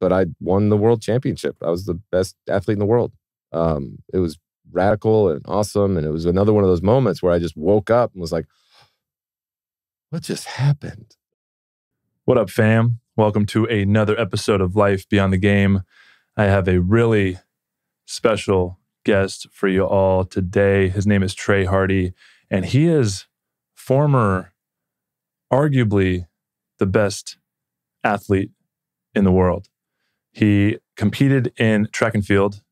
but I won the world championship. I was the best athlete in the world. Um, it was radical and awesome. And it was another one of those moments where I just woke up and was like, what just happened? What up, fam? Welcome to another episode of Life Beyond the Game. I have a really special guest for you all today. His name is Trey Hardee, and he is former, arguably the best athlete in the world. He competed in track and field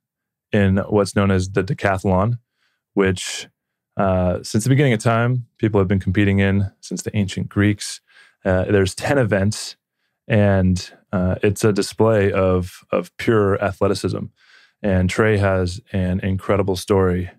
in what's known as the decathlon, which uh, since the beginning of time, people have been competing in since the ancient Greeks. Uh, there's 10 events, and uh, it's a display of, of pure athleticism. And Trey has an incredible story,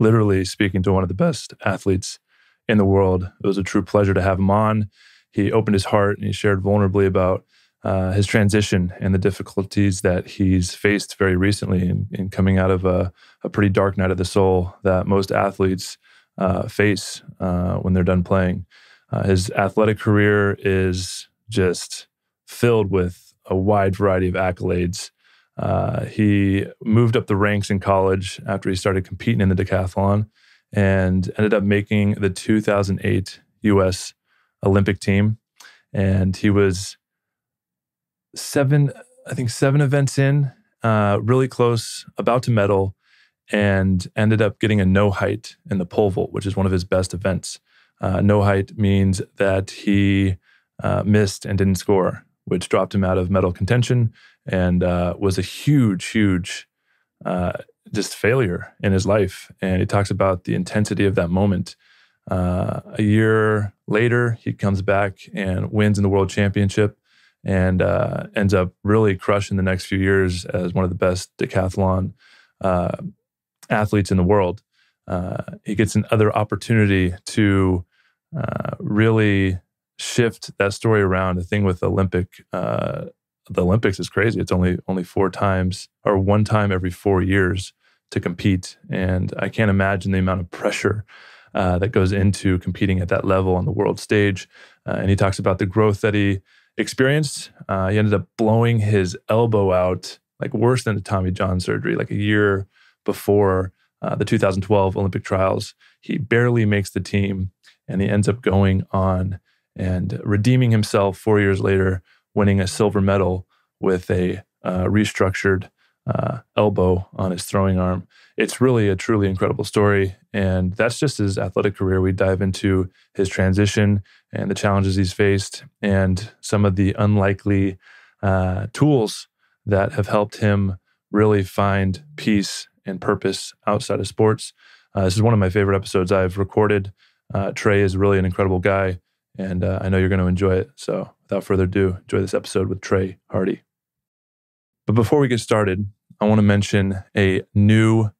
literally speaking to one of the best athletes in the world. It was a true pleasure to have him on. He opened his heart and he shared vulnerably about uh, his transition and the difficulties that he's faced very recently in, in coming out of a, a, pretty dark night of the soul that most athletes uh, face uh, when they're done playing. Uh, his athletic career is just filled with a wide variety of accolades. Uh, he moved up the ranks in college after he started competing in the decathlon and ended up making the 2008 U.S. Olympic team. And he was seven, I think seven events in, uh, really close, about to medal, and ended up getting a no height in the pole vault, which is one of his best events. Uh, no height means that he uh, missed and didn't score, which dropped him out of medal contention and uh, was a huge, huge uh, just failure in his life. And he talks about the intensity of that moment. Uh, a year later, he comes back and wins in the world championship and uh, ends up really crushing the next few years as one of the best decathlon uh, athletes in the world. Uh, he gets another opportunity to uh, really shift that story around. The thing with Olympic, uh, the Olympics is crazy. It's only only four times or one time every four years to compete, and I can't imagine the amount of pressure. Uh, that goes into competing at that level on the world stage. and he talks about the growth that he experienced. Uh, he ended up blowing his elbow out, like worse than the Tommy John surgery, like a year before uh, the 2012 Olympic trials. He barely makes the team and he ends up going on and redeeming himself four years later, winning a silver medal with a uh, restructured uh, elbow on his throwing arm. It's really a truly incredible story. And that's just his athletic career. We dive into his transition and the challenges he's faced and some of the unlikely uh, tools that have helped him really find peace and purpose outside of sports. Uh, this is one of my favorite episodes I've recorded. Uh, Trey is really an incredible guy, and uh, I know you're going to enjoy it. So, without further ado, enjoy this episode with Trey Hardee. But before we get started, I want to mention a new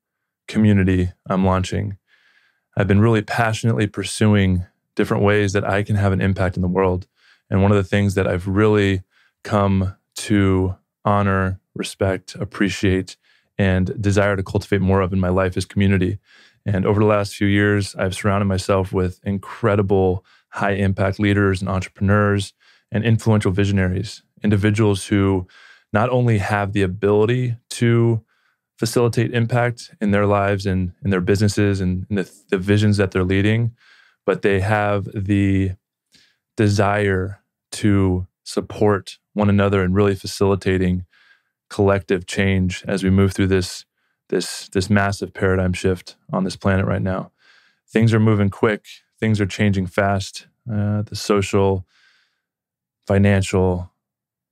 community I'm launching. I've been really passionately pursuing different ways that I can have an impact in the world. And one of the things that I've really come to honor, respect, appreciate, and desire to cultivate more of in my life is community. And over the last few years, I've surrounded myself with incredible high impact leaders and entrepreneurs and influential visionaries, individuals who not only have the ability to facilitate impact in their lives and in their businesses and the, the visions that they're leading, but they have the desire to support one another and really facilitating collective change as we move through this this this massive paradigm shift on this planet right now. Things are moving quick. Things are changing fast. Uh, the social, financial,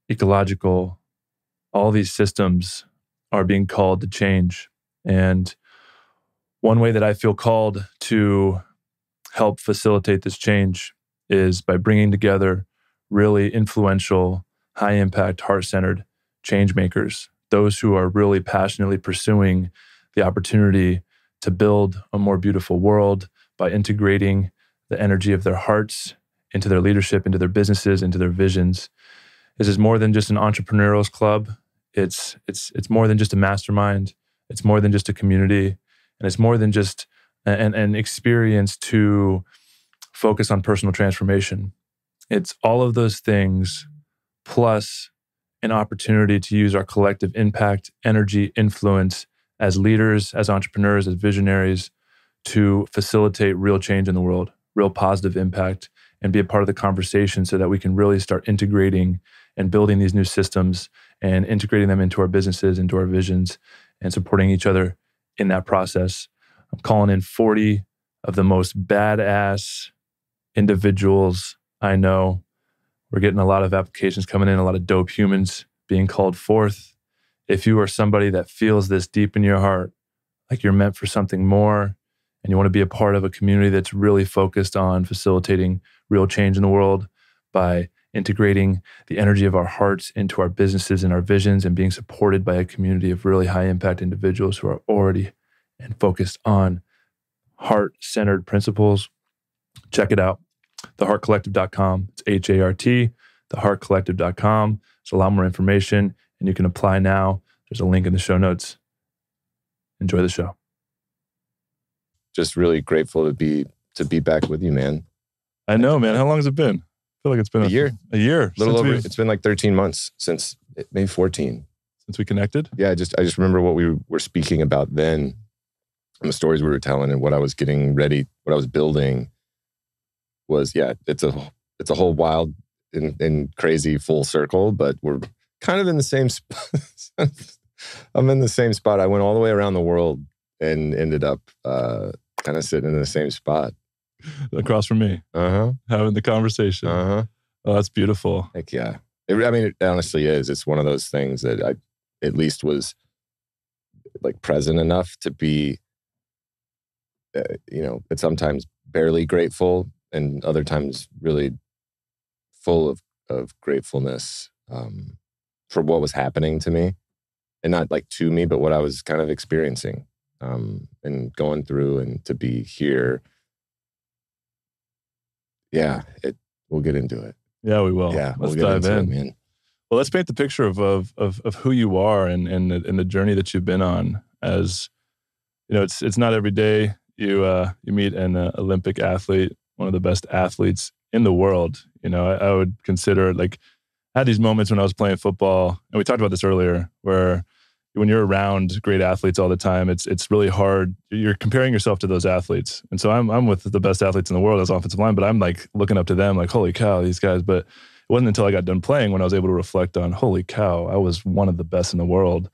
ecological, all these systems are being called to change. And one way that I feel called to help facilitate this change is by bringing together really influential, high impact, heart centered change makers, those who are really passionately pursuing the opportunity to build a more beautiful world by integrating the energy of their hearts into their leadership, into their businesses, into their visions. This is more than just an entrepreneurs club. It's it's it's more than just a mastermind. It's more than just a community, and it's more than just an, an experience to focus on personal transformation. It's all of those things plus an opportunity to use our collective impact, energy, influence as leaders, as entrepreneurs, as visionaries to facilitate real change in the world, real positive impact, and be a part of the conversation so that we can really start integrating and building these new systems and integrating them into our businesses, into our visions, and supporting each other in that process. I'm calling in 40 of the most badass individuals I know. We're getting a lot of applications coming in, a lot of dope humans being called forth. If you are somebody that feels this deep in your heart, like you're meant for something more, and you want to be a part of a community that's really focused on facilitating real change in the world by integrating the energy of our hearts into our businesses and our visions and being supported by a community of really high impact individuals who are already and focused on heart centered principles. Check it out. Thehartcollective.com. It's H A R T, thehartcollective.com. It's a lot more information and you can apply now. There's a link in the show notes. Enjoy the show. Just really grateful to be to be back with you, man. I know, man. How long has it been? I feel like it's been A year. A year. A little over. It's been like 13 months since maybe 14. since we connected. Yeah, I just I just remember what we were speaking about then, and the stories we were telling, and what I was getting ready, what I was building. Was yeah, it's a it's a whole wild and, and crazy full circle, but we're kind of in the same spot. I'm in the same spot. I went all the way around the world and ended up uh, kind of sitting in the same spot. across from me, Uh huh. having the conversation. Uh huh. Oh, that's beautiful. Heck yeah. It, I mean, it honestly is. It's one of those things that I at least was like present enough to be, uh, you know, but sometimes barely grateful and other times really full of, of gratefulness um, for what was happening to me and not like to me, but what I was kind of experiencing um, and going through and to be here. Yeah, it, we'll get into it. Yeah, we will. yeah, let's we'll dive in. it, man. Well, let's paint the picture of of of, of who you are and and the, and the journey that you've been on. As you know, it's it's not every day you uh, you meet an uh, Olympic athlete, one of the best athletes in the world. You know, I, I would consider it like I had these moments when I was playing football, and we talked about this earlier, where when you're around great athletes all the time, it's it's really hard. You're comparing yourself to those athletes, and so I'm I'm with the best athletes in the world as offensive line, but I'm like looking up to them, like holy cow, these guys. But it wasn't until I got done playing when I was able to reflect on, holy cow, I was one of the best in the world.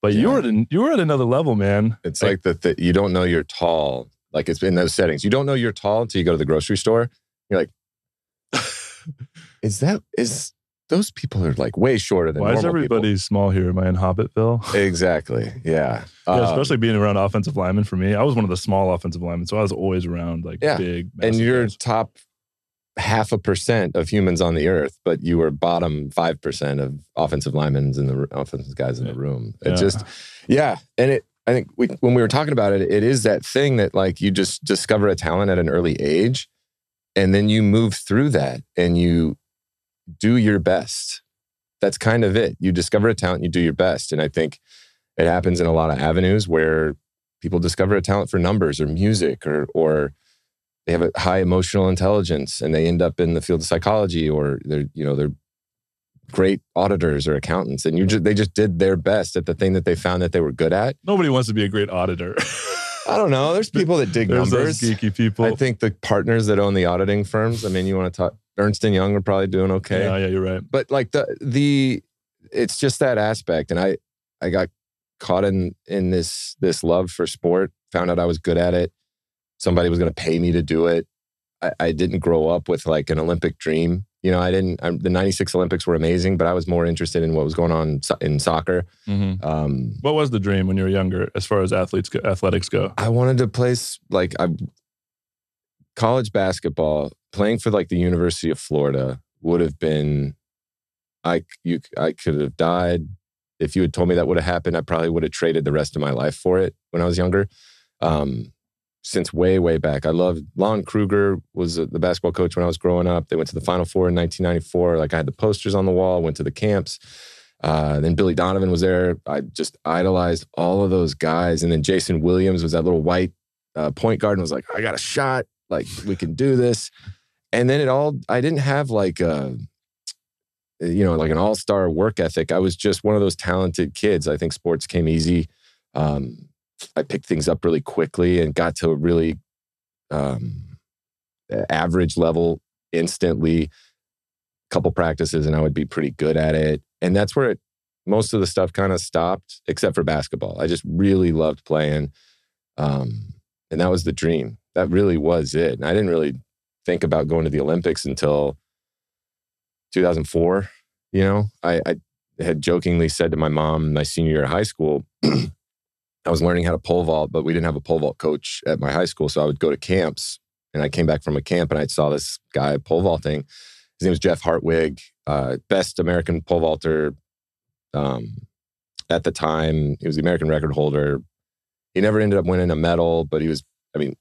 But you were at an, you were at another level, man. It's like the th- you don't know you're tall. Like it's in those settings. You don't know you're tall until you go to the grocery store. You're like, is that is those people are like way shorter than why is normal people. everybody small here? Am I in Hobbitville? Exactly. Yeah. yeah, Um, especially being around offensive linemen for me. I was one of the small offensive linemen, so I was always around like Yeah. big. and you're guys. top half a percent of humans on the earth, but you were bottom five percent of offensive linemen in the offensive guys in the room. It Yeah. just, yeah, and it. I think we, when we were talking about it, it is that thing that like you just discover a talent at an early age, and then you move through that and you do your best. That's kind of it. You discover a talent, you do your best, and I think it happens in a lot of avenues where people discover a talent for numbers or music or or they have a high emotional intelligence and they end up in the field of psychology or they're you know they're great auditors or accountants and you just they just did their best at the thing that they found that they were good at Nobody wants to be a great auditor. i don't know there's people that dig There's numbers geeky people. i think the partners that own the auditing firms i mean you want to talk ernst and young are probably doing okay Yeah, yeah, you're right. but like the the it's just that aspect and i i got caught in in this this love for sport found out i was good at it somebody was going to pay me to do it I, I didn't grow up with like an olympic dream you know i didn't I, the 96 olympics were amazing but i was more interested in what was going on so- in soccer hmm um What was the dream when you were younger, as far as athletes go, athletics go? I wanted to play like I college basketball. Playing for like the University of Florida would have been, I you I could have died if you had told me that would have happened. I probably would have traded the rest of my life for it when I was younger. Um, since way way back, I loved Lon Kruger was the basketball coach when I was growing up. They went to the Final Four in 1994. Like I had the posters on the wall. Went to the camps. Uh, then Billy Donovan was there. I just idolized all of those guys. And then Jason Williams was that little white uh, point guard and was like, I got a shot. Like, we can do this. And then it all, I didn't have like a, you know, like an all star work ethic. I was just one of those talented kids. I think sports came easy. Um, I picked things up really quickly and got to a really um, average level instantly. A couple practices and I would be pretty good at it. And that's where it, most of the stuff kind of stopped, except for basketball. I just really loved playing. Um, and that was the dream. That really was it. And I didn't really think about going to the Olympics until 2004. You know, I, I had jokingly said to my mom my senior year of high school, I was learning how to pole vault, but we didn't have a pole vault coach at my high school. So I would go to camps and I came back from a camp and I saw this guy pole vaulting. His name was Jeff Hartwig, uh, best American pole vaulter um, at the time. He was the American record holder. He never ended up winning a medal, but he was, I mean,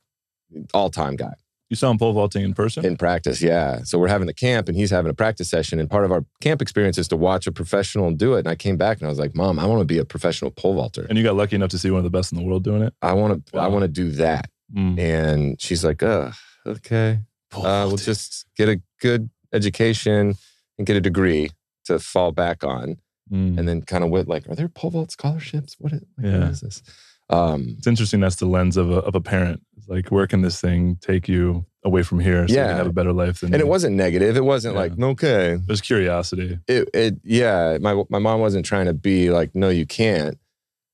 all time guy. You saw him pole vaulting in person? In practice, yeah. So we're having the camp and he's having a practice session. And part of our camp experience is to watch a professional do it. And I came back and I was like, Mom, I want to be a professional pole vaulter. And you got lucky enough to see one of the best in the world doing it? I want to wow. I want to do that. Mm. And she's like, uh, okay. Uh, we'll just get a good education and get a degree to fall back on. Mm. And then kind of went like, are there pole vault scholarships? What is, like, Yeah. what is this? Um, It's interesting. That's the lens of a, of a parent. It's like, where can this thing take you away from here so you Yeah. can have a better life than and it wasn't negative. It wasn't Yeah. like, okay. There's curiosity. It, it, yeah. My, my mom wasn't trying to be like, no, you can't.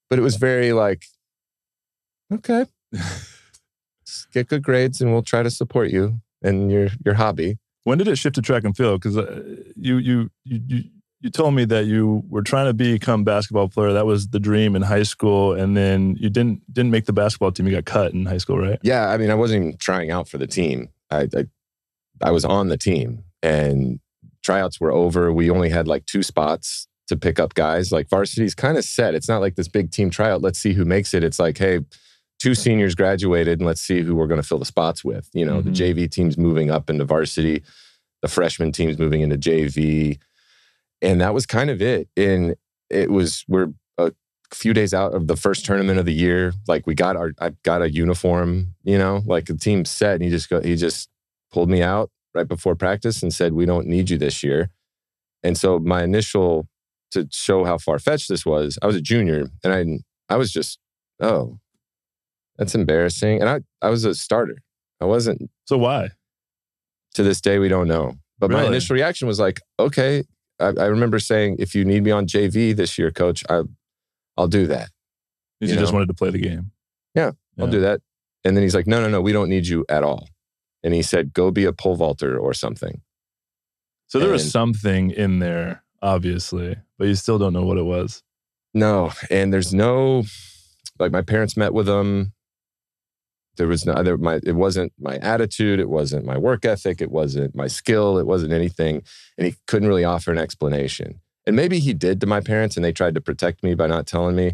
But it was very like, okay, get good grades and we'll try to support you and your, your hobby. When did it shift to track and field? Because uh, you, you, you, you, you told me that you were trying to become basketball player. That was the dream in high school, and then you didn't didn't make the basketball team. You got cut in high school, right? Yeah, I mean, I wasn't even trying out for the team. I, I, I was on the team, and tryouts were over. We only had like two spots to pick up guys. Like varsity's kind of set. It's not like this big team tryout. Let's see who makes it. It's like, hey, two seniors graduated, and let's see who we're going to fill the spots with. You know, Mhm. the JV team's moving up into varsity, the freshman team's moving into JV, and that was kind of it. And it was we're a few days out of the first tournament of the year. Like we got our, I got a uniform. You know, like the team set, and he just go, he just pulled me out right before practice and said, "We don't need you this year." And so my initial to show how far fetched this was, I was a junior, and I I was just oh, that's embarrassing. And I I was a starter. I wasn't So why? to this day we don't know. But my initial reaction was like, okay. I, I remember saying, if you need me on JV this year, coach, I, I'll do that. Because You you, just wanted to play the game. Yeah, I'll do that. And then he's like, no, no, no, we don't need you at all. And he said, go be a pole vaulter or something. So there was something in there, obviously, but you still don't know what it was. No, and there's no like my parents met with him. There was no there, my it wasn't my attitude, it wasn't my work ethic, it wasn't my skill, it wasn't anything, and he couldn't really offer an explanation. And maybe he did to my parents, and they tried to protect me by not telling me.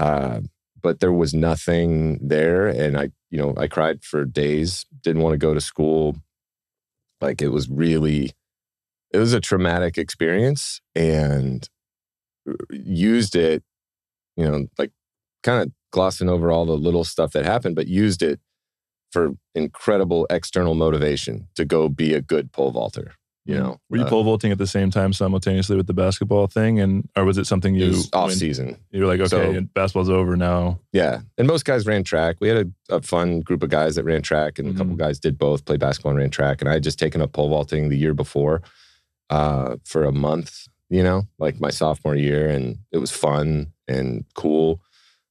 Uh, but there was nothing there, and I, you know, I cried for days. Didn't want to go to school. Like it was really, it was a traumatic experience, and used it, you know, like kind of glossing over all the little stuff that happened, but used it for incredible external motivation to go be a good pole vaulter. You know, were you Uh, pole vaulting at the same time simultaneously with the basketball thing, and or was it something you was off season. You were like, okay, So- basketball's over now. Yeah. And most guys ran track. We had a, a fun group of guys that ran track, and a couple Mhm. guys did both, played basketball and ran track. And I had just taken up pole vaulting the year before uh, for a month, you know, like my sophomore year. And it was fun and cool.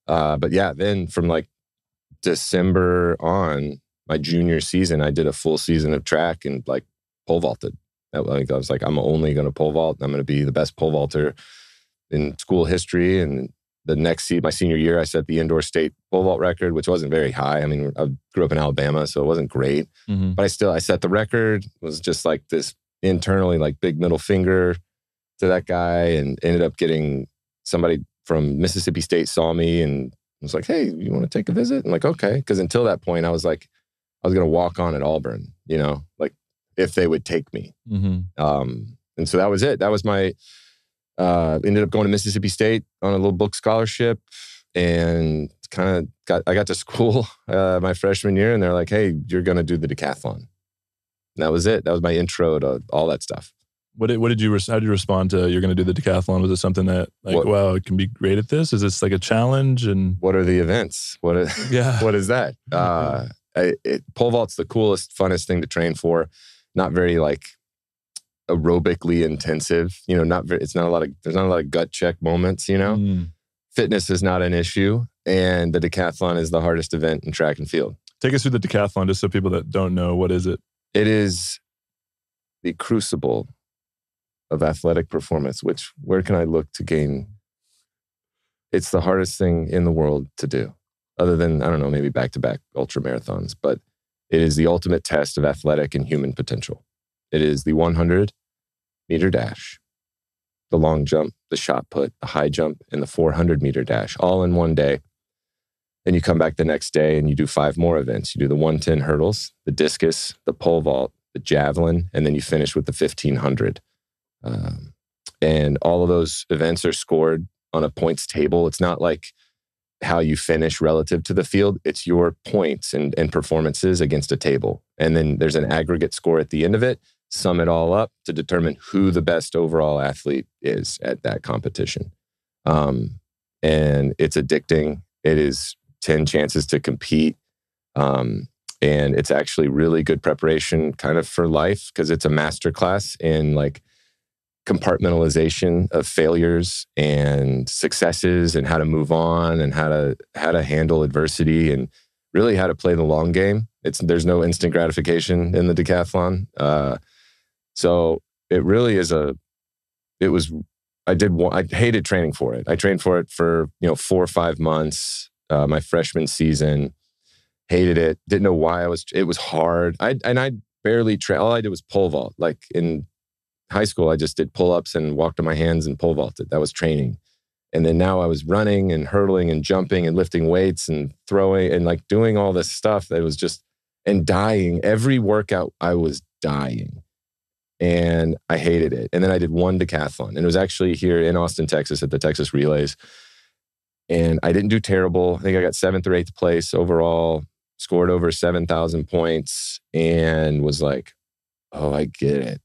Uh, but yeah, then from like December on, my junior season, I did a full season of track and like pole vaulted. I, was like, I'm only going to pole vault. I'm going to be the best pole vaulter in school history. And the next my senior year, I set the indoor state pole vault record, which wasn't very high. I mean, I grew up in Alabama, so it wasn't great, Mhm. but I still I set the record. It was just like this internally, like big middle finger to that guy, and ended up getting somebody from Mississippi State saw me and was like, "Hey, you want to take a visit?" I'm like, "Okay," because until that point, I was like, I was gonna walk on at Auburn, you know, like if they would take me. Mhm. Um, and so that was it. That was my uh ended up going to Mississippi State on a little book scholarship and kind of got I got to school uh my freshman year and they're like, "Hey, you're going to do the decathlon." And that was it. That was my intro to all that stuff. What did, what did you res- how did you respond to you're going to do the decathlon? Was it something that like What- wow, it can be great at this? Is this like a challenge? And What are the events? What is, yeah, what is that? Uh, I, it, pole vault's the coolest, funnest thing to train for. Not very like aerobically intensive. You know, not very. It's not a lot of. There's not a lot of gut check moments. You know, Mm. fitness is not an issue, and the decathlon is the hardest event in track and field. Take us through the decathlon, just so people that don't know what is it. It is the crucible of athletic performance. Which where can I look to gain? It's the hardest thing in the world to do, other than I don't know, maybe back to back ultra marathons. But it is the ultimate test of athletic and human potential. It is the 100 meter dash, the long jump, the shot put, the high jump, and the 400 meter dash, all in one day. Then you come back the next day and you do five more events. You do the 110 hurdles, the discus, the pole vault, the javelin, and then you finish with the 1500. Um, and all of those events are scored on a points table. It's not like how you finish relative to the field, it's your points and, and performances against a table. And then there's an aggregate score at the end of it, sum it all up to determine who the best overall athlete is at that competition. Um, and it's addicting. It is 10 chances to compete. Um, and it's actually really good preparation kind of for life because it's a master class in like compartmentalization of failures and successes and how to move on and how to how to handle adversity and really how to play the long game. It's there's no instant gratification in the decathlon. Uh, so it really is a it was i did one, i hated training for it. I trained for it for you know four or five months uh, my freshman season. Hated it. Didn't know why i was it was hard. I and i barely train all i did was pole vault like in high school, I just did pull ups and walked on my hands and pole vaulted. That was training. And then now I was running and hurdling and jumping and lifting weights and throwing and like doing all this stuff that was just and dying. Every workout, I was dying and I hated it. And then I did one decathlon and it was actually here in Austin, Texas at the Texas Relays. And I didn't do terrible. I think I got seventh or eighth place overall, scored over 7,000 points and was like, oh, I get it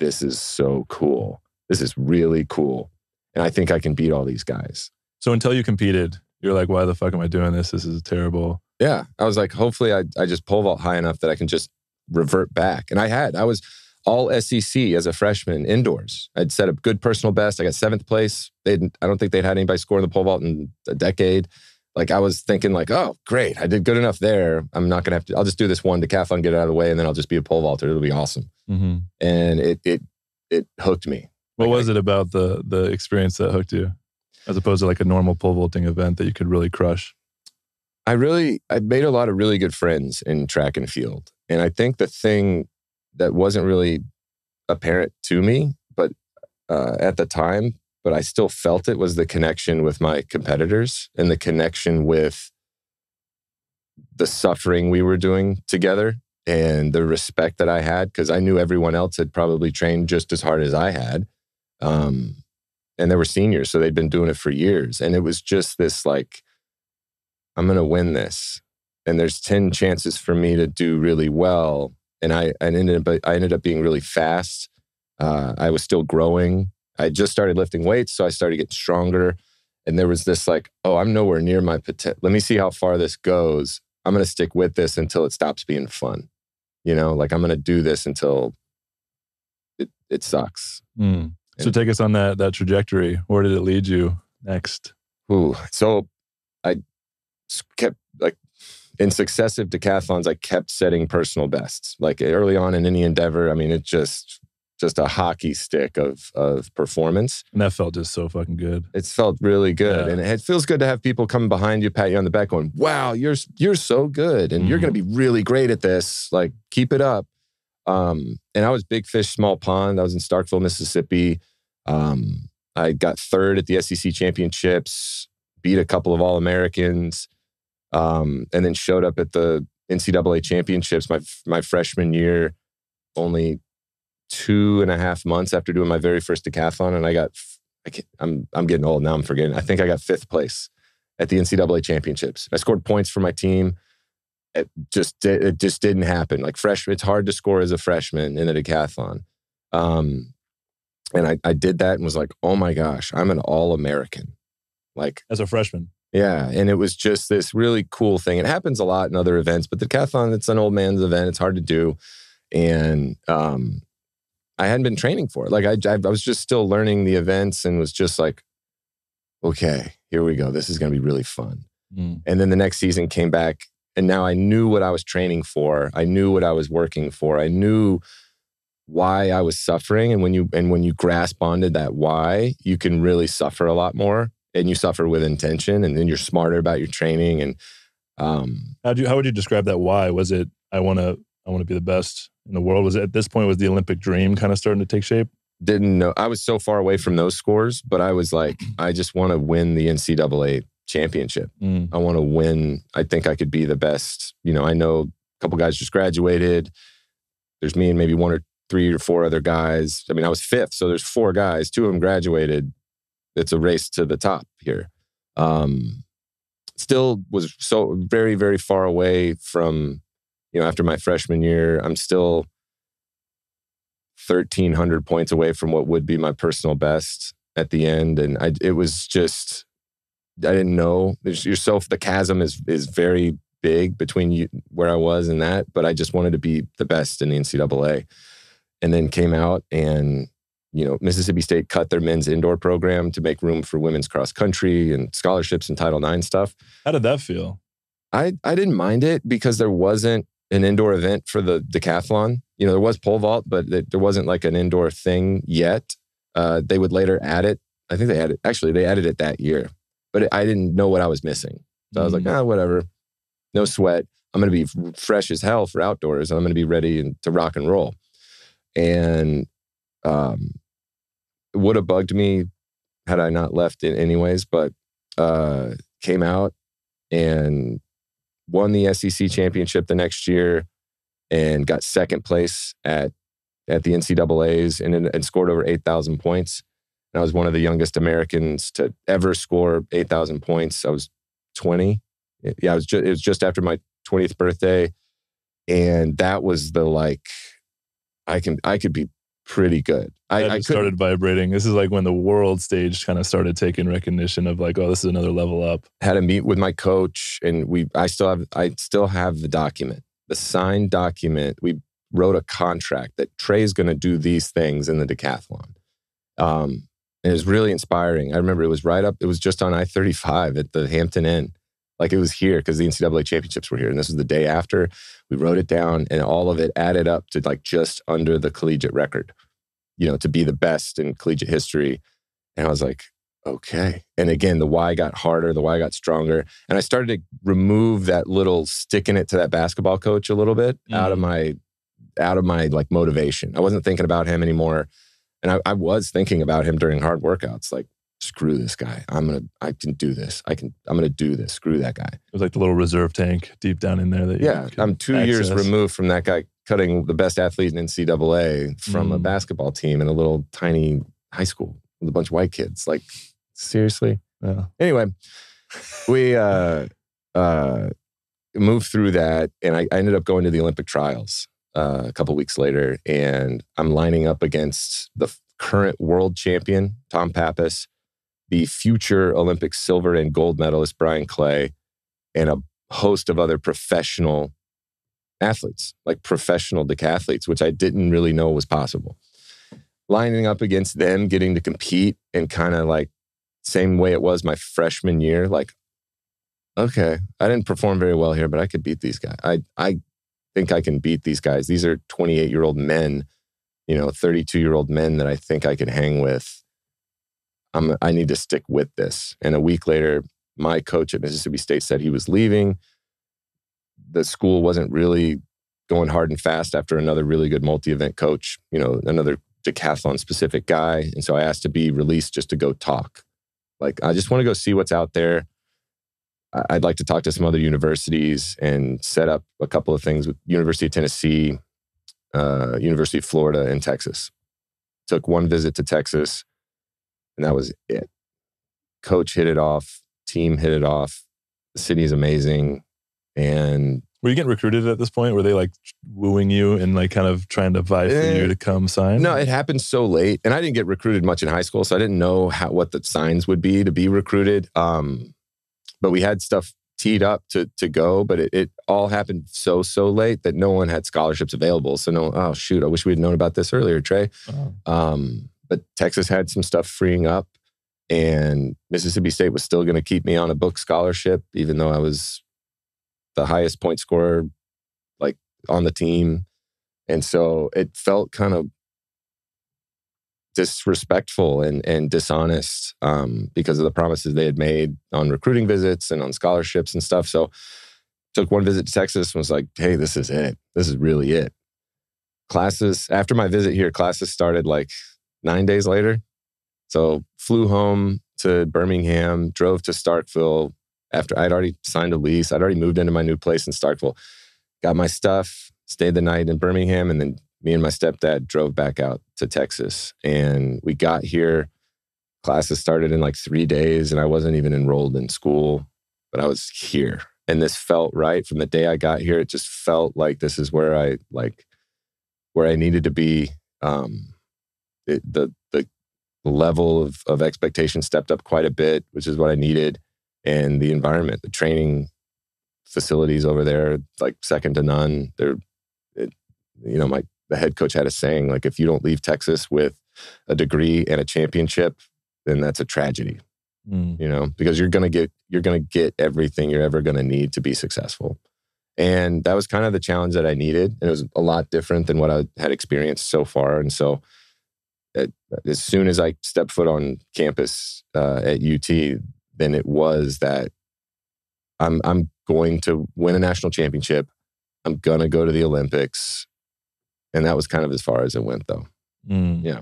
this is so cool. This is really cool. And I think I can beat all these guys. So until you competed, you're like, why the fuck am I doing this? This is terrible. Yeah. I was like, hopefully I, I just pole vault high enough that I can just revert back. And I had, I was all SEC as a freshman indoors. I'd set a good personal best. I got seventh place. They I don't think they'd had anybody score in the pole vault in a decade. Like I was thinking like, oh, great. I did good enough there. I'm not going to have to, I'll just do this one decathlon, get it out of the way. And then I'll just be a pole vaulter. It'll be awesome. Mm-hmm. And it, it, it hooked me. What Like, was it about the the experience that hooked you, as opposed to like a normal pole vaulting event that you could really crush? I really I made a lot of really good friends in track and field. And I think the thing that wasn't really apparent to me, but uh, at the time, but I still felt it was the connection with my competitors and the connection with the suffering we were doing together and the respect that I had because I knew everyone else had probably trained just as hard as I had. Um, and they were seniors, so they'd been doing it for years. And it was just this like, I'm going to win this. And there's 10 chances for me to do really well. And I, I, ended, up, I ended up being really fast. Uh, I was still growing. I just started lifting weights, so I started getting stronger. And there was this like, oh, I'm nowhere near my potential. Let me see how far this goes. I'm going to stick with this until it stops being fun. You know, like I'm going to do this until it, it sucks. Mm. So take us on that that trajectory. Where did it lead you next? Ooh, so I kept like in successive decathlons, I kept setting personal bests. Like early on in any endeavor, I mean, it just just a hockey stick of of performance. And that felt just so fucking good. It felt really good, Yeah. and it feels good to have people come behind you, pat you on the back, going, "Wow, you're you're so good, and you're going to be really great at this. Like, keep it up." Um, and I was big fish, small pond. I was in Starkville, Mississippi. Um, I got third at the SEC championships, beat a couple of All Americans, um, and then showed up at the NCAA championships my my freshman year, only two and a half months after doing my very first decathlon, and I got I can't, I'm I'm getting old now. I'm forgetting. I think I got fifth place at the NCAA championships. I scored points for my team. It just it just didn't happen. Like fresh, it's hard to score as a freshman in a decathlon. Um, And I, I did that and was like, oh my gosh, I'm an all American. Like, as a freshman. Yeah. And it was just this really cool thing. It happens a lot in other events, but the decathlon, it's an old man's event. It's hard to do. And um, I hadn't been training for it. Like, I, I, was just still learning the events and was just like, okay, here we go. This is going to be really fun. Mm. And then the next season came back, and now I knew what I was training for. I knew what I was working for. I knew why I was suffering. And when you and when you grasp onto that why, you can really suffer a lot more and you suffer with intention and then you're smarter about your training and um how do you, how would you describe that why was it i want to i want to be the best in the world. Was it at this point was the olympic dream kind of starting to take shape? Didn't know i was so far away from those scores but i was like i just want to win the ncaa championship. Mm. i want to win i think i could be the best. You know i know a couple guys just graduated. There's me and maybe one or three or four other guys. I mean i was fifth so there's four guys. Two of them graduated. It's a race to the top here. Um, still was so very, very far away from, you know, after my freshman year, I'm still 1300 points away from what would be my personal best at the end. And I, it was just, I didn't know. There's yourself, the chasm is, is very big between you, where I was and that, but I just wanted to be the best in the NCAA. And then came out and you know, Mississippi State cut their men's indoor program to make room for women's cross country and scholarships and Title IX stuff. How did that feel? I, I didn't mind it because there wasn't an indoor event for the decathlon. You know, there was pole vault, but there wasn't like an indoor thing yet. Uh, they would later add it. I think they added, actually, they added it that year, but I didn't know what I was missing. So I was like, mm. ah, whatever. No sweat. I'm going to be fresh as hell for outdoors. And I'm going to be ready to rock and roll. And um, would have bugged me had I not left it anyways, but uh, came out and won the SEC championship the next year and got second place at at the NCAA's and, and scored over 8,000 points. And I was one of the youngest Americans to ever score 8,000 points. I was 20. Yeah, I was just, it was just after my 20th birthday. And that was the like, I can, I could be pretty good. I, I started vibrating. This is like when the world stage kind of started taking recognition of like, oh, this is another level up. Had a meet with my coach, and we. I still have. I still have the document, the signed document. We wrote a contract that Trey's going to do these things in the decathlon. Um, and it was really inspiring. I remember it was right up. It was just on I thirty five at the Hampton Inn. Like it was here because the NCAA championships were here. And this was the day after. We wrote it down and all of it added up to like just under the collegiate record, you know, to be the best in collegiate history. And I was like, okay. And again, the why got harder, the why got stronger. And I started to remove that little sticking it to that basketball coach a little bit mm. out of mm. my out of my like motivation. I wasn't thinking about him anymore. And I, I was thinking about him during hard workouts, like screw this guy. I'm gonna, I can do this. I can, I'm gonna do this. Screw that guy. It was like the little reserve tank deep down in there. That yeah, I'm two access. years removed from that guy cutting the best athlete in NCAA from mm. a basketball team in a little tiny high school with a bunch of white kids. Like seriously. Yeah. Anyway, we uh, uh, moved through that, and I, I ended up going to the Olympic trials. Uh, a couple weeks later, and I'm lining up against the current world champion Tom Pappas the future Olympic silver and gold medalist Bryan Clay, and a host of other professional athletes, like professional decathletes, which I didn't really know was possible. Lining up against them, getting to compete, and kind of like same way it was my freshman year, like, okay, I didn't perform very well here, but I could beat these guys. I I think I can beat these guys. These are 28 year old men, you know, 32 year old men that I think I can hang with I'm, I need to stick with this. And a week later, my coach at Mississippi State said he was leaving. The school wasn't really going hard and fast after another really good multi event coach, you know, another decathlon specific guy. And so I asked to be released just to go talk. Like, I just want to go see what's out there. I'd like to talk to some other universities and set up a couple of things with University of Tennessee, uh, University of Florida, and Texas. Took one visit to Texas and that was it. Coach hit it off, team hit it off. The city is amazing. And Were you getting recruited at this point? Were they like wooing you and like kind of trying to vie for Eh, you to come sign? No, it happened so late, and I didn't get recruited much in high school, so I didn't know how what the signs would be to be recruited. Um, but we had stuff teed up to to go, but it, it all happened so so late that no one had scholarships available. So no, oh shoot, I wish we had known about this earlier, Trey. Oh. Um, but Texas had some stuff freeing up, and Mississippi State was still going to keep me on a book scholarship, even though I was the highest point scorer, like on the team. And so it felt kind of disrespectful and and dishonest um, because of the promises they had made on recruiting visits and on scholarships and stuff. So took one visit to Texas and was like, "Hey, this is it. This is really it." Classes after my visit here, classes started like nine days later. So flew home to Birmingham, drove to Starkville after I'd already signed a lease. I'd already moved into my new place in Starkville, got my stuff, stayed the night in Birmingham, and then me and my stepdad drove back out to Texas. And we got here. Classes started in like three days, and I wasn't even enrolled in school, but I was here. And this felt right from the day I got here. It just felt like this is where I like where I needed to be. Um, it, the the level of of expectation stepped up quite a bit, which is what I needed, and the environment, the training facilities over there, like second to none. They're, it, you know, my the head coach had a saying like, if you don't leave Texas with a degree and a championship, then that's a tragedy. Mm. You know, because you're gonna get you're gonna get everything you're ever gonna need to be successful. And that was kind of the challenge that I needed. And it was a lot different than what I had experienced so far. And so, it, as soon as I stepped foot on campus uh, at UT, then it was that I'm I'm going to win a national championship. I'm gonna go to the Olympics, and that was kind of as far as it went, though. Mm. Yeah.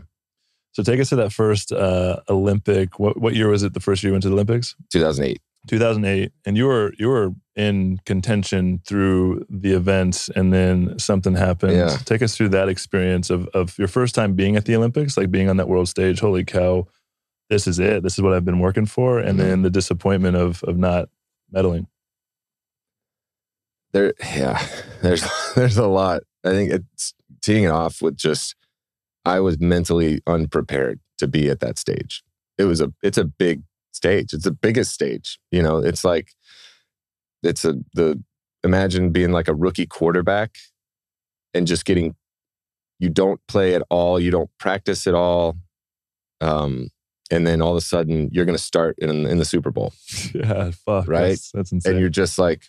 So take us to that first uh, Olympic. What what year was it? The first year you went to the Olympics? 2008. 2008, and you were you were in contention through the events, and then something happened. Yeah. Take us through that experience of of your first time being at the Olympics, like being on that world stage. Holy cow, this is it. This is what I've been working for, and Mhm. then the disappointment of of not medaling. there yeah there's there's a lot i think it's teeing it off with just i was mentally unprepared to be at that stage it was a it's a big stage it's the biggest stage you know it's like it's a the imagine being like a rookie quarterback and just getting you don't play at all you don't practice at all um and then all of a sudden you're going to start in, in the super bowl yeah, fuck. Right? That's, that's insane. and you're just like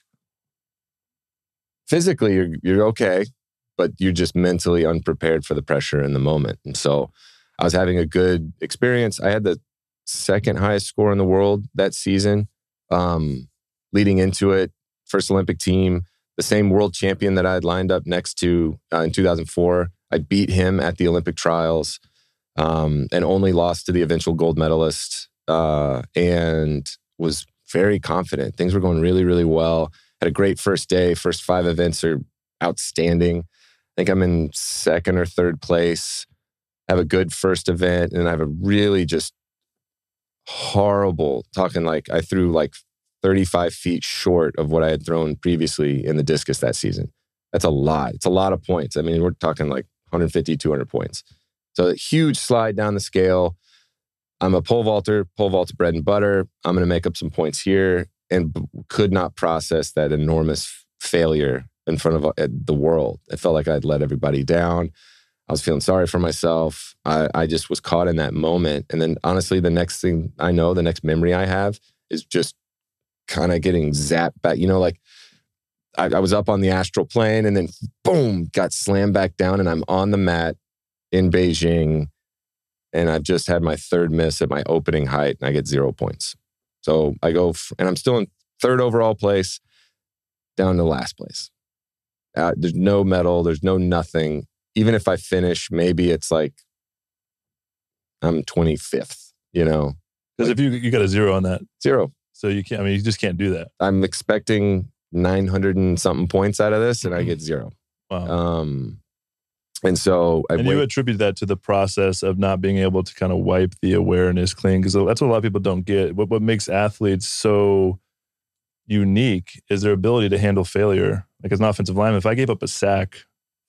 physically you're you're okay but you're just mentally unprepared for the pressure in the moment and so i was having a good experience i had the second highest score in the world that season um, leading into it first olympic team the same world champion that i had lined up next to uh, in 2004 i beat him at the olympic trials um, and only lost to the eventual gold medalist uh, and was very confident things were going really really well had a great first day. First five events are outstanding. I think I'm in second or third place. Have a good first event, and I have a really just horrible talking like I threw like 35 feet short of what I had thrown previously in the discus that season. That's a lot. It's a lot of points. I mean, we're talking like 150, 200 points. So a huge slide down the scale. I'm a pole vaulter, pole vault's bread and butter. I'm going to make up some points here and b- could not process that enormous failure in front of uh, the world. It felt like I'd let everybody down. I was feeling sorry for myself. I, I just was caught in that moment. And then, honestly, the next thing I know, the next memory I have is just kind of getting zapped back. You know, like I, I was up on the astral plane and then boom, got slammed back down, and I'm on the mat in Beijing. And I've just had my third miss at my opening height, and I get zero points. So I go, f- and I'm still in third overall place, down to last place. Uh, there's no medal, there's no nothing. Even if I finish, maybe it's like I'm 25th, you know, Because if you you got a zero on that, zero. so you can't. I mean, you just can't do that. I'm expecting 900 and something points out of this, and I get zero. Wow. Um, and so I and you wait- attribute that to the process of not being able to kind of wipe the awareness clean because that's what a lot of people don't get. What what makes athletes so unique is their ability to handle failure Like as an offensive lineman, if I gave up a sack,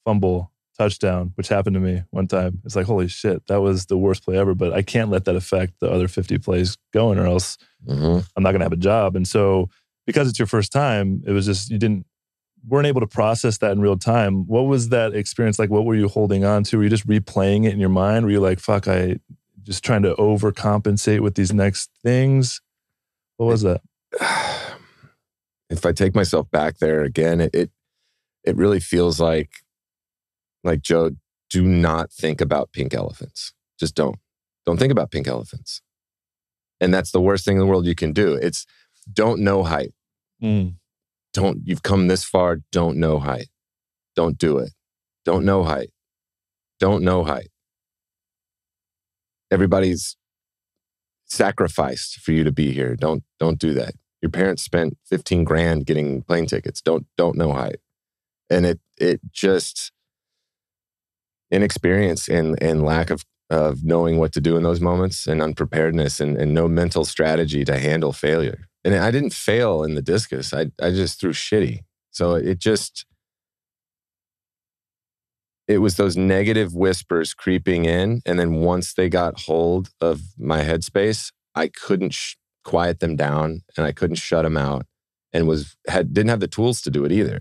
fumble, touchdown, which happened to me one time, it's like, holy shit, that was the worst play ever. But I can't let that affect the other 50 plays going, or else Mhm. I'm not going to have a job. And so, because it's your first time, it was just, you didn't, weren't able to process that in real time. What was that experience like? What were you holding on to? Were you just replaying it in your mind? Were you like, fuck, I just trying to overcompensate with these next things? What was that? if I take myself back there again, it it really feels like like Joe, do not think about pink elephants. Just don't. Don't think about pink elephants. And that's the worst thing in the world you can do. It's don't no height. Mm. Don't you've come this far, don't no height. Don't do it. Don't no height. Don't no height. Everybody's sacrificed for you to be here. Don't don't do that. Your parents spent 15 grand getting plane tickets. Don't don't no height. And it it just inexperience and and lack of of knowing what to do in those moments and unpreparedness and, and no mental strategy to handle failure. And I didn't fail in the discus. I I just threw shitty. So it just it was those negative whispers creeping in and then once they got hold of my headspace, I couldn't sh- quiet them down and I couldn't shut them out and was had didn't have the tools to do it either.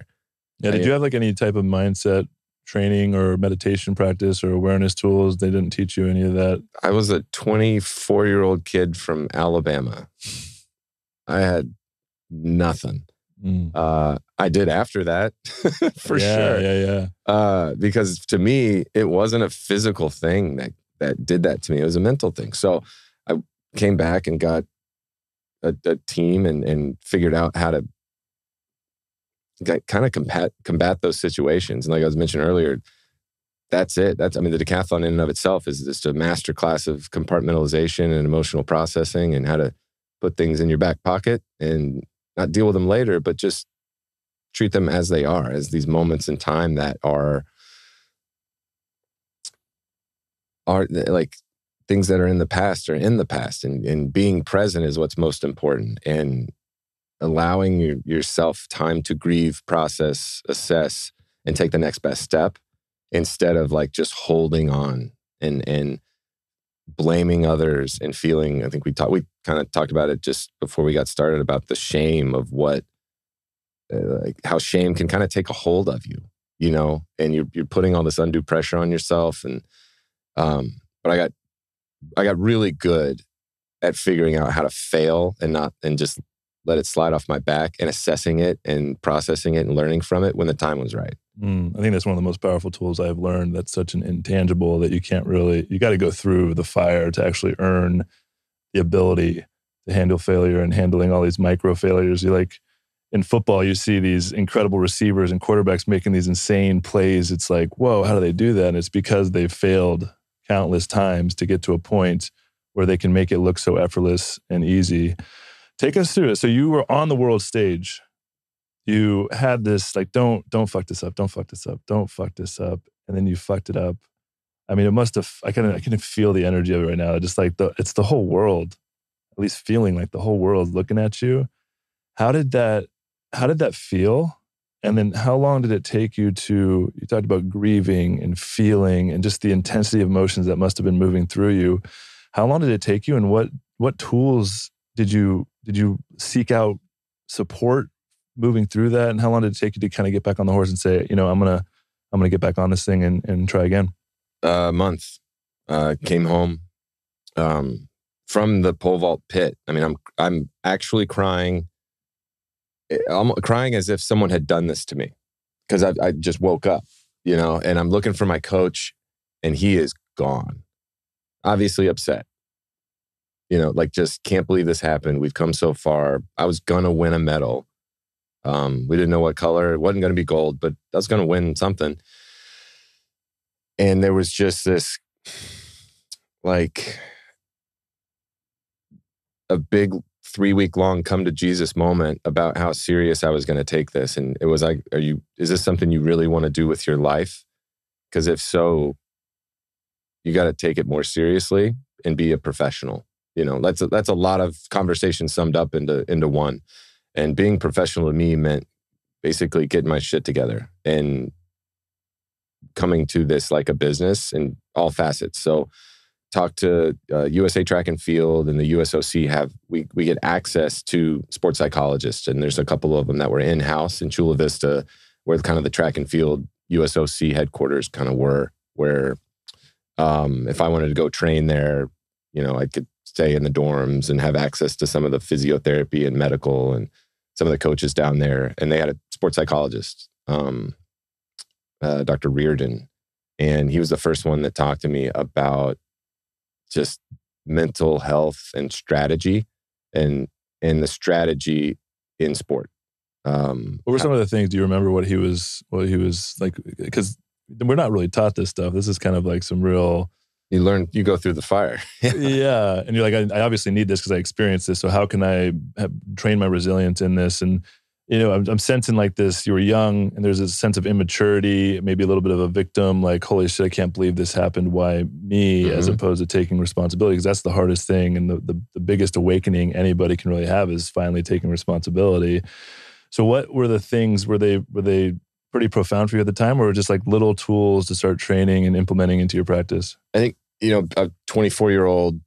Yeah. Did I- you have like any type of mindset training or meditation practice or awareness tools? They didn't teach you any of that. I was a 24 year old kid from Alabama. I had nothing. Mm. Uh, I did after that, for yeah, sure. Yeah. Yeah. Uh, because to me, it wasn't a physical thing that that did that to me. It was a mental thing. So I came back and got a, a team and and figured out how to kind of combat combat those situations. And like I was mentioning earlier, that's it. That's I mean, the decathlon in and of itself is just a master class of compartmentalization and emotional processing and how to put things in your back pocket and not deal with them later, but just treat them as they are, as these moments in time that are are like things that are in the past are in the past and, and being present is what's most important and allowing your, yourself time to grieve process assess and take the next best step instead of like just holding on and and blaming others and feeling i think we talked we kind of talked about it just before we got started about the shame of what uh, like how shame can kind of take a hold of you you know and you're you're putting all this undue pressure on yourself and um but i got i got really good at figuring out how to fail and not and just let it slide off my back and assessing it and processing it and learning from it when the time was right Mm, I think that's one of the most powerful tools I've learned. That's such an intangible that you can't really, you got to go through the fire to actually earn the ability to handle failure and handling all these micro failures. You like in football, you see these incredible receivers and quarterbacks making these insane plays. It's like, whoa, how do they do that? And it's because they've failed countless times to get to a point where they can make it look so effortless and easy. Take us through it. So you were on the world stage. You had this like don't don't fuck this up don't fuck this up don't fuck this up and then you fucked it up. I mean it must have i can i can feel the energy of it right now. Just like the it's the whole world at least feeling like the whole world looking at you. How did that how did that feel? And then how long did it take you to you talked about grieving and feeling and just the intensity of emotions that must have been moving through you. How long did it take you and what what tools did you did you seek out support moving through that? And how long did it take you to kind of get back on the horse and say you know i'm gonna i'm gonna get back on this thing and, and try again? A month. Uh came home um from the pole vault pit. I mean i'm i'm actually crying i'm crying as if someone had done this to me. Because I, I just woke up you know and i'm looking for my coach and he is gone. Obviously upset you know like just can't believe this happened. We've come so far. I was gonna win a medal. Um we didn't know what color. It wasn't gonna be gold but i was gonna win something. And there was just this like a big three week long come to jesus moment about how serious i was to take this. And it was like are you is this something you really want to do with your life? Because if so you got to take it more seriously and be a professional you know that's a, that's a lot of conversation summed up into into one and being professional to me meant basically getting my shit together and coming to this like a business in all facets. So talk to uh, USA Track and Field and the USOC have we we get access to sports psychologists and there's a couple of them that were in house in Chula Vista where kind of the track and field USOC headquarters kind of were where um, if I wanted to go train there, you know, I could stay in the dorms and have access to some of the physiotherapy and medical and some of the coaches down there. And they had a sports psychologist, um, uh, Dr. Reardon, and he was the first one that talked to me about just mental health and strategy and and the strategy in sport. Um, what were some of the things? Do you remember what he was? What he was like? Because we're not really taught this stuff. This is kind of like some real. You learn. You go through the fire. yeah, and you're like, I, I obviously need this because I experienced this. So how can I have, train my resilience in this? And you know, I'm, I'm, sensing like this. You were young, and there's a sense of immaturity, maybe a little bit of a victim. Like, holy shit, I can't believe this happened. Why me? Mm-hmm. As opposed to taking responsibility, because that's the hardest thing, and the, the the biggest awakening anybody can really have is finally taking responsibility. So, what were the things? Were they were they pretty profound for you at the time, or just like little tools to start training and implementing into your practice? I think you know, a 24 year old,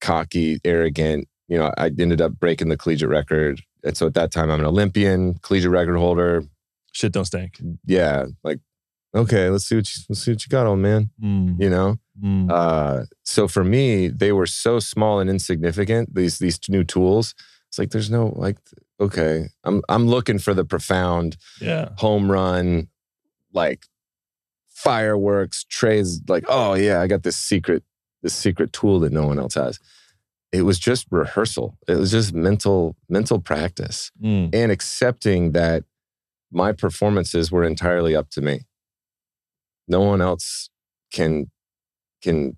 cocky, arrogant. You know, I ended up breaking the collegiate record and so at that time, I'm an Olympian, collegiate record holder. Shit don't stink. Yeah, like okay, let's see what you, let's see what you got, old man. Mm. You know. Mm. Uh, so for me, they were so small and insignificant. These these new tools. It's like there's no like okay. I'm I'm looking for the profound, yeah, home run, like fireworks trays. Like oh yeah, I got this secret this secret tool that no one else has it was just rehearsal. It was just mental mental practice mm. and accepting that my performances were entirely up to me. No one else can can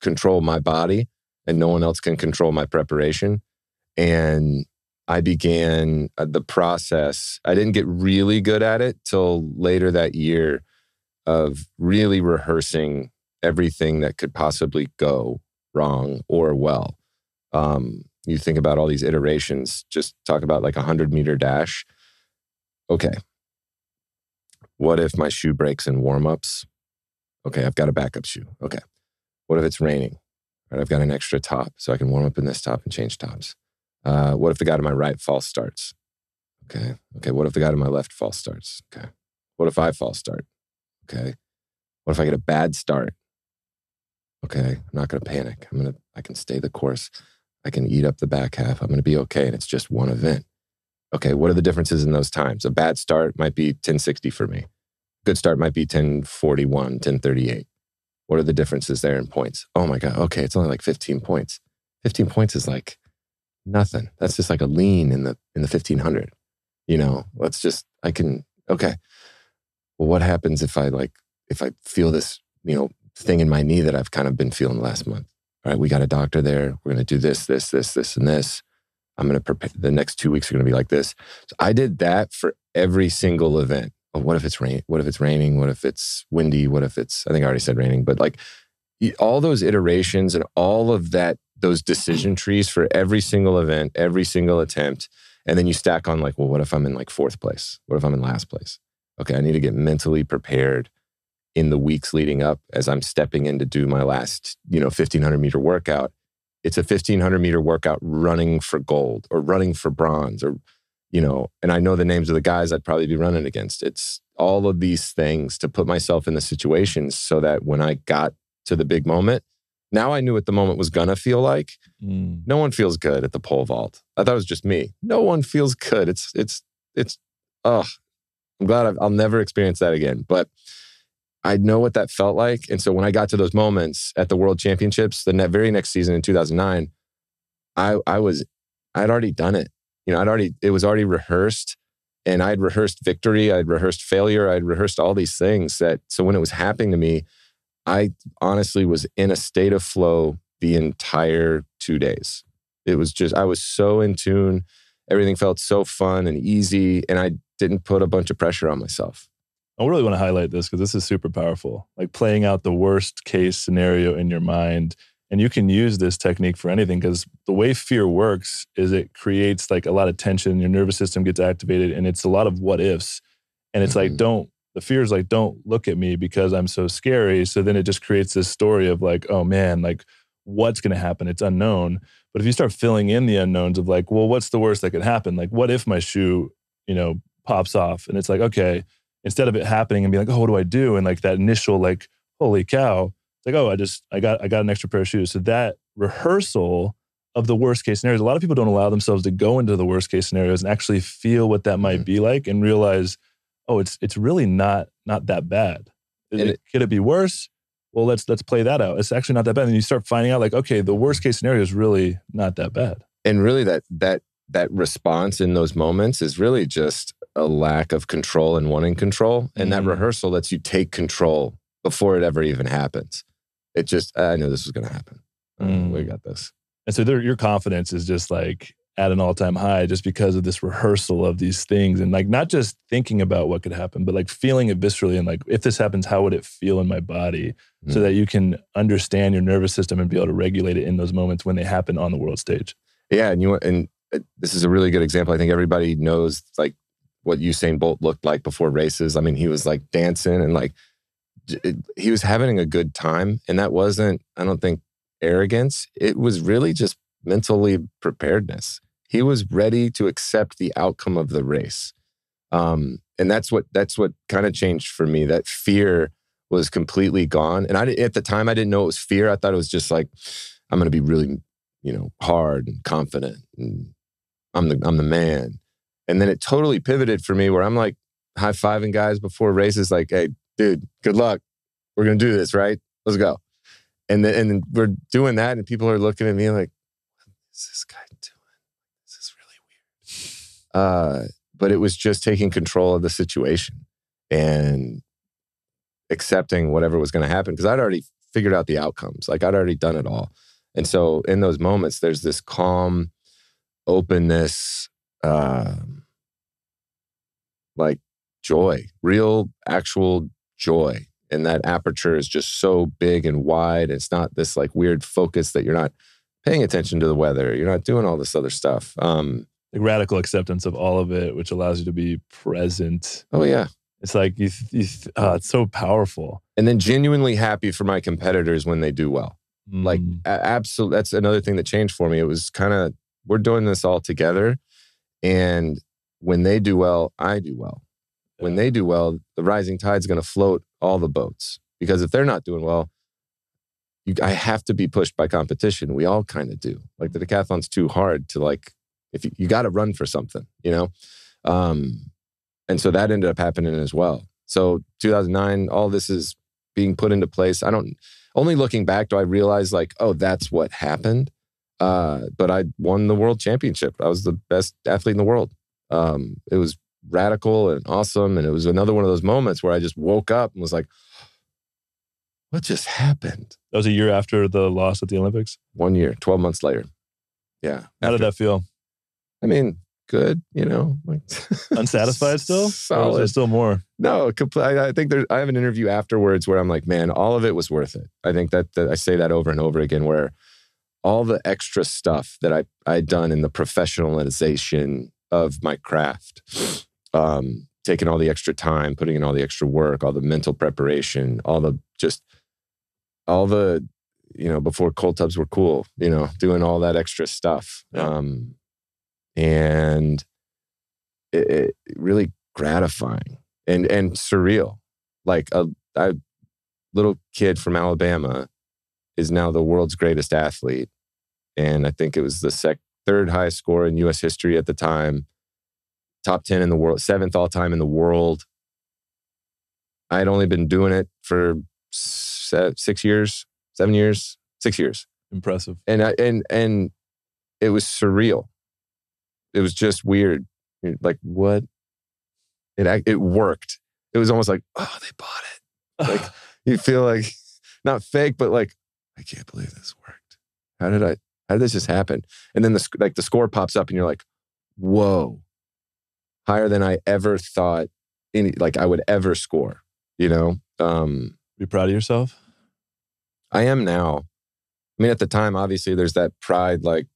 control my body and no one else can control my preparation and I began uh, the process. I didn't get really good at it till later that year of really rehearsing everything that could possibly go wrong or well. Um, you think about all these iterations, just talk about like a 100 meter dash. Okay. What if my shoe breaks in warm ups? Okay, I've got a backup shoe. Okay. What if it's raining? Right, I've got an extra top so I can warm up in this top and change tops. Uh, what if the guy to my right false starts? Okay. Okay. What if the guy to my left false starts? Okay. What if I false start? Okay. What if I get a bad start? Okay. I'm not going to panic. I'm going to, I can stay the course. I can eat up the back half. I'm going to be okay. And it's just one event. Okay, what are the differences in those times? A bad start might be 1060 for me. Good start might be 1041, 1038. What are the differences there in points? Oh my God. Okay, it's only like 15 points. 15 points is like nothing. That's just like a lean in the in the 1500. You know, let's just I can okay. Well, what happens if I like if I feel this, you know, thing in my knee that I've kind of been feeling last month? all right, we got a doctor there. We're going to do this, this, this, this, and this. I'm going to prepare. The next two weeks are going to be like this. So I did that for every single event. Well, what if it's rain? What if it's raining? What if it's windy? What if it's? I think I already said raining, but like all those iterations and all of that, those decision trees for every single event, every single attempt, and then you stack on like, well, what if I'm in like fourth place? What if I'm in last place? Okay, I need to get mentally prepared in the weeks leading up as I'm stepping in to do my last, you know, 1500 meter workout. It's a 1500 meter workout running for gold or running for bronze or, you know, and I know the names of the guys I'd probably be running against. It's all of these things to put myself in the situations so that when I got to the big moment, now I knew what the moment was gonna feel like. Mm. No one feels good at the pole vault. I thought it was just me. No one feels good. It's, it's, it's, oh, I'm glad I've, I'll never experience that again. But I know what that felt like. And so when I got to those moments at the World Championships, the very next season in 2009, I I was I'd already done it. You know, I'd already it was already rehearsed, and I'd rehearsed victory, I'd rehearsed failure, I'd rehearsed all these things. That so when it was happening to me, I honestly was in a state of flow the entire two days. It was just I was so in tune. Everything felt so fun and easy, and I didn't put a bunch of pressure on myself. I really want to highlight this because this is super powerful. Like playing out the worst case scenario in your mind And you can use this technique for anything because the way fear works is it creates like a lot of tension. Your nervous system gets activated and it's a lot of what ifs. And it's mm-hmm. like, don't, the fear is like, don't look at me because I'm so scary. So then it just creates this story of like, oh man, like what's going to happen? It's unknown. But if you start filling in the unknowns of like, well, what's the worst that could happen? Like, what if my shoe, you know, pops off? And it's like, okay, instead of it happening and being like, oh, what do I do? And like that initial, like, holy cow, it's like, oh, I just I got I got an extra pair of shoes. So that rehearsal of the worst case scenarios, a lot of people don't allow themselves to go into the worst case scenarios and actually feel what that might mm-hmm. be like and realize, oh, it's it's really not not that bad. It, could it be worse? Well, let's let's play that out. It's actually not that bad. And you start finding out like, okay, the worst case scenario is really not that bad. And really that that that response in those moments is really just a lack of control and wanting control. And mm. that rehearsal lets you take control before it ever even happens it just I knew this was going to happen. Mm. We got this. And so your confidence is just like at an all time high just because of this rehearsal of these things and like not just thinking about what could happen, but like feeling it viscerally and like if this happens, how would it feel in my body mm. so that you can understand your nervous system and be able to regulate it in those moments when they happen on the world stage. Yeah. And you, and uh, this is a really good example. I think everybody knows like what Usain Bolt looked like before races. I mean, he was like dancing and like he was having a good time. And that wasn't, I don't think, arrogance. It was really just mentally preparedness. He was ready to accept the outcome of the race. Um, and that's what that's what kind of changed for me. That fear was completely gone. And I at the time I didn't know it was fear. I thought it was just like I'm going to be really, you know, hard and confident, and I'm the I'm the man. And then it totally pivoted for me where I'm like high fiving guys before races, like, hey, dude, good luck. We're gonna do this, right? Let's go. And then and we're doing that, and people are looking at me like, what is this guy doing? This is really weird. Uh, but it was just taking control of the situation and accepting whatever was going to happen because I'd already figured out the outcomes. Like I'd already done it all. And so in those moments, there's this calm openness, uh, like joy, real, actual joy. And that aperture is just so big and wide. It's not this like weird focus that you're not paying attention to the weather. You're not doing all this other stuff. Um, the radical acceptance of all of it, which allows you to be present. Oh yeah, it's like you, you uh, it's so powerful. And then genuinely happy for my competitors when they do well. Mm. Like absolutely, that's another thing that changed for me. It was kind of we're doing this all together, and when they do well, I do well when they do well, the rising tide's going to float all the boats. Because if they're not doing well, you, I have to be pushed by competition. We all kind of do. Like the decathlon's too hard to like. If you, you got to run for something, you know, um, and so that ended up happening as well. So 2009, all this is being put into place. I don't. Only looking back do I realize like, oh, that's what happened. Uh, but I won the world championship. I was the best athlete in the world. Um, it was radical and awesome. And it was another one of those moments where I just woke up and was like, what just happened? That was a year after the loss at the Olympics? One year, 12 months later. Yeah. How after, did that feel? I mean, good, you know. Like Unsatisfied still? Solid. Still more? No, I, I think there's, I have an interview afterwards where I'm like, man, all of it was worth it. I think that, that I say that over and over again where all the extra stuff that I, I'd done in the professionalization of my craft um, taking all the extra time, putting in all the extra work, all the mental preparation, all the just all the you know before cold tubs were cool, you know, doing all that extra stuff, yeah. um, and it, it, really gratifying and and surreal. Like a, a little kid from Alabama is now the world's greatest athlete, and I think it was the sec- third highest score in U.S. history at the time top 10 in the world, seventh all time in the world. I had only been doing it for six years, seven years, six years. Impressive. And I, and and it was surreal. It was just weird. Like what? It it worked. It was almost like oh they bought it. Like you feel like not fake, but like I can't believe this worked. How did I? How did this just happen? And then the like the score pops up, and you're like, whoa higher than I ever thought any like I would ever score. You know, um, be proud of yourself. I am now. I mean, at the time, obviously, there's that pride, like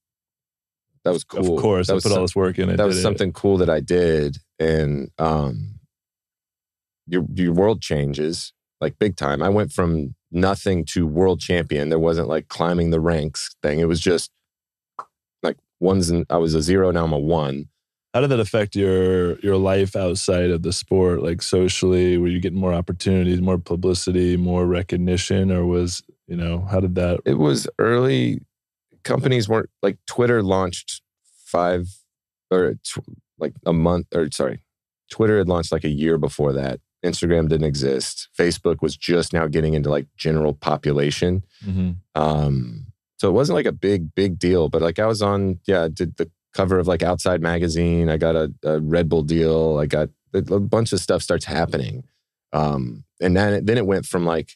that was cool. Of course, that I was put all this work in it. that was did it. something cool that I did, and um, your your world changes like big time. I went from nothing to world champion. There wasn't like climbing the ranks thing. It was just like ones and I was a zero. Now I'm a one. How did that affect your your life outside of the sport, like socially? Were you getting more opportunities, more publicity, more recognition, or was you know how did that? It was early. Companies weren't like Twitter launched five or tw- like a month or sorry, Twitter had launched like a year before that. Instagram didn't exist. Facebook was just now getting into like general population. Um, so it wasn't like a big, big deal, but like I was on, yeah, I did the cover of like Outside Magazine. I got a, a Red Bull deal. I got a, a bunch of stuff starts happening. Um, and then, it- then it went from like,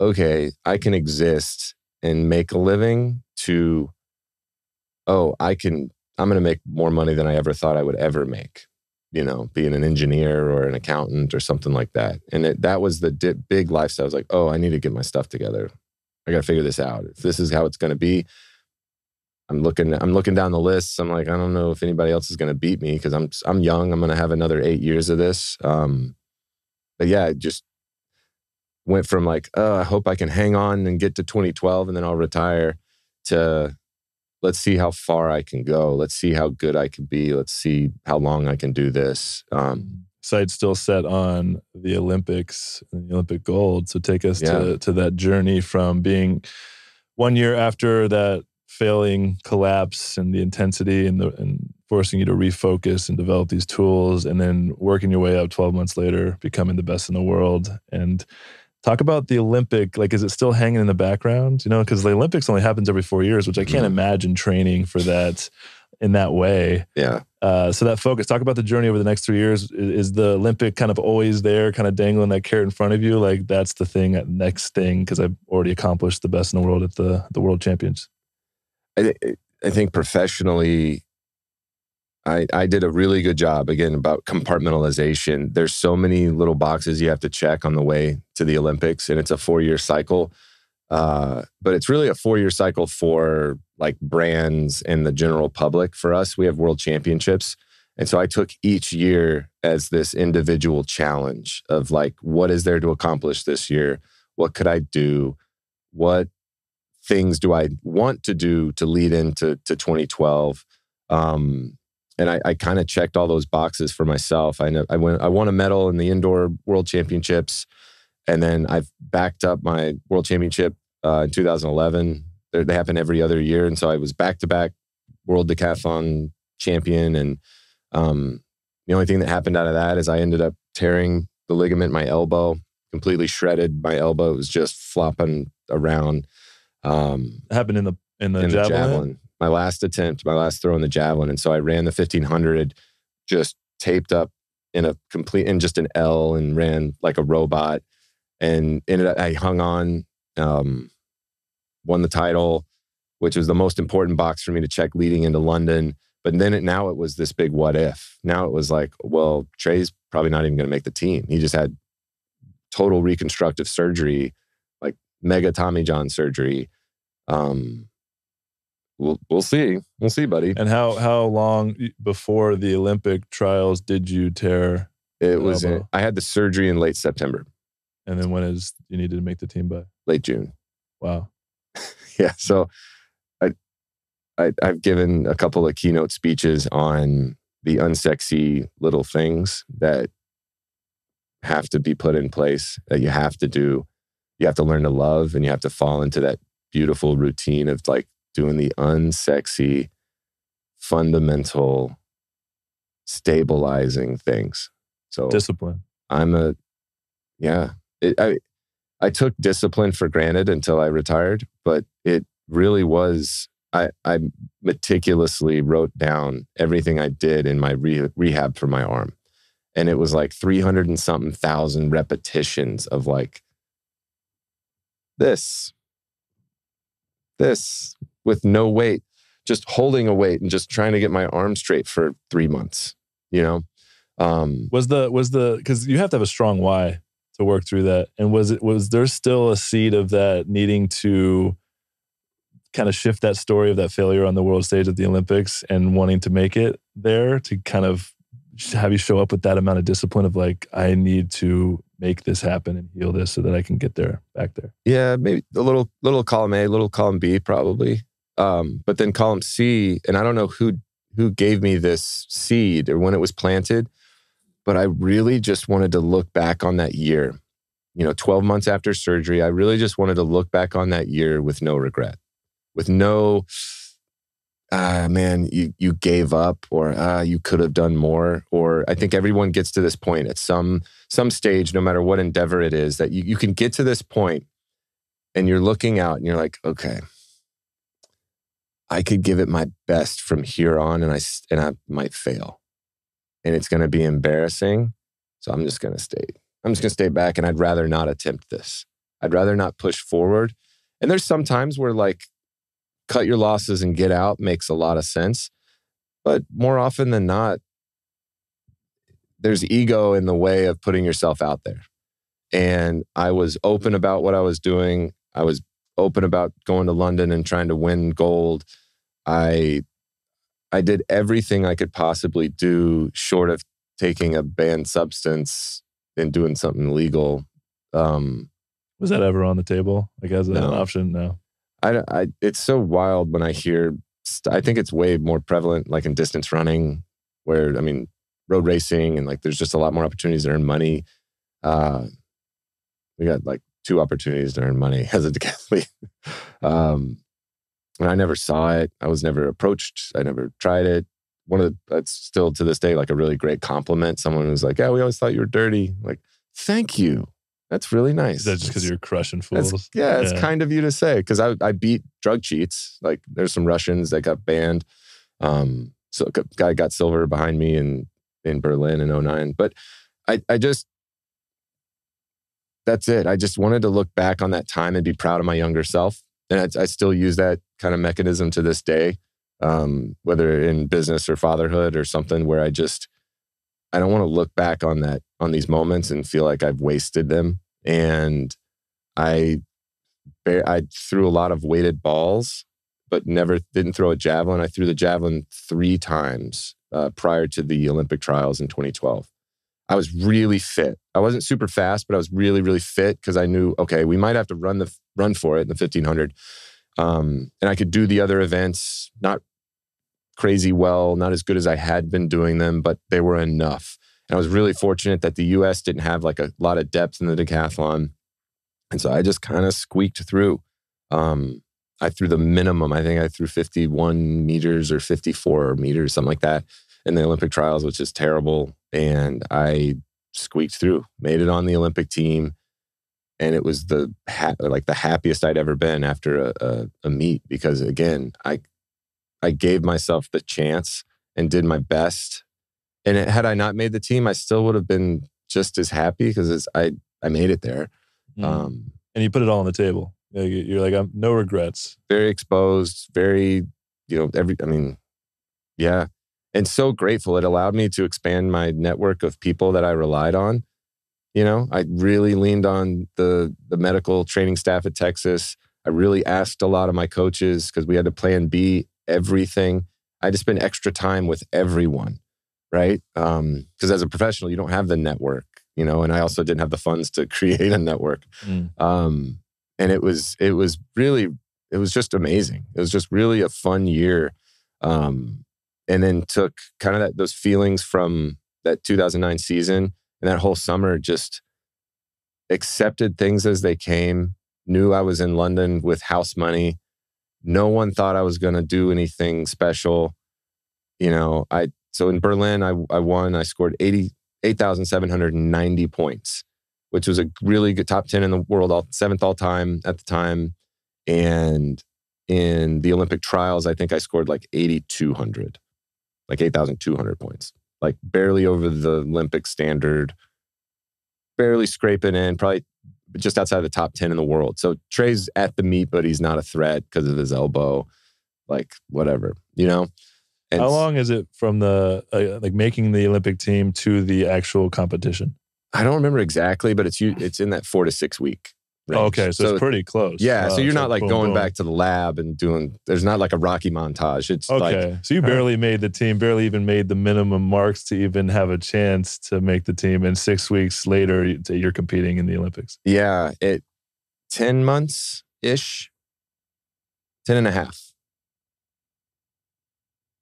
okay, I can exist and make a living to, oh, I can, I'm going to make more money than I ever thought I would ever make. You know, being an engineer or an accountant or something like that. And it, that was the di- big lifestyle. I was like, oh, I need to get my stuff together. I got to figure this out. If this is how it's going to be, I'm looking. I'm looking down the list. I'm like, I don't know if anybody else is going to beat me because I'm I'm young. I'm going to have another eight years of this. Um, but yeah, it just went from like, oh, I hope I can hang on and get to 2012 and then I'll retire to let's see how far I can go. Let's see how good I can be. Let's see how long I can do this. Um, Sight still set on the Olympics and the Olympic gold. So take us to to that journey from being one year after that failing collapse and the intensity and the and forcing you to refocus and develop these tools and then working your way up 12 months later becoming the best in the world and talk about the olympic like is it still hanging in the background? You know because the olympics only happens every four years which i can't Mhm. imagine training for that in that way. Yeah. uh, so that focus talk about the journey over the next three years. Is, is the olympic kind of always there kind of dangling that carrot in front of you? Like that's the thing that next thing because i've already accomplished the best in the world at the the world champions. I, I think professionally, I, I did a really good job again about compartmentalization. There's so many little boxes you have to check on the way to the Olympics, and it's a four year cycle. Uh, but it's really a four year cycle for like brands and the general public. For us, we have world championships. And so I took each year as this individual challenge of like, what is there to accomplish this year? What could I do? What things do I want to do to lead into to 2012? Um, and I, I kind of checked all those boxes for myself. I know I went, I won a medal in the indoor world championships, and then I've backed up my world championship uh, in 2011. They're, they happen every other year, and so I was back to back world decathlon champion. And um, the only thing that happened out of that is I ended up tearing the ligament in my elbow, completely shredded. My elbow was just flopping around. Um, happened in the in the, in javelin? the javelin. My last attempt, my last throw in the javelin. And so I ran the 1500 just taped up in a complete, in just an L and ran like a robot and ended up, I hung on, um, won the title, which was the most important box for me to check leading into London. But then it, now it was this big what if. Now it was like, well, Trey's probably not even going to make the team. He just had total reconstructive surgery, like mega Tommy John surgery. Um, we'll we'll see. We'll see, buddy. And how how long before the Olympic trials did you tear? It was. elbow. I had the surgery in late September, And then when is you needed to make the team by? late June. Wow. Yeah. So, I, I I've given a couple of keynote speeches on the unsexy little things that have to be put in place that you have to do. You have to learn to love, and you have to fall into that beautiful routine of like doing the unsexy, fundamental, stabilizing things. So Discipline. I'm a, yeah. It, I I took discipline for granted until I retired, but it really was. I I meticulously wrote down everything I did in my re- rehab for my arm, and it was like three hundred and something thousand repetitions of like this, this with no weight, just holding a weight and just trying to get my arm straight for three months. You know, um, Was the was the because you have to have a strong why to work through that. And was it was there still a seed of that needing to kind of shift that story of that failure on the world stage at the Olympics and wanting to make it there to kind of have you show up with that amount of discipline of like, I need to make this happen and heal this so that I can get there back there? Yeah, maybe a little little column A, little column B, probably. Um, but then column C, and I don't know who who gave me this seed or when it was planted, but I really just wanted to look back on that year. You know, 12 months after surgery, I really just wanted to look back on that year with no regret, with no, ah, man, you, you gave up or ah, you could have done more. Or I think everyone gets to this point at some, some stage, no matter what endeavor it is, that you, you can get to this point and you're looking out and you're like, okay, I could give it my best from here on and I, and I might fail and it's going to be embarrassing. So I'm just going to stay. I'm just going to stay back and I'd rather not attempt this. I'd rather not push forward. And there's some times where like cut your losses and get out makes a lot of sense. But more often than not, there's ego in the way of putting yourself out there. And I was open about what I was doing. I was open about going to London and trying to win gold. I I did everything I could possibly do short of taking a banned substance and doing something legal. Um, was that ever on the table? Like as no. an option? No. I, I, it's so wild when I hear, I think it's way more prevalent like in distance running where, I mean, road racing and like there's just a lot more opportunities to earn money. Uh, we got like two opportunities to earn money as a decathlete. um, and I never saw it. I was never approached. I never tried it. One of the, that's still to this day like a really great compliment. Someone was like, "Yeah, we always thought you were dirty." Like, thank you. That's really nice. Is that just because you're crushing fools? Yeah, it's kind of you to say because I I beat drug cheats. Like, there's some Russians that got banned. Um, so a guy got silver behind me in in Berlin in 09. But I I just that's it. I just wanted to look back on that time and be proud of my younger self. And I, I still use that kind of mechanism to this day, um, whether in business or fatherhood or something where I just, I don't want to look back on that, on these moments and feel like I've wasted them. And I, I threw a lot of weighted balls, but never didn't throw a javelin. I threw the javelin three times uh, prior to the Olympic trials in 2012. I was really fit. I wasn't super fast, but I was really, really fit because I knew, okay, we might have to run the run for it in the 1500. Um, and I could do the other events, not crazy well, not as good as I had been doing them, but they were enough. And I was really fortunate that the US didn't have like a lot of depth in the decathlon. And so I just kind of squeaked through. Um, I threw the minimum. I think I threw 51 meters or 54 meters, something like that, in the Olympic trials, which is terrible. And I squeaked through, made it on the Olympic team and it was the ha- like the happiest I'd ever been after a, a, a meet because again I I gave myself the chance and did my best. And it, had I not made the team I still would have been just as happy because I I made it there. Mm. um, and you put it all on the table. You're like I'm no regrets. Very exposed very you know every I mean yeah. And so grateful. It allowed me to expand my network of people that I relied on you know, I really leaned on the the medical training staff at Texas. I really asked a lot of my coaches because we had to plan B everything. I had to spend extra time with everyone, right? Because um, as a professional, you don't have the network, you know. And I also didn't have the funds to create a network. Mm. Um, and it was it was really it was just amazing. It was just really a fun year. Um, and then took kind of that, those feelings from that 2009 season and that whole summer just accepted things as they came, knew I was in London with house money. No one thought I was going to do anything special. You know, I, so in Berlin, I, I won, I scored 80, 8,790 points, which was a really good top 10 in the world, all, seventh all time at the time. And in the Olympic trials, I think I scored like 8,200, like 8,200 points like barely over the Olympic standard, barely scraping in, probably just outside the top 10 in the world. So Trey's at the meet, but he's not a threat because of his elbow, like whatever, you know? And How long is it from the, uh, like making the Olympic team to the actual competition? I don't remember exactly, but it's it's in that four to six week range. Oh, okay, so, it's pretty close. yeah. Wow, so you're it's not like boom, going boom. back to the lab and doing. There's not like a Rocky montage. It's like Okay, so you uh, barely made the team, barely even made the minimum marks to even have a chance to make the team. And six weeks later, you- you're competing in the Olympics. yeah, it ten months ish, ten and a half.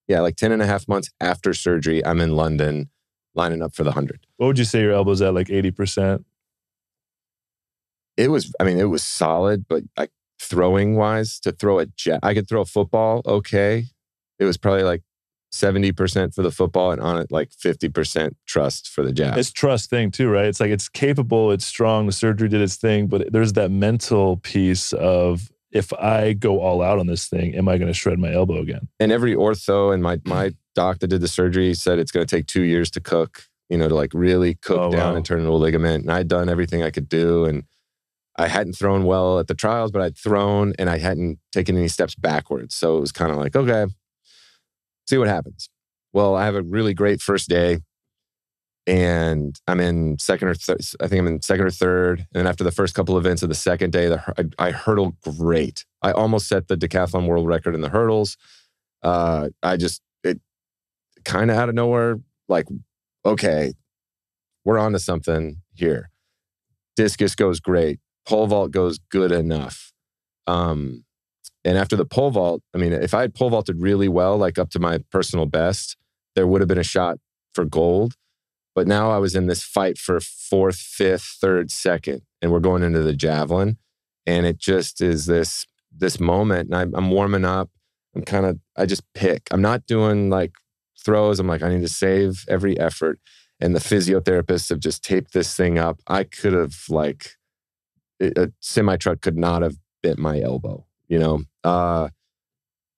Yeah, like 10 and a half months after surgery, I'm in London lining up for the 100. What would you say your elbow's at? Like 80%? It was i mean it was solid but like throwing wise to throw a jet i could throw a football okay it was probably like 70% for the football and on it like 50% trust for the jab It's trust thing too, right? It's like it's capable, it's strong. The surgery did its thing, but there's that mental piece of if I go all out on this thing, am I going to shred my elbow again? and every ortho and my my doc that did the surgery said it's going to take two years to cook you know to like really cook Oh, down wow. and turn into a ligament and i'd done everything i could do and i hadn't thrown well at the trials but i'd thrown and i hadn't taken any steps backwards. So it was kind of like okay see what happens. Well i have a really great first day and i'm in second or third i think i'm in second or third. And then after the first couple events of the second day the, I, I hurdled great. I almost set the decathlon world record in the hurdles. Uh, I just it kind of out of nowhere, like, okay, we're on to something here. Discus goes great. Pole vault goes good enough. Um, and after the pole vault, I mean, if I had pole vaulted really well, like up to my personal best, there would have been a shot for gold. But now I was in this fight for fourth, fifth, third, second, and we're going into the javelin, and it just is this this moment, and I'm, I'm warming up. I'm kind of, I just pick. I'm not doing like throws. I'm like, I need to save every effort. And the physiotherapists have just taped this thing up. I could have, like, a semi truck could not have bit my elbow, you know? Uh,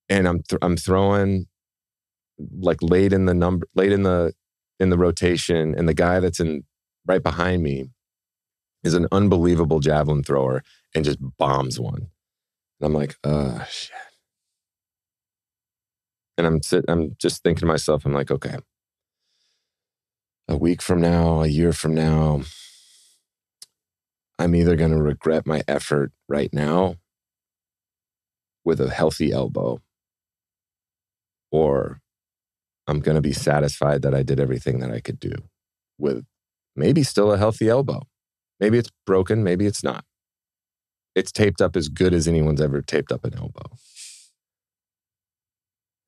and I'm, th- I'm throwing like late in the number, late in the, in the rotation. And the guy that's in right behind me is an unbelievable javelin thrower and just bombs one. And I'm like, uh, shit and I'm sit, I'm just thinking to myself, I'm like, okay, a week from now, a year from now, I'm either going to regret my effort right now with a healthy elbow, or I'm going to be satisfied that I did everything that I could do with maybe still a healthy elbow. Maybe it's broken, maybe it's not. It's taped up as good as anyone's ever taped up an elbow.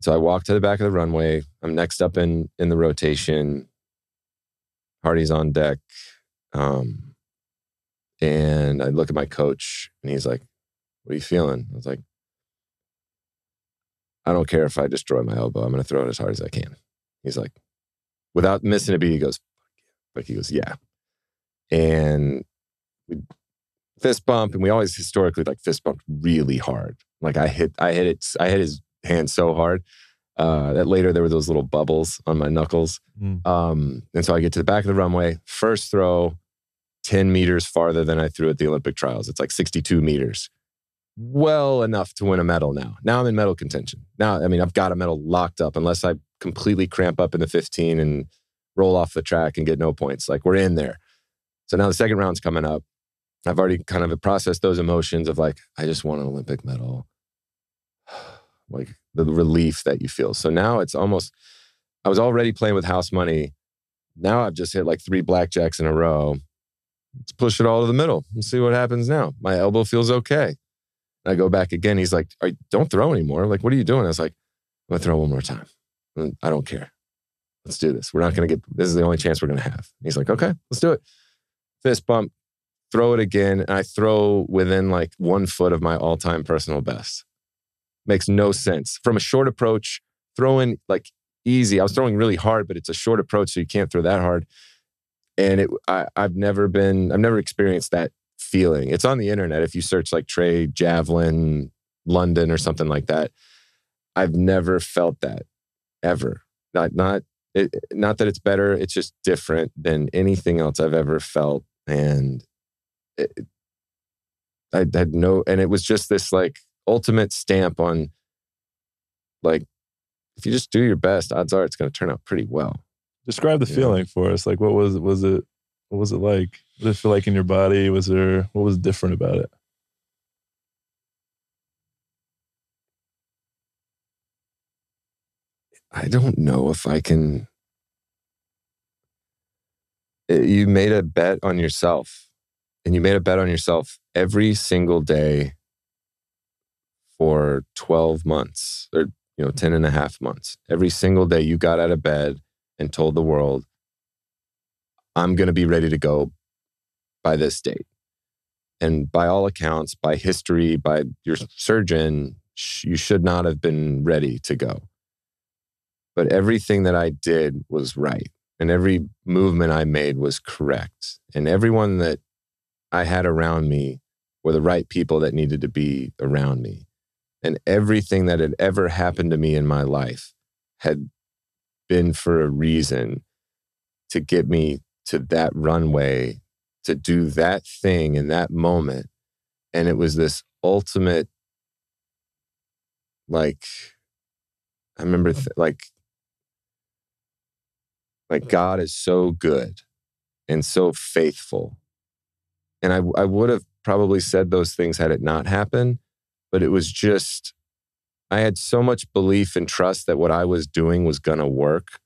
So I walk to the back of the runway. I'm next up in in the rotation. Hardee's on deck. Um, and I look at my coach and he's like, What are you feeling? I was like, I don't care if I destroy my elbow. I'm gonna throw it as hard as I can. He's like, without missing a beat, he goes, like he goes, Yeah. And we fist bump, and we always historically like fist bumped really hard. Like I hit I hit it, I hit his hand so hard uh, that later there were those little bubbles on my knuckles. Mm. Um, and so I get to the back of the runway, first throw, 10 meters farther than I threw at the Olympic trials. It's like 62 meters. Well enough to win a medal now. Now I'm in medal contention. Now, I mean, I've got a medal locked up unless I completely cramp up in the 15 and roll off the track and get no points. Like we're in there. So now the second round's coming up. I've already kind of processed those emotions of like, I just won an Olympic medal. Like the relief that you feel. So now it's almost, I was already playing with house money. Now I've just hit like three blackjacks in a row. Let's push it all to the middle and see what happens now. My elbow feels okay. And I go back again. He's like, "Are- don't throw anymore. Like, what are you doing? I was like, I'm going to throw one more time. Mm, I don't care. Let's do this. We're not going to get, this is the only chance we're going to have. He's like, okay, let's do it. Fist bump, throw it again. And I throw within like one foot of my all time personal best. Makes no sense. From a short approach, throwing like easy. I was throwing really hard, but it's a short approach, so you can't throw that hard. And it, I, I've never been, I've never experienced that feeling. It's on the internet. If you search like Trey Javelin London or something like that, I've never felt that ever. Not, not, it, not that it's better. It's just different than anything else I've ever felt. And it, I had no, and it was just this like ultimate stamp on like if you just do your best, odds are it's going to turn out pretty well. Describe the Yeah. feeling for us. Like, what was it was it? What was it like? What did it feel like in your body? Was there what was different about it? I don't know if I can. Eh, you made a bet on yourself, and you made a bet on yourself every single day for 12 months or, you know, 10 and a half months. Every single day you got out of bed and told the world, I'm going to be ready to go by this date. And by all accounts, by history, by your surgeon, you should not have been ready to go. But everything that I did was right. And every movement I made was correct. And everyone that I had around me were the right people that needed to be around me. And everything that had ever happened to me in my life had been for a reason to get me to that runway to do that thing in that moment. And it was this ultimate, like, I remember, th- like, like God is so good and so faithful. And I, I would have probably said those things had it not happened, but it was just, I had so much belief and trust that what I was doing was going to work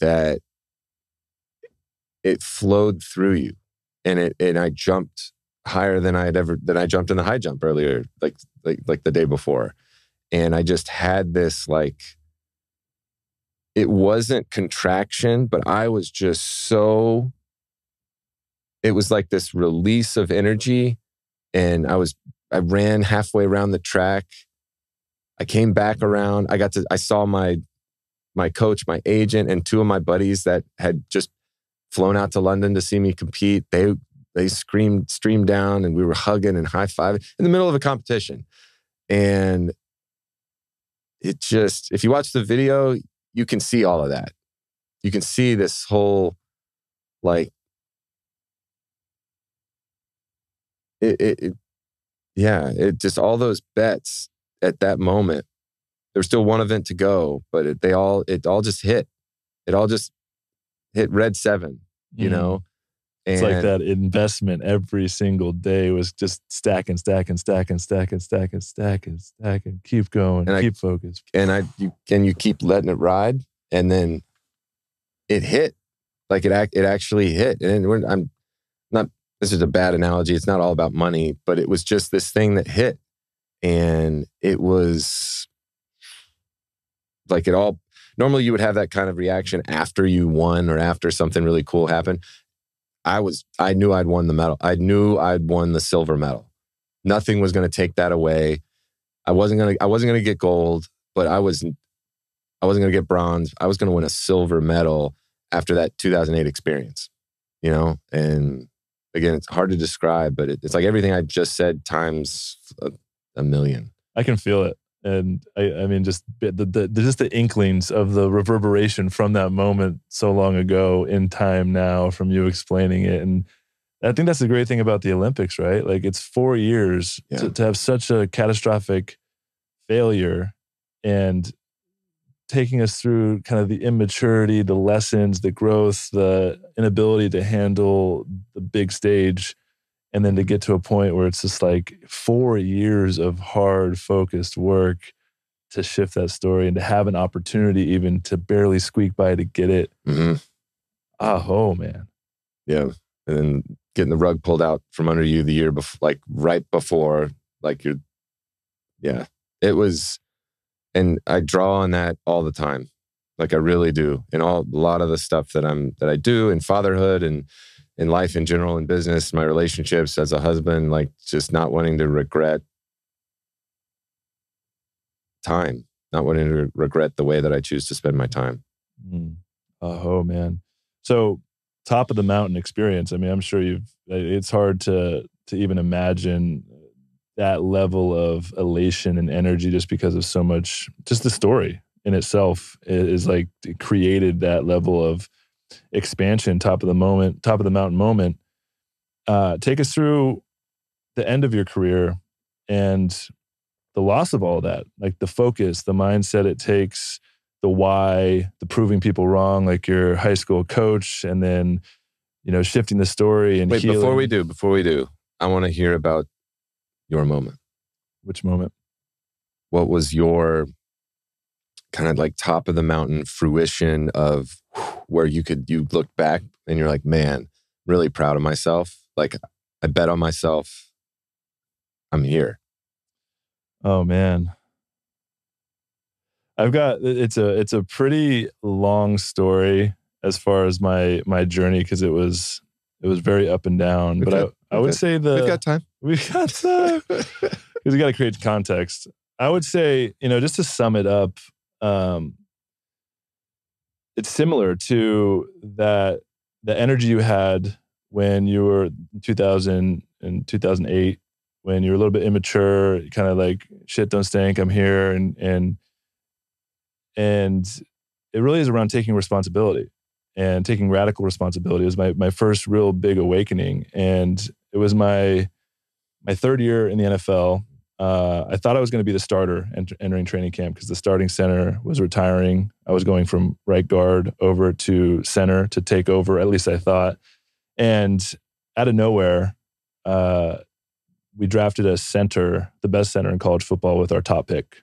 that it flowed through you. And it, and I jumped higher than I had ever, than I jumped in the high jump earlier, like, like, like the day before. And I just had this like, it wasn't contraction, but I was just so, it was like this release of energy. And I was, I ran halfway around the track. I came back around. I got to, I saw my, my coach, my agent, and two of my buddies that had just flown out to London to see me compete. They, they screamed, streamed down, and we were hugging and high fiving in the middle of a competition. And it just, if you watch the video, you can see all of that. You can see this whole like it, it, it yeah, it just all those bets at that moment. there was still one event to go, but it, they all it all just hit. It all just hit red seven, you mm. know. And it's like that investment every single day was just stacking, stacking, stacking, stacking, stacking, stacking, stacking. Keep going, and keep I, focused. And I, you, and you keep letting it ride, and then it hit, like it, it actually hit. And I'm not. This is a bad analogy. It's not all about money, but it was just this thing that hit, and it was like it all. Normally, you would have that kind of reaction after you won or after something really cool happened. I was I knew I'd won the medal. I knew I'd won the silver medal. Nothing was going to take that away. I wasn't going to I wasn't going to get gold, but I was I wasn't going to get bronze. I was going to win a silver medal after that 2008 experience. You know, and again, it's hard to describe, but it, it's like everything I just said times a, a million. I can feel it and I, I mean, just the, the, just the inklings of the reverberation from that moment so long ago in time now, from you explaining it, and I think that's the great thing about the Olympics, right? Like it's four years yeah. to, to have such a catastrophic failure, and taking us through kind of the immaturity, the lessons, the growth, the inability to handle the big stage and then to get to a point where it's just like four years of hard focused work to shift that story and to have an opportunity even to barely squeak by to get it mm-hmm. oh man. Yeah. And then getting the rug pulled out from under you the year before like right before like you're yeah. It was and i draw on that all the time. Like i really do. In all a lot of the stuff that i'm that i do in fatherhood and in life in general, in business, my relationships as a husband, like just not wanting to regret time, not wanting to regret the way that I choose to spend my time. Mm. Oh man. So top of the mountain experience. I mean, I'm sure you've it's hard to to even imagine that level of elation and energy just because of so much just the story in itself is like created that level of expansion, top of the moment, top of the mountain moment. Uh, take us through the end of your career and the loss of all that, like the focus, the mindset it takes, the why, the proving people wrong, like your high school coach, and then you know, shifting the story and Wait, healing. before we do, before we do, I want to hear about your moment. Which moment? What was your kind of like top of the mountain fruition of where you could you look back and you're like, man, really proud of myself. Like I bet on myself. I'm here. Oh man. I've got it's a it's a pretty long story as far as my my journey because it was it was very up and down. We've but got- I, I would got- say the We've got time. we've got time because we got to create context. I would say, you know, just to sum it up, um, it's similar to that the energy you had when you were 2000 and 2008 when you were a little bit immature kind of like shit don't stink i'm here and and and it really is around taking responsibility and taking radical responsibility it was my, my first real big awakening and it was my my third year in the nfl uh, I thought I was going to be the starter ent- entering training camp because the starting center was retiring. I was going from right guard over to center to take over. At least I thought. And out of nowhere, uh, we drafted a center, the best center in college football, with our top pick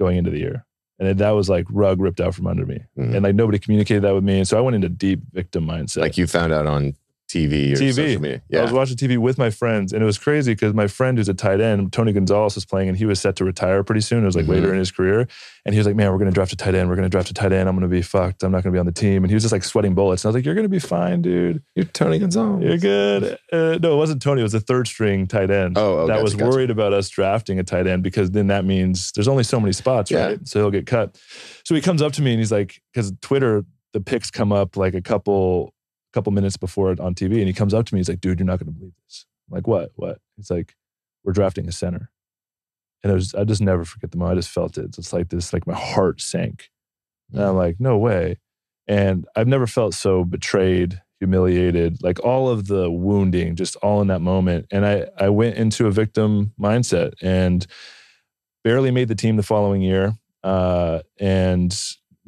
going into the year. And that was like rug ripped out from under me. Mhm. And like nobody communicated that with me. And so I went into deep victim mindset. Like you found out on TV or TV. social media. I was watching TV with my friends, and it was crazy because my friend who's a tight end, Tony Gonzalez, was playing, and he was set to retire pretty soon. It was like Mhm. later in his career, and he was like, "Man, we're going to draft a tight end. We're going to draft a tight end. I'm going to be fucked. I'm not going to be on the team." And he was just like sweating bullets. And I was like, "You're going to be fine, dude. You're Tony Gonzalez. You're good." Uh, no, it wasn't Tony. It was a third string tight end. Oh, oh that gotcha, was gotcha. worried about us drafting a tight end because then that means there's only so many spots, Yeah. right? So he'll get cut. So he comes up to me and he's like, because Twitter, the picks come up like a couple couple minutes before it on TV, and he comes up to me. He's like, "Dude, you're not going to believe this." I'm like, "What? What?" He's like, "We're drafting a center," and it was I just never forget the moment. I just felt it. It's like this, like my heart sank, and I'm like, "No way!" And I've never felt so betrayed, humiliated, like all of the wounding, just all in that moment. And I I went into a victim mindset and barely made the team the following year, uh, and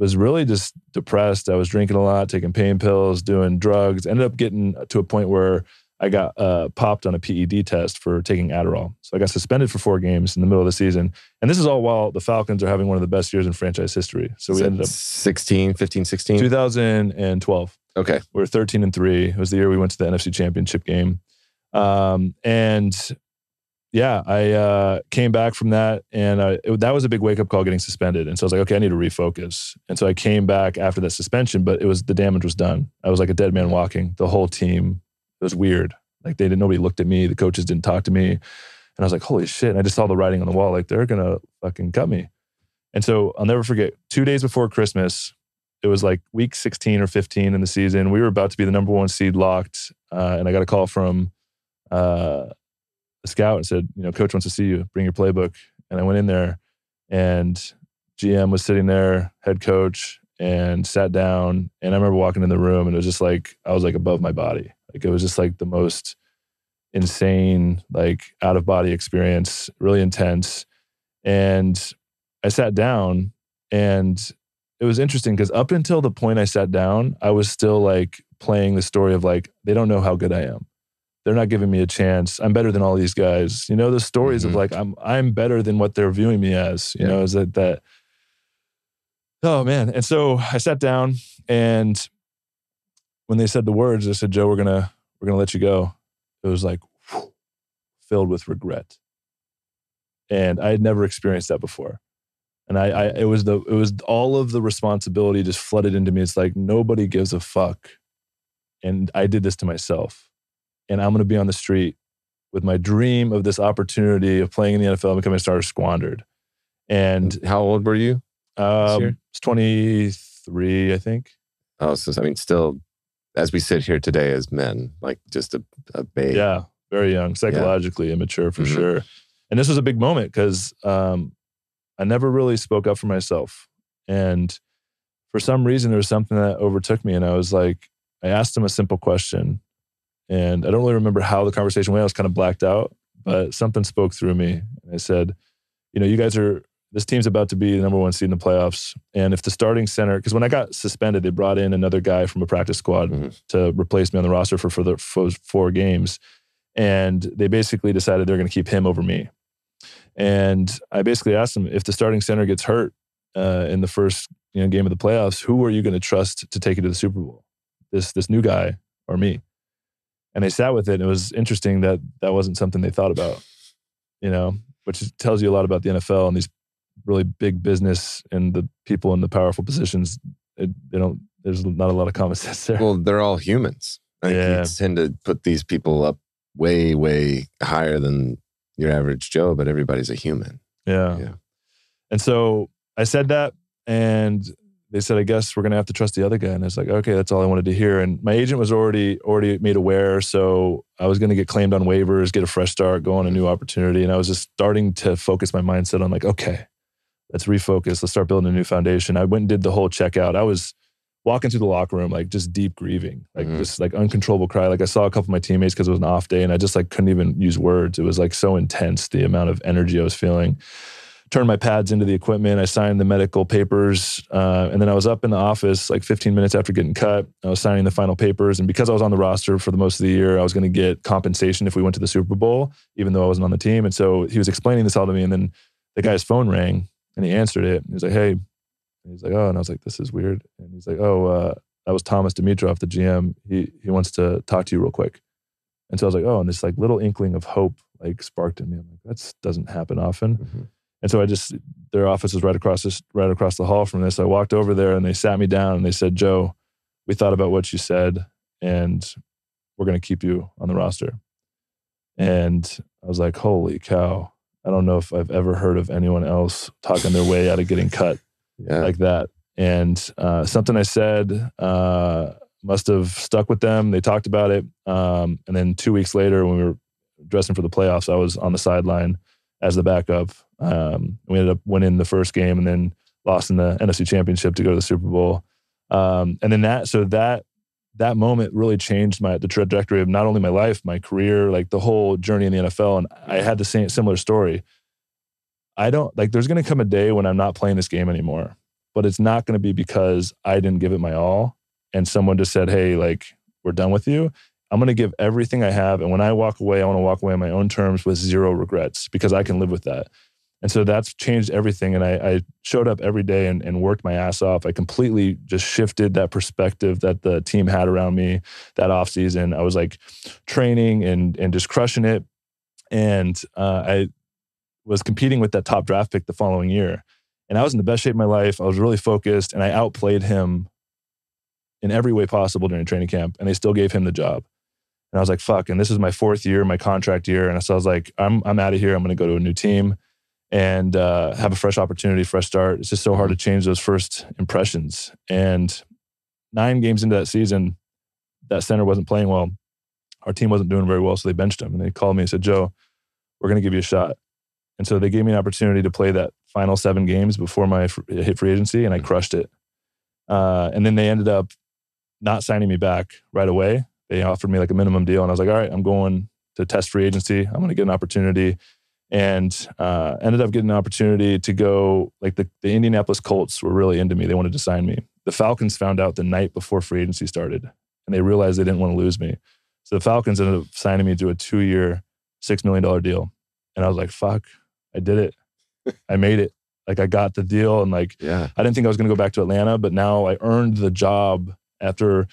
was really just depressed. I was drinking a lot, taking pain pills, doing drugs. Ended up getting to a point where I got uh, popped on a PED test for taking Adderall. So I got suspended for four games in the middle of the season. And this is all while the Falcons are having one of the best years in franchise history. So we ended up 16, 15, 16. 2012. Okay. We were 13 and three. It was the year we went to the NFC Championship game. Um, and yeah, I uh, came back from that, and I, it- that was a big wake up call getting suspended. And so I was like, okay, I need to refocus. And so I came back after that suspension, but it was the damage was done. I was like a dead man walking. The whole team, it was weird. Like they didn't, nobody looked at me. The coaches didn't talk to me. And I was like, holy shit. And I just saw the writing on the wall, like they're gonna fucking cut me. And so I'll never forget. Two days before Christmas, it was like week 16 or 15 in the season. We were about to be the number one seed locked. Uh, and I got a call from uh, a scout and said, you know, coach wants to see you. Bring your playbook. And I went in there and GM was sitting there, head coach, and sat down. And I remember walking in the room and it was just like, I was like above my body. Like it was just like the most insane, like out of body experience, really intense. And I sat down and it was interesting because up until the point I sat down, I was still like playing the story of like, they don't know how good I am. They're not giving me a chance. I'm better than all these guys. You know, the stories Mhm. of like I'm I'm better than what they're viewing me as. You Yeah. know, is that that Oh man. And so I sat down and when they said the words, I said, Joe, we're gonna we're gonna let you go. It was like whew, filled with regret. And I had never experienced that before. And I, I it was the it was all of the responsibility just flooded into me. It's like nobody gives a fuck. And I did this to myself. And I'm gonna be on the street with my dream of this opportunity of playing in the NFL and becoming a starter squandered. And how old were you? um, it's 23, I think. Oh, so I mean, still, as we sit here today as men, like just a, a babe. Yeah, very young, psychologically immature for Mhm. sure. And this was a big moment because um, I never really spoke up for myself. And for some reason, there was something that overtook me. And I was like, I asked him a simple question. And I don't really remember how the conversation went. I was kind of blacked out, but something spoke through me. And I said, You know, you guys are this team's about to be the number one seed in the playoffs. And if the starting center, because when I got suspended, they brought in another guy from a practice squad Mhm. to replace me on the roster for, for the for four games. And they basically decided they're going to keep him over me. And I basically asked them if the starting center gets hurt uh, in the first you know, game of the playoffs, who are you going to trust to take you to the Super Bowl? This this new guy or me? And they sat with it. And it was interesting that that wasn't something they thought about, you know, which tells you a lot about the NFL and these really big business and the people in the powerful positions. It, they don't. There's not a lot of common sense there. Well, they're all humans. I Yeah. you tend to put these people up way, way higher than your average Joe, but everybody's a human. Yeah. Yeah. And so I said that, and they said, "I guess we're gonna have to trust the other guy." And I was like, "Okay, that's all I wanted to hear." And my agent was already already made aware, so I was gonna get claimed on waivers, get a fresh start, go on a new opportunity, and I was just starting to focus my mindset on like, okay, let's refocus, let's start building a new foundation. I went and did the whole checkout. I was walking through the locker room like just deep grieving, like Mhm. just like uncontrollable cry. Like I saw a couple of my teammates because it was an off day, and I just like couldn't even use words. It was like so intense the amount of energy I was feeling turned my pads into the equipment. I signed the medical papers. Uh, and then I was up in the office like 15 minutes after getting cut. I was signing the final papers. And because I was on the roster for the most of the year, I was going to get compensation if we went to the Super Bowl, even though I wasn't on the team. And so he was explaining this all to me. And then the guy's phone rang and he answered it. He was like, hey, and he's like, oh, and I was like, this is weird. And he's like, oh, uh, that was Thomas Dimitroff, the GM. He, he wants to talk to you real quick. And so I was like, oh, and this like little inkling of hope like sparked in me. I'm like, that doesn't happen often. Mhm. And so I just their office was right across this right across the hall from this. I walked over there and they sat me down and they said, Joe, we thought about what you said and we're gonna keep you on the roster. And I was like, holy cow. I don't know if I've ever heard of anyone else talking their way out of getting cut Yeah. like that. And uh, something I said uh, must have stuck with them. They talked about it. Um, and then two weeks later, when we were dressing for the playoffs, I was on the sideline as the backup. Um, we ended up winning the first game and then lost in the NFC Championship to go to the Super Bowl. Um, and then that, so that that moment really changed my the trajectory of not only my life, my career, like the whole journey in the NFL. And I had the same similar story. I don't like. There's going to come a day when I'm not playing this game anymore, but it's not going to be because I didn't give it my all and someone just said, "Hey, like we're done with you." I'm going to give everything I have, and when I walk away, I want to walk away on my own terms with zero regrets because I can live with that. And so that's changed everything. And I, I showed up every day and, and worked my ass off. I completely just shifted that perspective that the team had around me that off season. I was like training and and just crushing it. And uh, I was competing with that top draft pick the following year. And I was in the best shape of my life. I was really focused and I outplayed him in every way possible during training camp. And they still gave him the job. And I was like, fuck. And this is my fourth year, my contract year. And so I was like, I'm, I'm out of here. I'm going to go to a new team and uh, have a fresh opportunity, fresh start. It's just so hard to change those first impressions. And nine games into that season, that center wasn't playing well. Our team wasn't doing very well. So they benched him and they called me and said, Joe, we're going to give you a shot. And so they gave me an opportunity to play that final seven games before my fr- hit free agency, and I crushed it. Uh, and then they ended up not signing me back right away. They offered me like a minimum deal, and I was like, all right, I'm going to test free agency. I'm going to get an opportunity. And uh, ended up getting an opportunity to go, like the, the Indianapolis Colts were really into me. They wanted to sign me. The Falcons found out the night before free agency started, and they realized they didn't want to lose me. So the Falcons ended up signing me to a two year, $6 million deal. And I was like, fuck, I did it. I made it. Like I got the deal and like Yeah. I didn't think I was going to go back to Atlanta, but now I earned the job after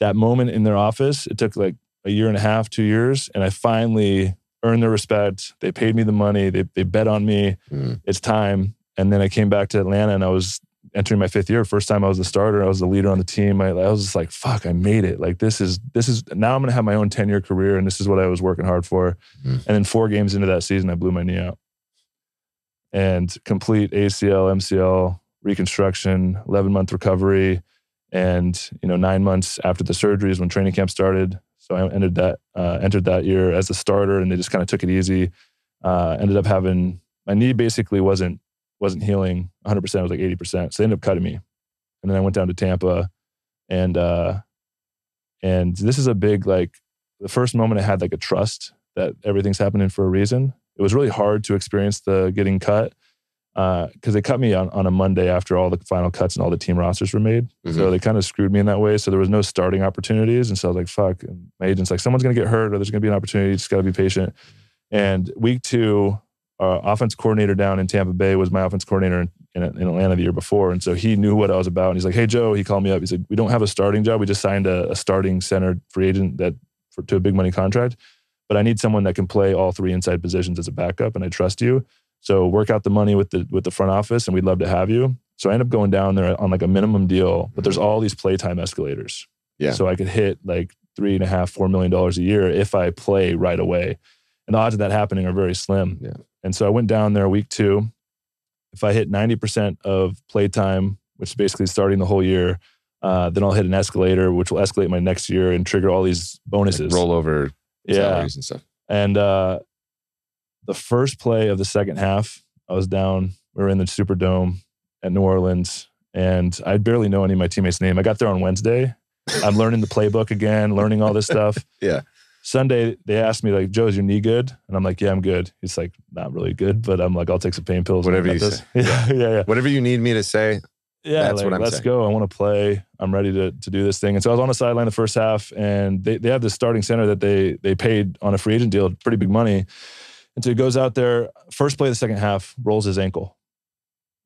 that moment in their office. It took like a year and a half, two years, and I finally earned their respect. They paid me the money. They they bet on me. Mm. It's time. And then I came back to Atlanta, and I was entering my fifth year. First time I was the starter. I was the leader on the team. I, I was just like, "Fuck, I made it! Like this is this is now I'm going to have my own ten year career, and this is what I was working hard for." Mhm. And then four games into that season, I blew my knee out, and complete ACL, MCL reconstruction, eleven month recovery, and you know nine months after the surgeries when training camp started. So I entered that uh, entered that year as a starter, and they just kind of took it easy. Uh, ended up having my knee basically wasn't wasn't healing 100. percent It was like 80 percent. So they ended up cutting me, and then I went down to Tampa, and uh, and this is a big like the first moment I had like a trust that everything's happening for a reason. It was really hard to experience the getting cut. Because they cut me on, on a Monday after all the final cuts and all the team rosters were made. So Mhm. they kind of screwed me in that way. So there was no starting opportunities. And so I was like, fuck. And my agent's like, someone's going to get hurt or there's going to be an opportunity. You just got to be patient. And week two, uh, offense coordinator down in Tampa Bay was my offense coordinator in, in, in Atlanta the year before. And so he knew what I was about. And he's like, hey, Joe, he called me up. He said, we don't have a starting job. We just signed a, a starting center free agent that for, to a big money contract. But I need someone that can play all three inside positions as a backup. And I trust you. So work out the money with the with the front office, and we'd love to have you. So I end up going down there on like a minimum deal, but there's all these playtime escalators. Yeah. So I could hit like three and a half, four million dollars a year if I play right away. And the odds of that happening are very slim. Yeah. And so I went down there week two. If I hit 90% of playtime, which is basically starting the whole year, uh, then I'll hit an escalator, which will escalate my next year and trigger all these bonuses. roll over yeah. salaries and stuff. And uh, the first play of the second half, I was down. We were in the Superdome at New Orleans, and I barely know any of my teammates' name. I got there on Wednesday. I'm learning the playbook again, learning all this stuff. Yeah. Sunday, they asked me like, "Joe, is your knee good?" And I'm like, "Yeah, I'm good." He's like, "Not really good, but I'm like, I'll take some pain pills." Whatever you this." say. Yeah, yeah, yeah. Whatever you need me to say, Yeah, That's like, what I'm saying. let's saying. go. I want to play. I'm ready to to do this thing. And so I was on the sideline the first half, and they they have this starting center that they they paid on a free agent deal, pretty big money. And so he goes out there, first play of the second half, rolls his ankle.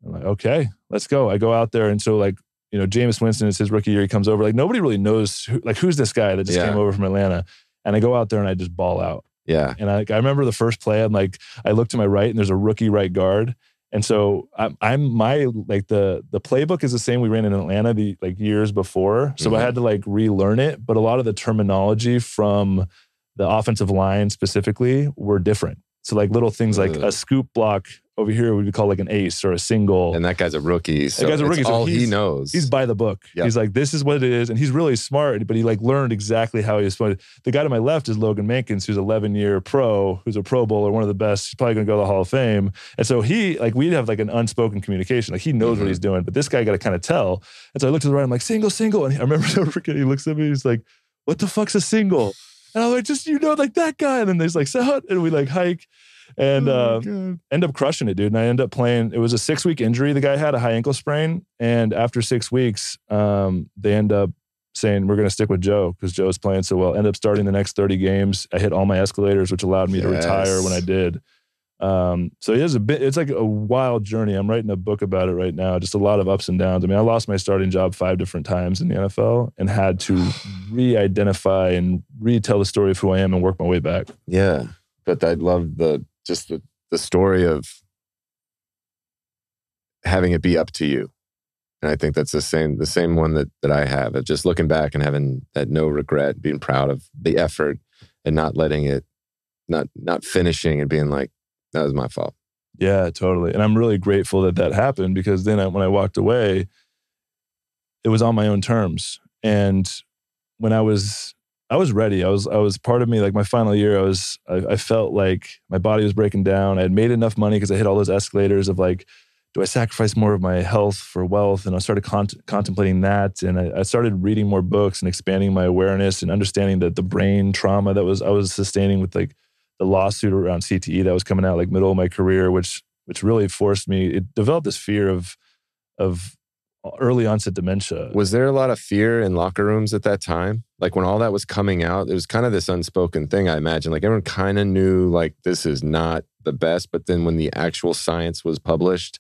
I'm like, okay, let's go. I go out there, and so like you know, Jameis Winston is his rookie year. He comes over, like nobody really knows who, like who's this guy that just Yeah. came over from Atlanta. And I go out there and I just ball out. yeah. And I, I remember the first play. I'm like, I look to my right, and there's a rookie right guard. And so I'm, I'm my like the the playbook is the same we ran in Atlanta the like years before. So I Mhm. had to like relearn it, but a lot of the terminology from the offensive line specifically were different. So like little things like Ugh. a scoop block over here we would call like an ace or a single. And that guy's a rookie. So guy's a rookie, so all he knows. He's by the book. Yep. He's like, this is what it is. And he's really smart, but he like learned exactly how he was supposed to. The guy to my left is Logan Mankins, who's 11 year pro, who's a pro bowler, one of the best. He's probably going to go to the Hall of Fame. And so he, like, we'd have like an unspoken communication. Like he knows Mhm. what he's doing, but this guy got to kind of tell. And so I look to the right, I'm like, single, single. And I remember he looks at me, he's like, what the fuck's a single? And I'm like, just, you know, like that guy. And then there's like, so, and we like hike. And Oh uh, end up crushing it, dude. And I end up playing. It was a six week injury. The guy had a high ankle sprain, and after six weeks, um, they end up saying we're going to stick with Joe because Joe's playing so well. End up starting the next thirty games. I hit all my escalators, which allowed me to retire when I did. Um, so it is a bit. It's like a wild journey. I'm writing a book about it right now. Just a lot of ups and downs. I mean, I lost my starting job five different times in the NFL and had to re-identify and retell the story of who I am and work my way back. Yeah. But I love the just the, the story of having it be up to you. And I think that's the same the same one that that I have of just looking back and having that no regret, being proud of the effort and not letting it not not finishing and being like, that was my fault. Yeah, totally. And I'm really grateful that that happened because then I, when I walked away, it was on my own terms. And when I was, I was ready. I was, I was part of me. Like my final year, I was, I, I felt like my body was breaking down. I had made enough money because I hit all those escalators of like, do I sacrifice more of my health for wealth? And I started cont- contemplating that, and I, I started reading more books and expanding my awareness and understanding that the brain trauma that was I was sustaining with like the lawsuit around CTE that was coming out like middle of my career, which which really forced me. It developed this fear of of early onset dementia. Was there a lot of fear in locker rooms at that time? Like when all that was coming out, it was kind of this unspoken thing, I imagine. Like everyone kind of knew like this is not the best, but then when the actual science was published,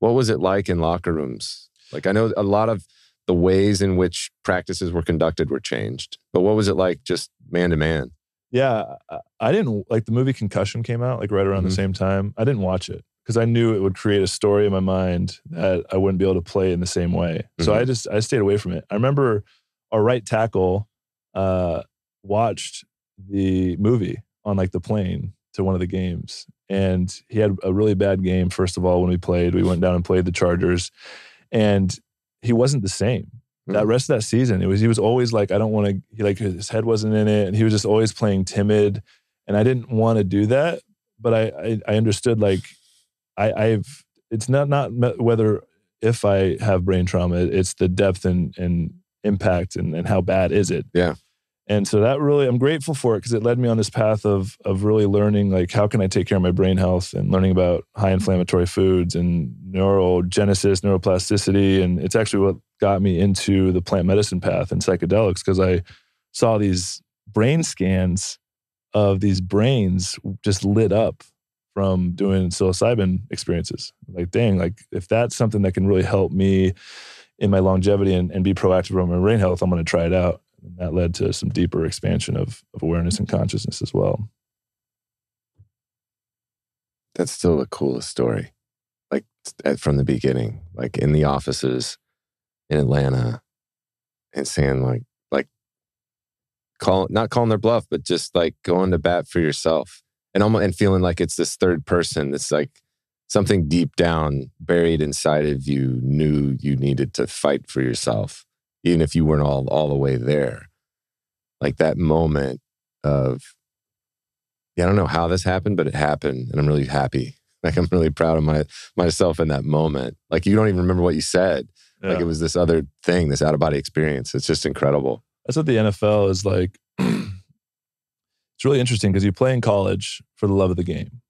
what was it like in locker rooms? Like I know a lot of the ways in which practices were conducted were changed, but what was it like just man to man? Yeah, I, didn't like the movie Concussion came out like right around Mhm. the same time. I didn't watch it because I knew it would create a story in my mind that I wouldn't be able to play in the same way. So Mhm. I just I stayed away from it. I remember our right tackle uh, watched the movie on like the plane to one of the games, and he had a really bad game. First of all, when we played, we went down and played the Chargers, and he wasn't the same that Mm. rest of that season, it was he was always like, I don't want to. He like his head wasn't in it, and he was just always playing timid, and I didn't want to do that. But I I, I understood like I I've it's not not whether if I have brain trauma, it's the depth and and impact and and how bad is it. Yeah. And so that really, I'm grateful for it because it led me on this path of of really learning like how can I take care of my brain health and learning about high inflammatory foods and neurogenesis, neuroplasticity, and it's actually what got me into the plant medicine path and psychedelics because I saw these brain scans of these brains just lit up from doing psilocybin experiences. Like, dang, like if that's something that can really help me in my longevity and, and be proactive on my brain health, I'm going to try it out. And that led to some deeper expansion of, of awareness and consciousness as well. That's still the coolest story. Like from the beginning, like in the offices in Atlanta and saying like, like call, not calling their bluff, but just like going to bat for yourself and almost, and feeling like it's this third person. That's like something deep down buried inside of you knew you needed to fight for yourself even if you weren't all all the way there. Like that moment of, yeah, I don't know how this happened, but it happened, and I'm really happy. Like I'm really proud of my myself in that moment. Like you don't even remember what you said. Yeah. Like it was this other thing, this out of body experience. It's just incredible. That's what the NFL is like. it's really interesting because you play in college for the love of the game,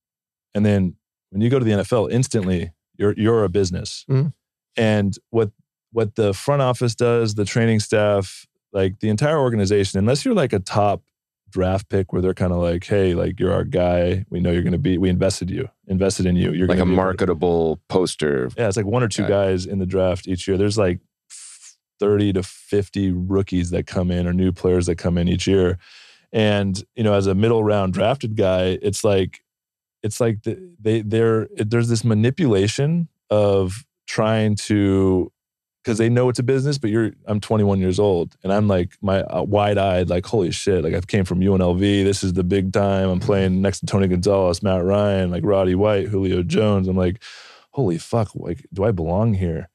and then when you go to the NFL, instantly you're you're a business. Mm-hmm. And what what the front office does, the training staff, like the entire organization, unless you're like a top draft pick where they're kind of like, hey, like you're our guy. We know you're going to be, we invested you, invested in you. You're like a marketable poster. Yeah. It's like one or two guy. guys in the draft each year. There's like 30 to 50 rookies that come in or new players that come in each year. And, you know, as a middle round drafted guy, it's like, it's like the, they, they're, there's this manipulation of trying to because they know it's a business. But you're, I'm 21 years old, and I'm like my uh, wide eyed, like holy shit! Like I came from UNLV. This is the big time. I'm playing next to Tony Gonzalez, Matt Ryan, like Roddy White, Julio Jones. I'm like, holy fuck! Like, do I belong here?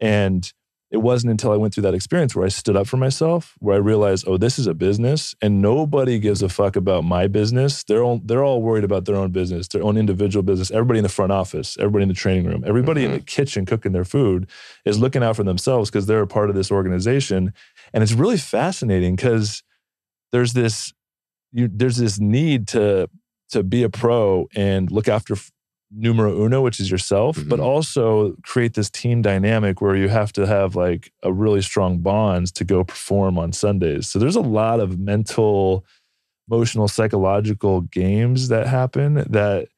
And it wasn't until I went through that experience where I stood up for myself, where I realized, oh, this is a business, and nobody gives a fuck about my business. They're all they're all worried about their own business, their own individual business. Everybody in the front office, everybody in the training room, everybody mm-hmm. in the kitchen cooking their food is looking out for themselves because they're a part of this organization, and it's really fascinating because there's this you, there's this need to to be a pro and look after numero uno, which is yourself, mm-hmm. but also create this team dynamic where you have to have like a really strong bonds to go perform on Sundays. So there's a lot of mental, emotional, psychological games that happen that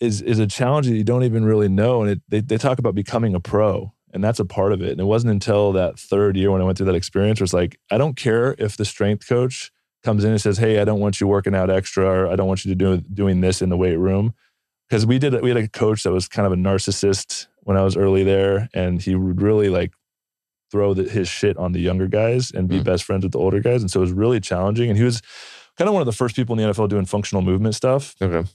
is is a challenge that you don't even really know. And it, they they talk about becoming a pro. And that's a part of it. And it wasn't until that third year when I went through that experience where it's like, I don't care if the strength coach comes in and says, Hey, I don't want you working out extra, or I don't want you to do doing this in the weight room because we did we had a coach that was kind of a narcissist when I was early there, and he would really like throw the, his shit on the younger guys and be mm. best friends with the older guys, and so it was really challenging. And he was kind of one of the first people in the NFL doing functional movement stuff. Okay,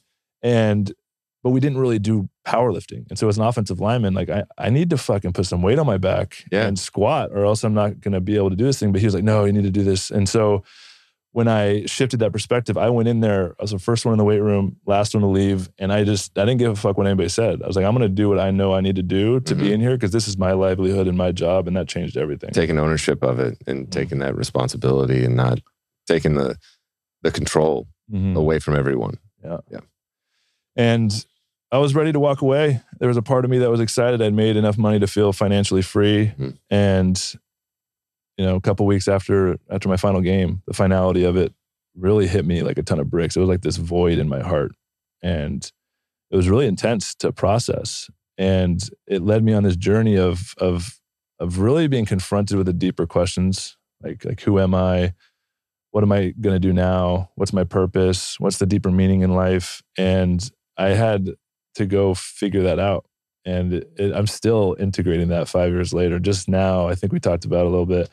and but we didn't really do powerlifting, and so as an offensive lineman, like I I need to fucking put some weight on my back yeah. and squat, or else I'm not going to be able to do this thing. But he was like, no, you need to do this, and so when I shifted that perspective, I went in there. I was the first one in the weight room, last one to leave, and I just I didn't give a fuck what anybody said. I was like, I'm going to do what I know I need to do to mm-hmm. be in here because this is my livelihood and my job, and that changed everything. Taking ownership of it and mm-hmm. taking that responsibility and not taking the the control mm-hmm. away from everyone. Yeah, yeah. And I was ready to walk away. There was a part of me that was excited. I'd made enough money to feel financially free, mm-hmm. and you know, a couple weeks after after my final game, the finality of it really hit me like a ton of bricks. It was like this void in my heart, and it was really intense to process. And it led me on this journey of of of really being confronted with the deeper questions, like like who am I? What am I going to do now? What's my purpose? What's the deeper meaning in life? And I had to go figure that out and it, it, I'm still integrating that five years later. Just now, I think we talked about a little bit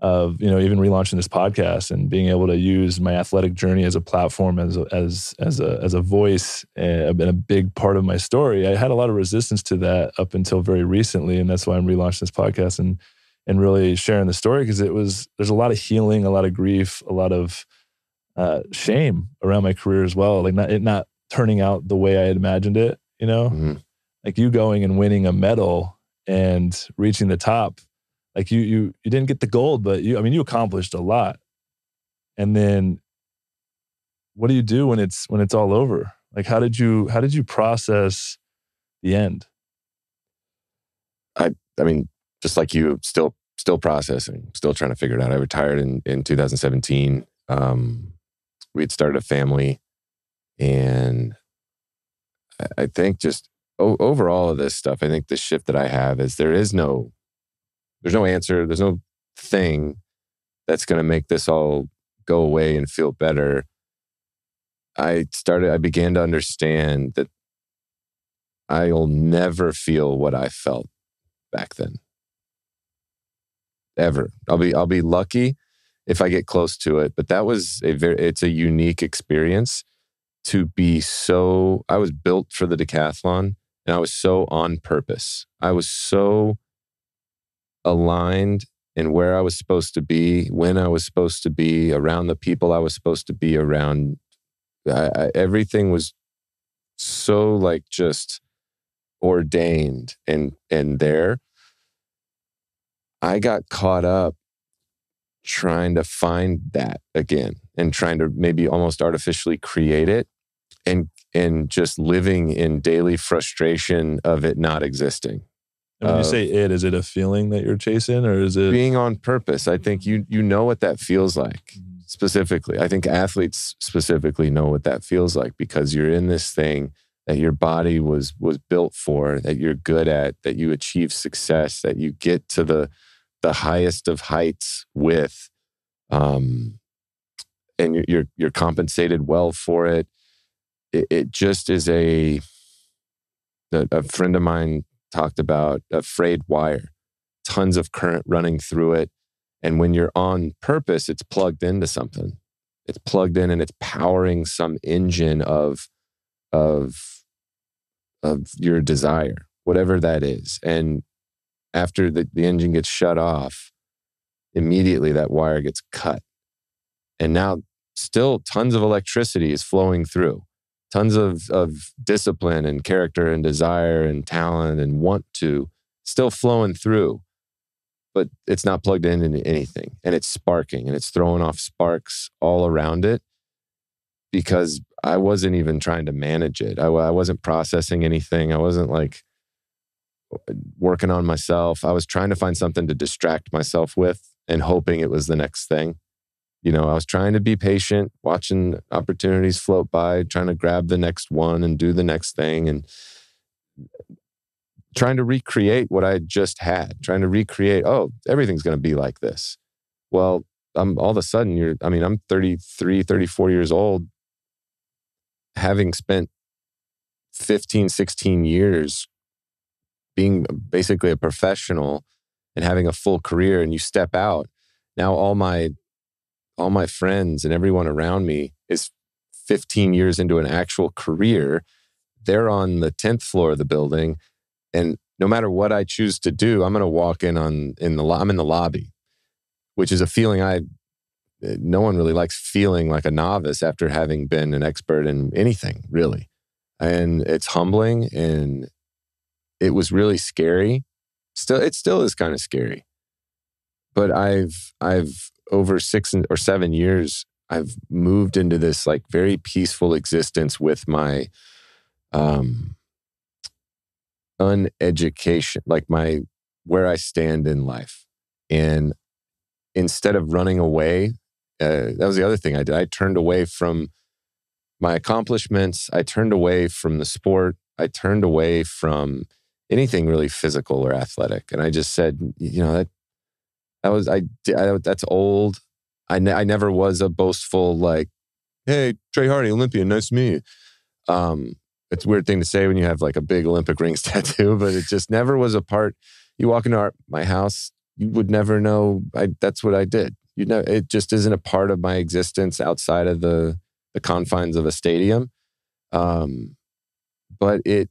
of you know even relaunching this podcast and being able to use my athletic journey as a platform as a, as as a as a voice and a big part of my story. I had a lot of resistance to that up until very recently, and that's why I'm relaunching this podcast and and really sharing the story because it was there's a lot of healing, a lot of grief, a lot of uh, shame around my career as well. Like not it not turning out the way I had imagined it, you know. Mm-hmm like you going and winning a medal and reaching the top like you you you didn't get the gold but you i mean you accomplished a lot. And then what do you do when it's when it's all over? Like how did you how did you process the end? I i mean just like you still still processing still trying to figure it out. I retired in in 2017 um we had started a family and i, I think just o- over all of this stuff i think the shift that i have is there is no there's no answer there's no thing that's going to make this all go away and feel better I started, I began to understand that I'll never feel what I felt back then. Ever. I'll be, I'll be lucky if I get close to it. But that was a very, it's a unique experience to be so, I was built for the decathlon and I was so on purpose. I was so aligned in where I was supposed to be, when I was supposed to be, around the people I was supposed to be around, I, I, everything was so like just ordained and and there i got caught up trying to find that again and trying to maybe almost artificially create it and and just living in daily frustration of it not existing and when you say it is it a feeling that you're chasing or is it being on purpose i think you you know what that feels like mm-hmm specifically. I think athletes specifically know what that feels like because you're in this thing that your body was was built for, that you're good at, that you achieve success, that you get to the the highest of heights with, um, and you're you're, you're compensated well for it. It. It just is a. A friend of mine talked about a frayed wire, tons of current running through it and when you're on purpose, it's plugged into something. It's plugged in and it's powering some engine of of of your desire, whatever that is. And after the, the engine gets shut off, immediately that wire gets cut. And now still tons of electricity is flowing through. Tons of, of discipline and character and desire and talent and want to still flowing through but it's not plugged in into anything and it's sparking and it's throwing off sparks all around it because I wasn't even trying to manage it. I, I wasn't processing anything. I wasn't like working on myself. I was trying to find something to distract myself with and hoping it was the next thing. You know, I was trying to be patient, watching opportunities float by, trying to grab the next one and do the next thing. And trying to recreate what I just had, trying to recreate, oh, everything's going to be like this. Well, I'm all of a sudden you're, I mean, I'm 33, 34 years old, having spent 15, 16 years being basically a professional and having a full career and you step out. Now all my all my friends and everyone around me is 15 years into an actual career. They're on the 10th floor of the building and no matter what I choose to do, I'm going to walk in on in the I'm in the lobby, which is a feeling I no one really likes feeling like a novice after having been an expert in anything, really. And it's humbling and it was really scary. Still it still is kind of scary. But I've I've over 6 or 7 years I've moved into this like very peaceful existence with my um uneducation, like my where I stand in life. And instead of running away, uh, that was the other thing I did. I turned away from my accomplishments. I turned away from the sport. I turned away from anything really physical or athletic. And I just said, you know, that that was I, I that's old. I, ne- I never was a boastful like, hey, Trey Hardee, Olympian, nice to meet you. Um, it's a weird thing to say when you have like a big Olympic rings tattoo, but it just never was a part. You walk into our, my house, you would never know I, that's what I did. You know, it just isn't a part of my existence outside of the the confines of a stadium. Um, but it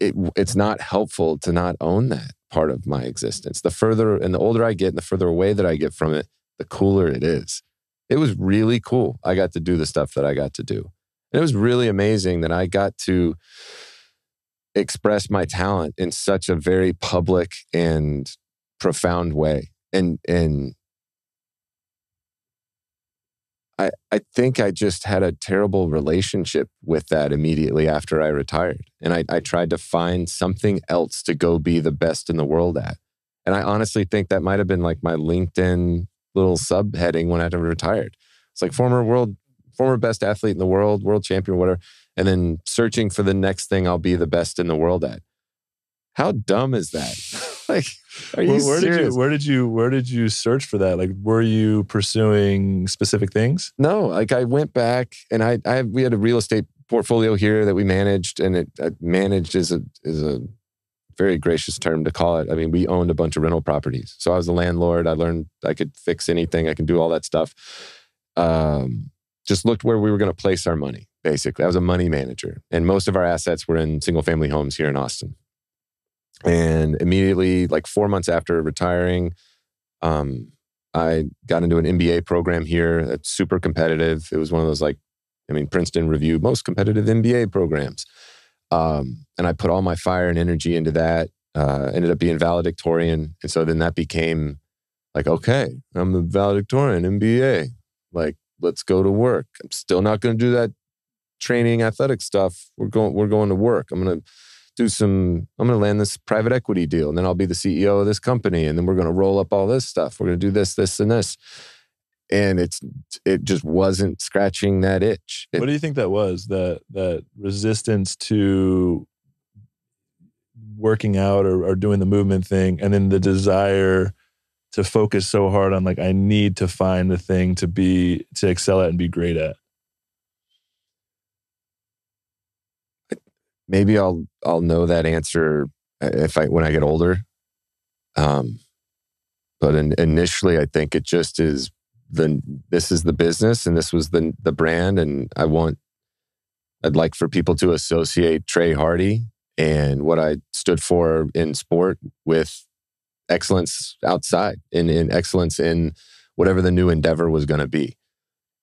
it it's not helpful to not own that part of my existence. The further and the older I get, and the further away that I get from it, the cooler it is. It was really cool. I got to do the stuff that I got to do. And it was really amazing that I got to express my talent in such a very public and profound way. And and I, I think I just had a terrible relationship with that immediately after I retired. And I, I tried to find something else to go be the best in the world at. And I honestly think that might have been like my LinkedIn little subheading when I retired. It's like former world, former best athlete in the world, world champion, whatever. And then searching for the next thing I'll be the best in the world at. How dumb is that? like, are you where, where serious? did you where did you where did you search for that? Like, were you pursuing specific things? No, like I went back and I, I we had a real estate portfolio here that we managed, and it uh, managed is a is a very gracious term to call it. I mean, we owned a bunch of rental properties, so I was a landlord. I learned I could fix anything. I can do all that stuff. Um, just looked where we were going to place our money. Basically, I was a money manager, and most of our assets were in single family homes here in Austin. And immediately, like four months after retiring, um, I got into an MBA program here that's super competitive. It was one of those like, I mean, Princeton reviewed most competitive MBA programs. Um, and I put all my fire and energy into that. Uh, ended up being valedictorian. And so then that became like, okay, I'm the valedictorian MBA. Like, let's go to work. I'm still not going to do that training athletic stuff. We're going, we're going to work. I'm going to do some, I'm going to land this private equity deal and then I'll be the CEO of this company. And then we're going to roll up all this stuff. We're going to do this, this, and this. And it's, it just wasn't scratching that itch. It, what do you think that was? That that resistance to working out or, or doing the movement thing, and then the desire to focus so hard on like I need to find the thing to be to excel at and be great at. Maybe I'll I'll know that answer uh, if I when I get older. Um, but in, initially, I think it just is the this is the business and this was the the brand, and I want I'd like for people to associate Trey Hardee and what I stood for in sport with excellence outside in in excellence in whatever the new endeavor was going to be.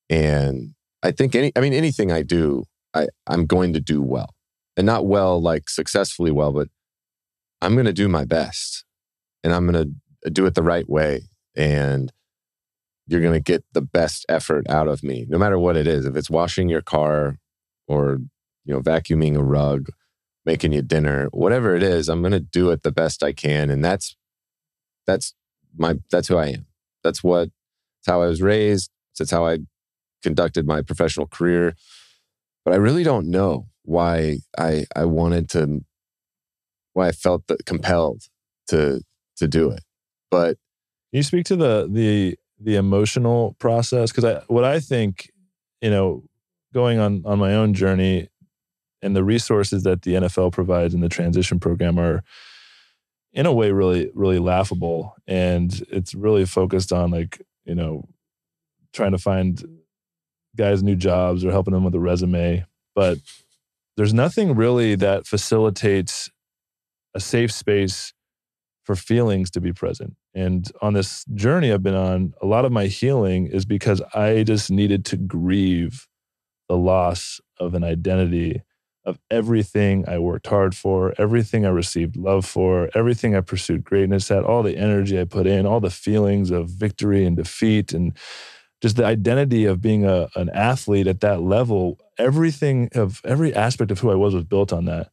And I think any I mean anything I do, I I'm going to do well and not well like successfully well but i'm going to do my best and i'm going to uh, do it the right way and you're going to get the best effort out of me no matter what it is. If it's washing your car or you know vacuuming a rug making you dinner whatever it is i'm going to do it the best i can and that's that's my that's who i am. That's what that's how i was raised. That's how i conducted my professional career. But i really don't know why I I wanted to why I felt that compelled to to do it. But Can you speak to the the the emotional process? Because I what I think you know going on on my own journey and the resources that the NFL provides in the transition program are in a way really really laughable. And it's really focused on like you know trying to find guys new jobs or helping them with a resume. But there's nothing really that facilitates a safe space for feelings to be present. And on this journey I've been on, a lot of my healing is because I just needed to grieve the loss of an identity of everything I worked hard for, everything I received love for, everything I pursued greatness at, all the energy I put in, all the feelings of victory and defeat and just the identity of being a, an athlete at that level, everything of every aspect of who I was was built on that.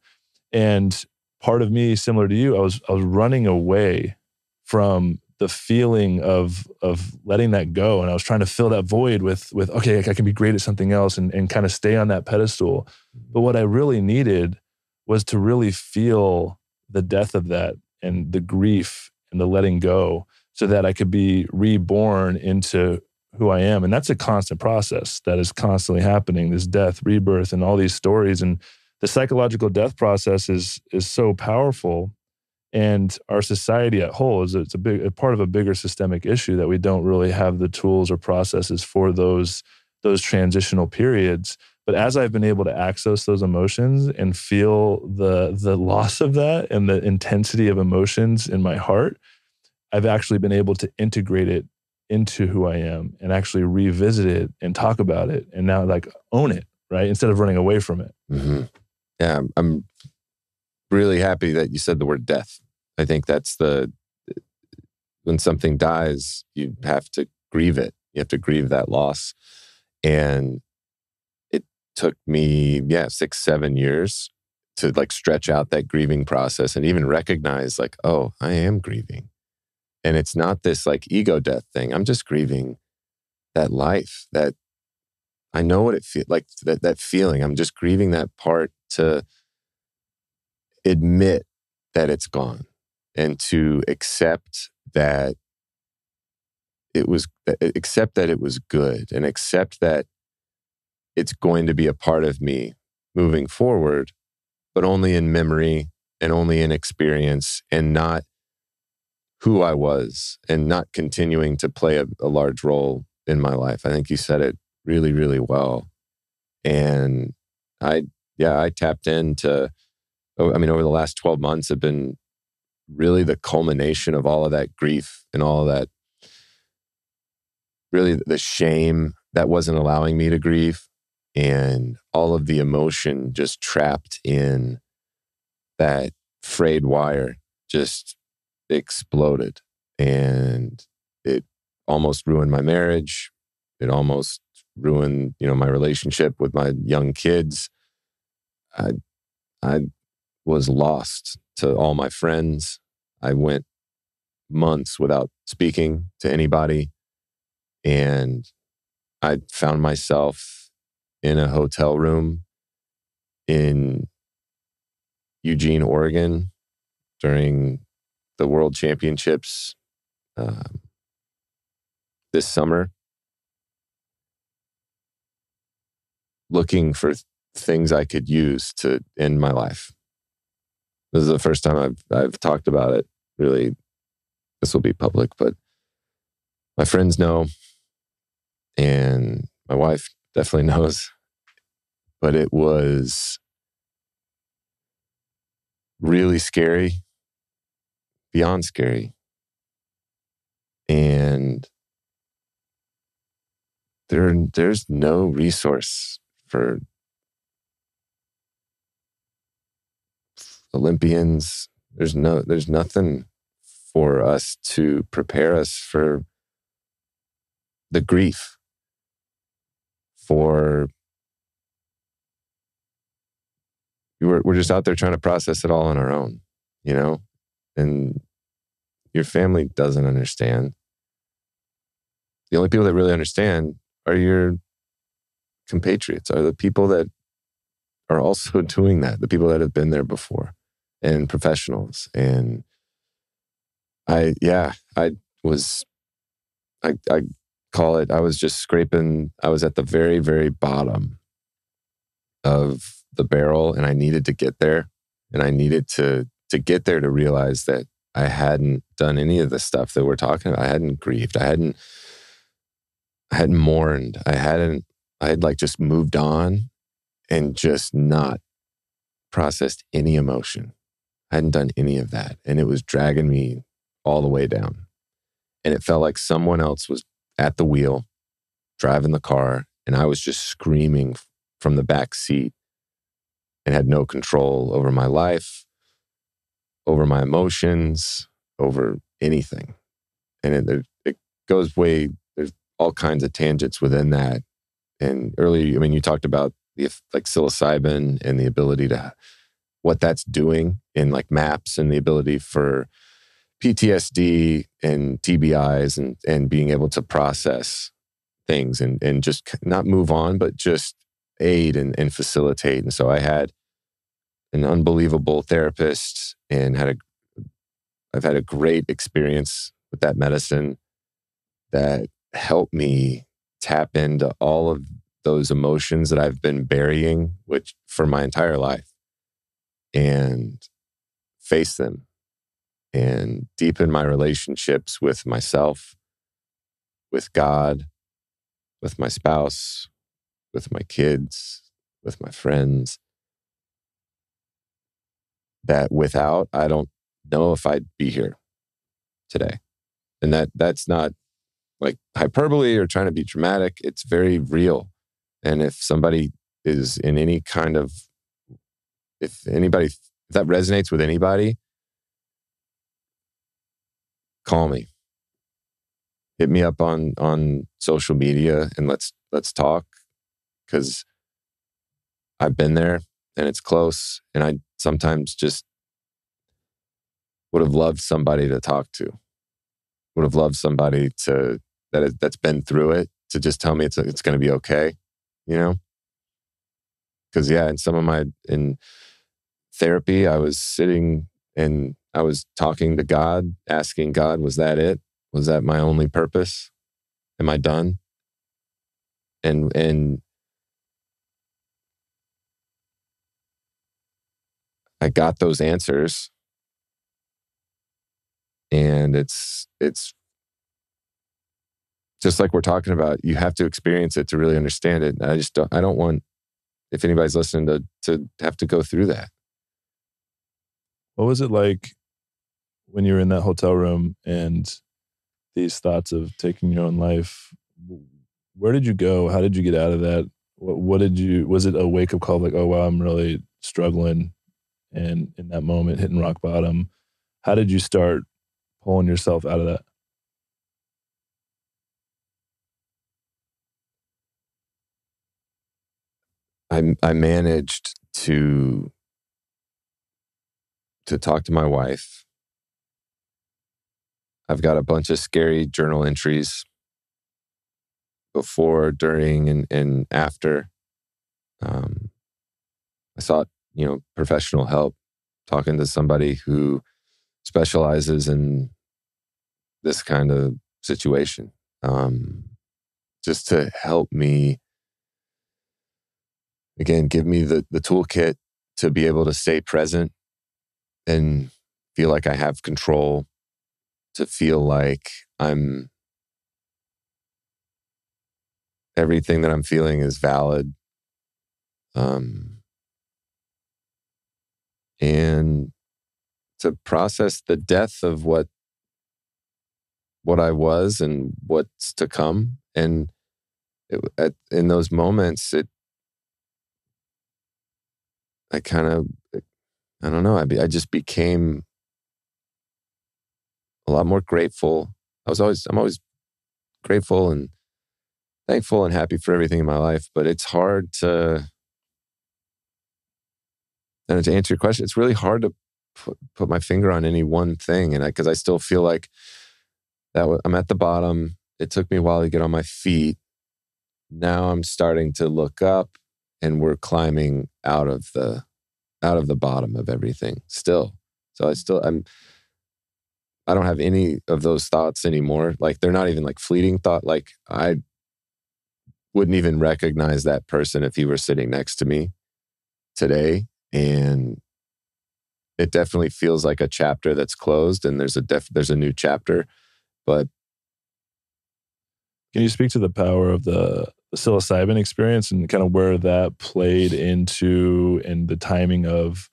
And part of me, similar to you, I was I was running away from the feeling of of letting that go. And I was trying to fill that void with with, okay, I can be great at something else and, and kind of stay on that pedestal. But what I really needed was to really feel the death of that and the grief and the letting go so that I could be reborn into who I am. And that's a constant process that is constantly happening this death, rebirth, and all these stories. And the psychological death process is, is so powerful. And our society at whole is it's a big a part of a bigger systemic issue that we don't really have the tools or processes for those those transitional periods. But as I've been able to access those emotions and feel the the loss of that and the intensity of emotions in my heart, I've actually been able to integrate it into who I am and actually revisit it and talk about it and now like own it, right? Instead of running away from it. Mm-hmm. Yeah, I'm, really happy that you said the word death. I think that's the when something dies, you have to grieve it. You have to grieve that loss. And it took me, yeah, six, seven years to like stretch out that grieving process and even recognize, like, oh, I am grieving. And it's not this like ego death thing. I'm just grieving that life, that I know what it feels like, that, that feeling. I'm just grieving that part to admit that it's gone and to accept that it was accept that it was good and accept that it's going to be a part of me moving forward but only in memory and only in experience and not who I was and not continuing to play a, a large role in my life. I think you said it really, really well. And I, yeah, I tapped into, I mean, over the last 12 months have been really the culmination of all of that grief and all of that, really the shame that wasn't allowing me to grieve and all of the emotion just trapped in that frayed wire just exploded and it almost ruined my marriage. It almost ruined you know my relationship with my young kids. I i was lost to all my friends. I went months without speaking to anybody and i found myself in a hotel room in Eugene, Oregon during the World Championships um, this summer, looking for th- things I could use to end my life. This is the first time I've I've talked about it. Really, this will be public, but my friends know, and my wife definitely knows. But it was really scary, beyond scary. And there, there's no resource for Olympians. There's no, there's nothing for us to prepare us for the grief for we're, we're just out there trying to process it all on our own you know and your family doesn't understand the only people that really understand are your compatriots are the people that are also doing that the people that have been there before and professionals and i yeah i was i i call it, I was just scraping, I was at the very, very bottom of the barrel and I needed to get there. And I needed to to get there to realize that I hadn't done any of the stuff that we're talking about. I hadn't grieved. I hadn't I hadn't mourned. I hadn't I had like just moved on and just not processed any emotion. I hadn't done any of that. And it was dragging me all the way down. And it felt like someone else was at the wheel, driving the car, and I was just screaming from the back seat and had no control over my life, over my emotions, over anything. And it, it goes way, there's all kinds of tangents within that. And earlier, I mean, you talked about the like psilocybin and the ability to, what that's doing in like maps and the ability for PTSD and TBIs and and being able to process things and and just not move on, but just aid and, and facilitate. And so I had an unbelievable therapist and had a I've had a great experience with that medicine that helped me tap into all of those emotions that I've been burying, which for my entire life, and face them and deepen my relationships with myself, with God, with my spouse, with my kids, with my friends. That without, I don't know if I'd be here today. And that that's not like hyperbole or trying to be dramatic. It's very real. And if somebody is in any kind of, if anybody, if that resonates with anybody, call me. Hit me up on on social media and let's let's talk because I've been there and it's close. And I sometimes just would have loved somebody to talk to, would have loved somebody to that that's been through it to just tell me it's it's going to be okay, you know. Because yeah, in some of my in therapy, I was sitting and I was talking to God, asking God, was that it? Was that my only purpose? Am I done? And and I got those answers. And it's it's just like we're talking about, you have to experience it to really understand it. I just don't I don't want if anybody's listening to to have to go through that. What was it like when you were in that hotel room and these thoughts of taking your own life? Where did you go? How did you get out of that? What, what did you, was it a wake up call like, oh, wow, I'm really struggling? And in that moment, hitting rock bottom, how did you start pulling yourself out of that? I, I managed to to talk to my wife. I've got a bunch of scary journal entries before, during, and, and after. Um, I sought, you know, professional help, talking to somebody who specializes in this kind of situation, um, just to help me. Again, give me the the toolkit to be able to stay present and feel like I have control, to feel like I'm everything that I'm feeling is valid. Um, and to process the death of what what I was and what's to come. And it, at, in those moments, it I kind of I don't know. I, be, I just became a lot more grateful. I was always, I'm always grateful and thankful and happy for everything in my life, but it's hard to, and to answer your question, it's really hard to put, put my finger on any one thing. And I, cause I still feel like that I'm at the bottom. It took me a while to get on my feet. Now I'm starting to look up and we're climbing out of the out of the bottom of everything still. So I still, I'm, I don't have any of those thoughts anymore. Like they're not even like fleeting thought. Like I wouldn't even recognize that person if he were sitting next to me today. And it definitely feels like a chapter that's closed and there's a def, there's a new chapter. But can you speak to the power of the psilocybin experience and kind of where that played into and the timing of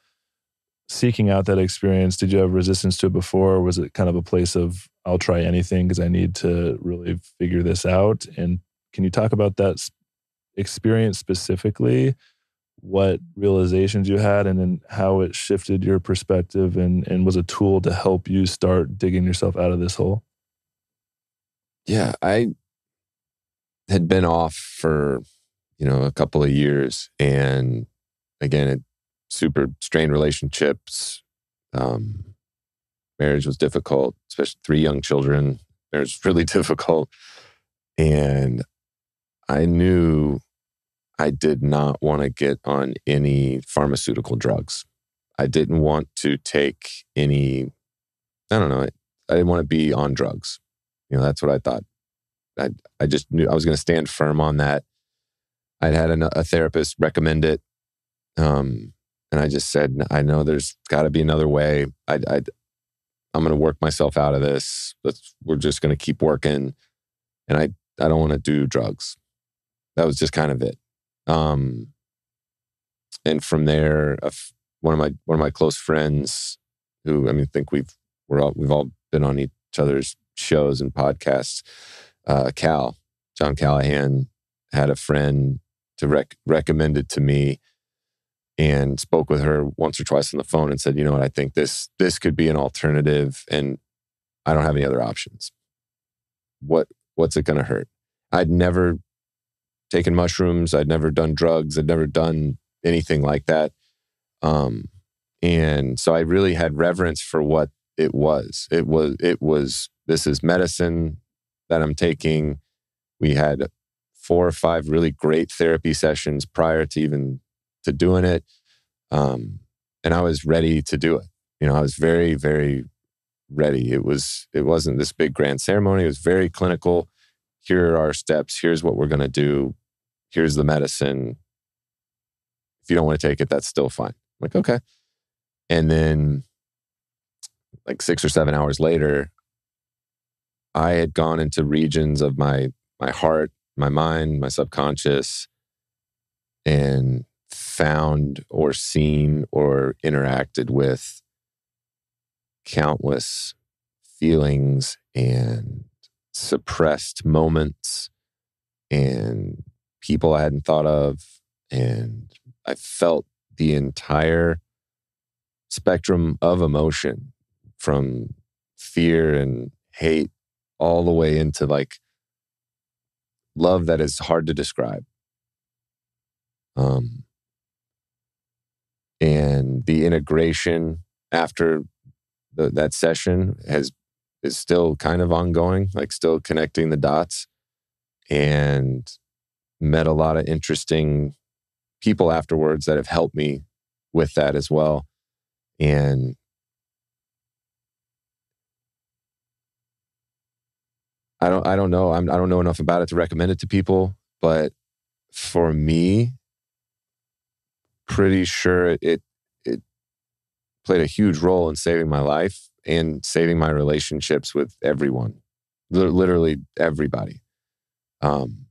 seeking out that experience? Did you have resistance to it before? Or was it kind of a place of i'll try anything because i need to really figure this out? And can you talk about that experience specifically what realizations you had and then how it shifted your perspective and, and was a tool to help you start digging yourself out of this hole yeah i had been off for you know a couple of years, and again, it super strained relationships. Um, marriage was difficult, especially three young children. Marriage was really difficult, and I knew I did not want to get on any pharmaceutical drugs. I didn't want to take any. I don't know. I didn't want to be on drugs. You know, that's what I thought. I, I just knew I was going to stand firm on that. I'd had a, a therapist recommend it. Um, and I just said, I know there's got to be another way. I, I, I'm going to work myself out of this. Let's, we're just going to keep working. And I, I don't want to do drugs. That was just kind of it. Um, and from there, one of my one of my close friends, who I mean, think we've we're all we've all been on each other's shows and podcasts uh, Cal, John Callahan, had a friend to rec- recommended to me and spoke with her once or twice on the phone and said, you know what, I think this this could be an alternative and I don't have any other options. What what's it gonna hurt? I'd never taken mushrooms. I'd never done drugs. I'd never done anything like that. Um, and so I really had reverence for what it was. It was, it was, this is medicine that I'm taking. We had four or five really great therapy sessions prior to even to doing it. Um, and I was ready to do it. You know, I was very, very ready. It was, it wasn't this big grand ceremony. It was very clinical. Here are our steps. Here's what we're going to do. Here's the medicine. If you don't want to take it, that's still fine. I'm like, okay. And then like six or seven hours later, I had gone into regions of my my heart, my mind, my subconscious, and found or seen or interacted with countless feelings and suppressed moments and people I hadn't thought of. And I felt the entire spectrum of emotion from fear and hate all the way into like love that is hard to describe. Um, and the integration after the, that session has is still kind of ongoing, like still connecting the dots, and met a lot of interesting people afterwards that have helped me with that as well. And I don't I don't know. I'm I don't know enough about it to recommend it to people, but for me, pretty sure it it played a huge role in saving my life and saving my relationships with everyone, L- literally everybody. Um,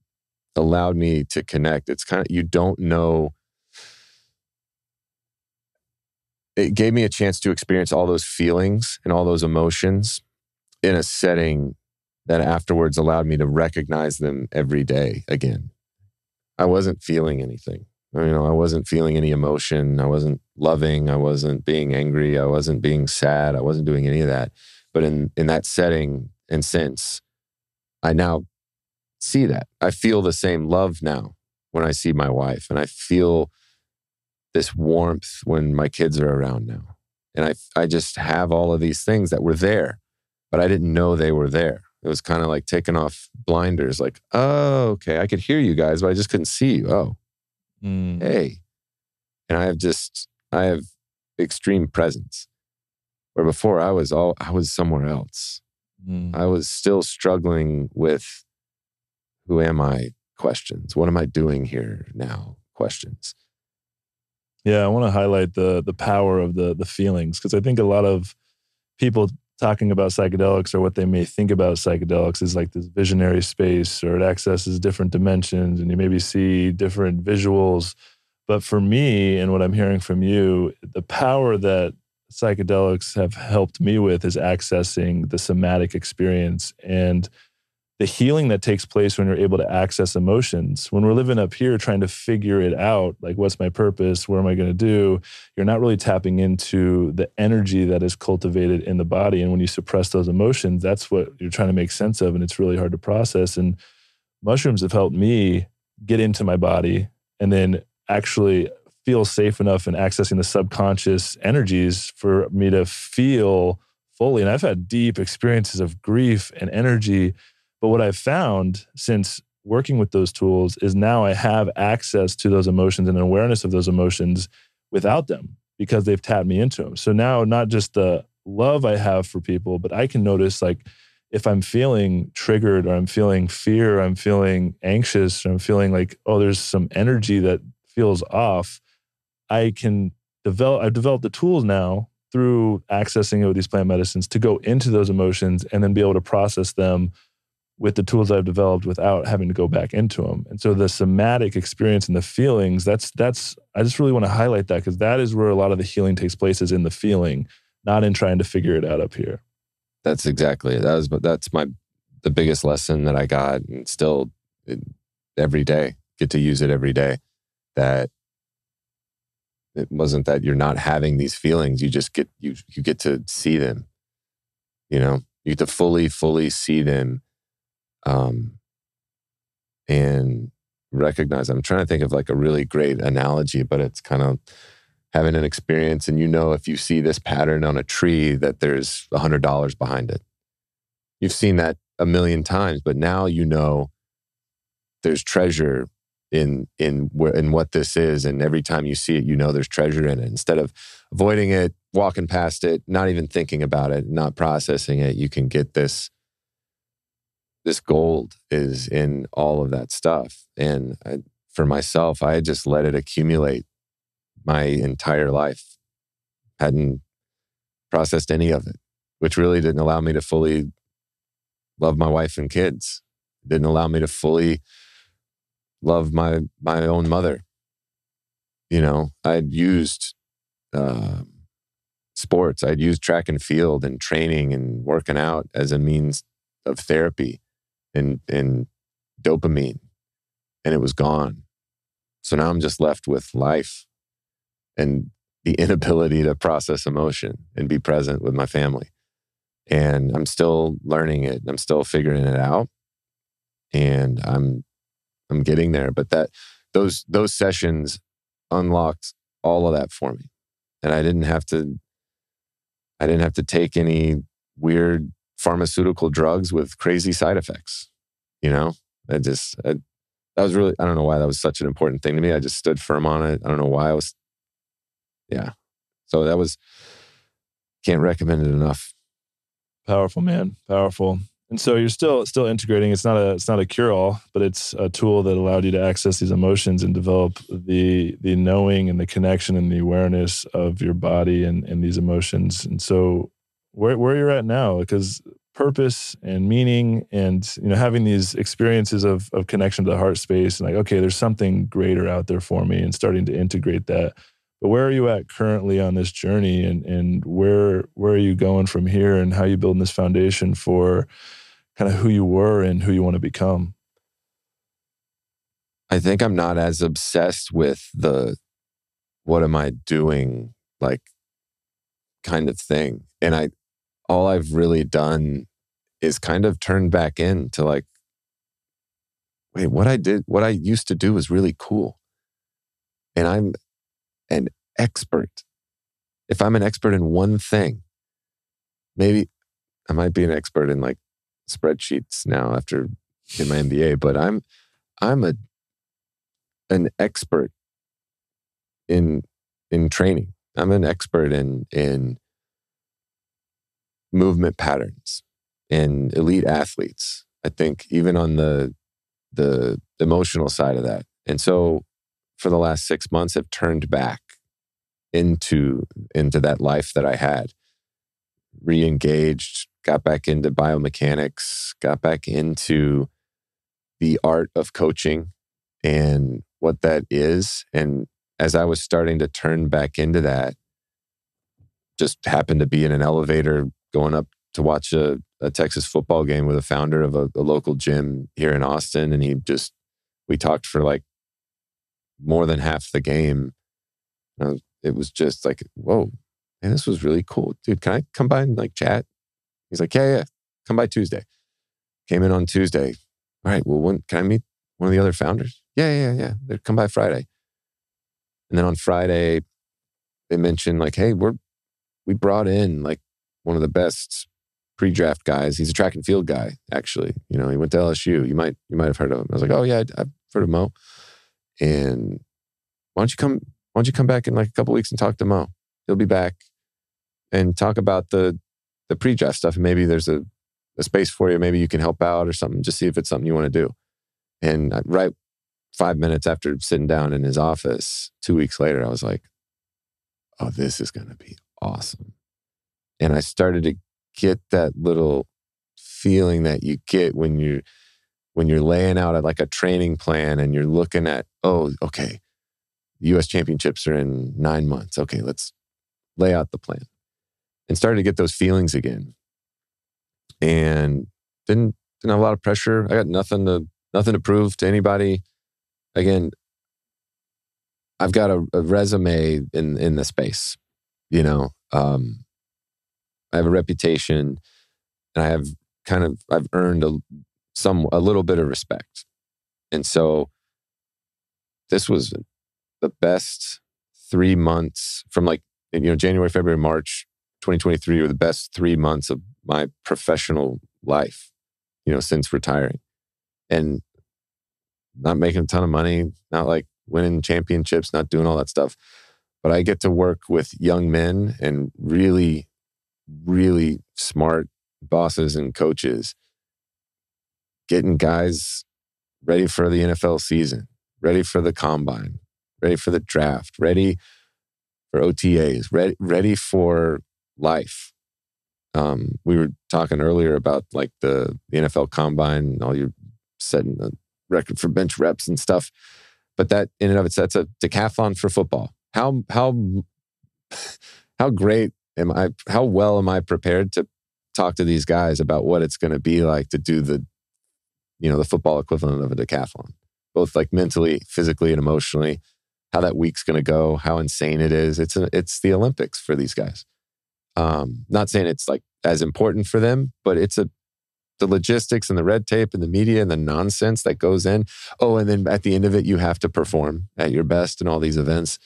allowed me to connect. It's kind of you don't know. It gave me a chance to experience all those feelings and all those emotions in a setting that afterwards allowed me to recognize them every day again. I wasn't feeling anything. You know, I wasn't feeling any emotion. I wasn't loving. I wasn't being angry. I wasn't being sad. I wasn't doing any of that. But in in that setting and sense, I now see that. I feel the same love now when I see my wife, and I feel this warmth when my kids are around now. And I I just have all of these things that were there, but I didn't know they were there. It was kind of like taking off blinders, like, oh, okay, I could hear you guys, but I just couldn't see you. Oh, mm. hey. And I have just, I have extreme presence. Where before I was all, I was somewhere else. Mm. I was still struggling with who am I questions. What am I doing here now? Questions. Yeah, I want to highlight the the power of the the feelings because I think a lot of people talking about psychedelics or what they may think about psychedelics is like this visionary space or it accesses different dimensions and you maybe see different visuals. But for me, and what I'm hearing from you, the power that psychedelics have helped me with is accessing the somatic experience and the healing that takes place when you're able to access emotions. When we're living up here trying to figure it out, like what's my purpose? What am I going to do? You're not really tapping into the energy that is cultivated in the body. And when you suppress those emotions, that's what you're trying to make sense of. And it's really hard to process. And mushrooms have helped me get into my body and then actually feel safe enough in accessing the subconscious energies for me to feel fully. And I've had deep experiences of grief and energy but what I've found since working with those tools is now I have access to those emotions and an awareness of those emotions without them because they've tapped me into them. So now, not just the love I have for people, but I can notice like if I'm feeling triggered or I'm feeling fear, I'm feeling anxious, or I'm feeling like, oh, there's some energy that feels off, I can develop, I've developed the tools now through accessing it with these plant medicines to go into those emotions and then be able to process them with the tools I've developed without having to go back into them. And so the somatic experience and the feelings, that's that's I just really want to highlight that because that is where a lot of the healing takes place is in the feeling, not in trying to figure it out up here. That's exactly it. That was but that's my the biggest lesson that I got and still every day get to use it every day that it wasn't that you're not having these feelings you just get you you get to see them you know you get to fully fully see them um, and recognize. I'm trying to think of like a really great analogy, but it's kind of having an experience and you know if you see this pattern on a tree that there's a hundred dollars behind it. You've seen that a million times, but now you know there's treasure in in where in what this is and every time you see it you know there's treasure in it instead of avoiding it walking past it not even thinking about it not processing it you can get this this gold is in all of that stuff and I, for myself i just let it accumulate my entire life hadn't processed any of it which really didn't allow me to fully love my wife and kids didn't allow me to fully love my my own mother. You know, I'd used uh, sports. I'd used track and field and training and working out as a means of therapy and and dopamine, and it was gone. So now I'm just left with life and the inability to process emotion and be present with my family. And I'm still learning it. I'm still figuring it out. And I'm I'm getting there. But that those those sessions unlocked all of that for me. And I didn't have to I didn't have to take any weird pharmaceutical drugs with crazy side effects. You know, I just I, that was really I don't know why that was such an important thing to me. I just stood firm on it. I don't know why I was yeah. So that was can't recommend it enough. Powerful man, powerful. And so you're still still integrating. It's not a it's not a cure all, but it's a tool that allowed you to access these emotions and develop the the knowing and the connection and the awareness of your body and, and these emotions. And so where where you're at now, because purpose and meaning and you know having these experiences of of connection to the heart space and like okay there's something greater out there for me and starting to integrate that but where are you at currently on this journey and and where where are you going from here and how you building this foundation for kind of who you were and who you want to become? I think I'm not as obsessed with the what am I doing like kind of thing. And I all I've really done is kind of turned back into like wait, what I did what I used to do was really cool. And I'm an expert. If I'm an expert in one thing, maybe I might be an expert in like spreadsheets now after in my MBA, but I'm I'm a an expert in in training. I'm an expert in in movement patterns in elite athletes. I think even on the the emotional side of that. And so for the last 6 months I've turned back into into that life that I had. Re-engaged got back into biomechanics, got back into the art of coaching and what that is. And as I was starting to turn back into that, just happened to be in an elevator going up to watch a, a Texas football game with a founder of a, a local gym here in Austin. And he just, we talked for like more than half the game. Was, it was just like, whoa, man, this was really cool. Dude, can I come by and like chat? He's like, yeah, yeah, come by Tuesday. Came in on Tuesday. All right, well, when, can I meet one of the other founders? Yeah, yeah, yeah. They're come by Friday. And then on Friday, they mentioned like, hey, we're we brought in like one of the best pre-draft guys. He's a track and field guy, actually. You know, he went to LSU. You might you might have heard of him. I was like, oh yeah, I've heard of Mo. And why don't you come? Why don't you come back in like a couple weeks and talk to Mo? He'll be back and talk about the the pre-draft stuff and maybe there's a, a space for you maybe you can help out or something just see if it's something you want to do and right five minutes after sitting down in his office two weeks later i was like oh this is going to be awesome and i started to get that little feeling that you get when you when you're laying out at like a training plan and you're looking at oh okay us championships are in nine months okay let's lay out the plan and started to get those feelings again. And didn't didn't have a lot of pressure. I got nothing to nothing to prove to anybody. Again, I've got a, a resume in in the space. You know, um, I have a reputation, and I have kind of I've earned a some a little bit of respect, and so this was the best three months from like you know January, February, March, 2023 were the best three months of my professional life. You know, since retiring, and not making a ton of money, not like winning championships, not doing all that stuff. But I get to work with young men and really, really smart bosses and coaches, getting guys ready for the NFL season, ready for the combine, ready for the draft, ready for OTAs, ready, ready for life. Um, we were talking earlier about like the, the NFL combine and all your setting the record for bench reps and stuff. But that in and of itself, that's a decathlon for football. How how how great am I? How well am I prepared to talk to these guys about what it's going to be like to do the you know the football equivalent of a decathlon, both like mentally, physically, and emotionally. How that week's going to go, how insane it is. It's a, it's the Olympics for these guys. Um, not saying it's like as important for them, but it's a the logistics and the red tape and the media and the nonsense that goes in. Oh, and then at the end of it, you have to perform at your best in all these events.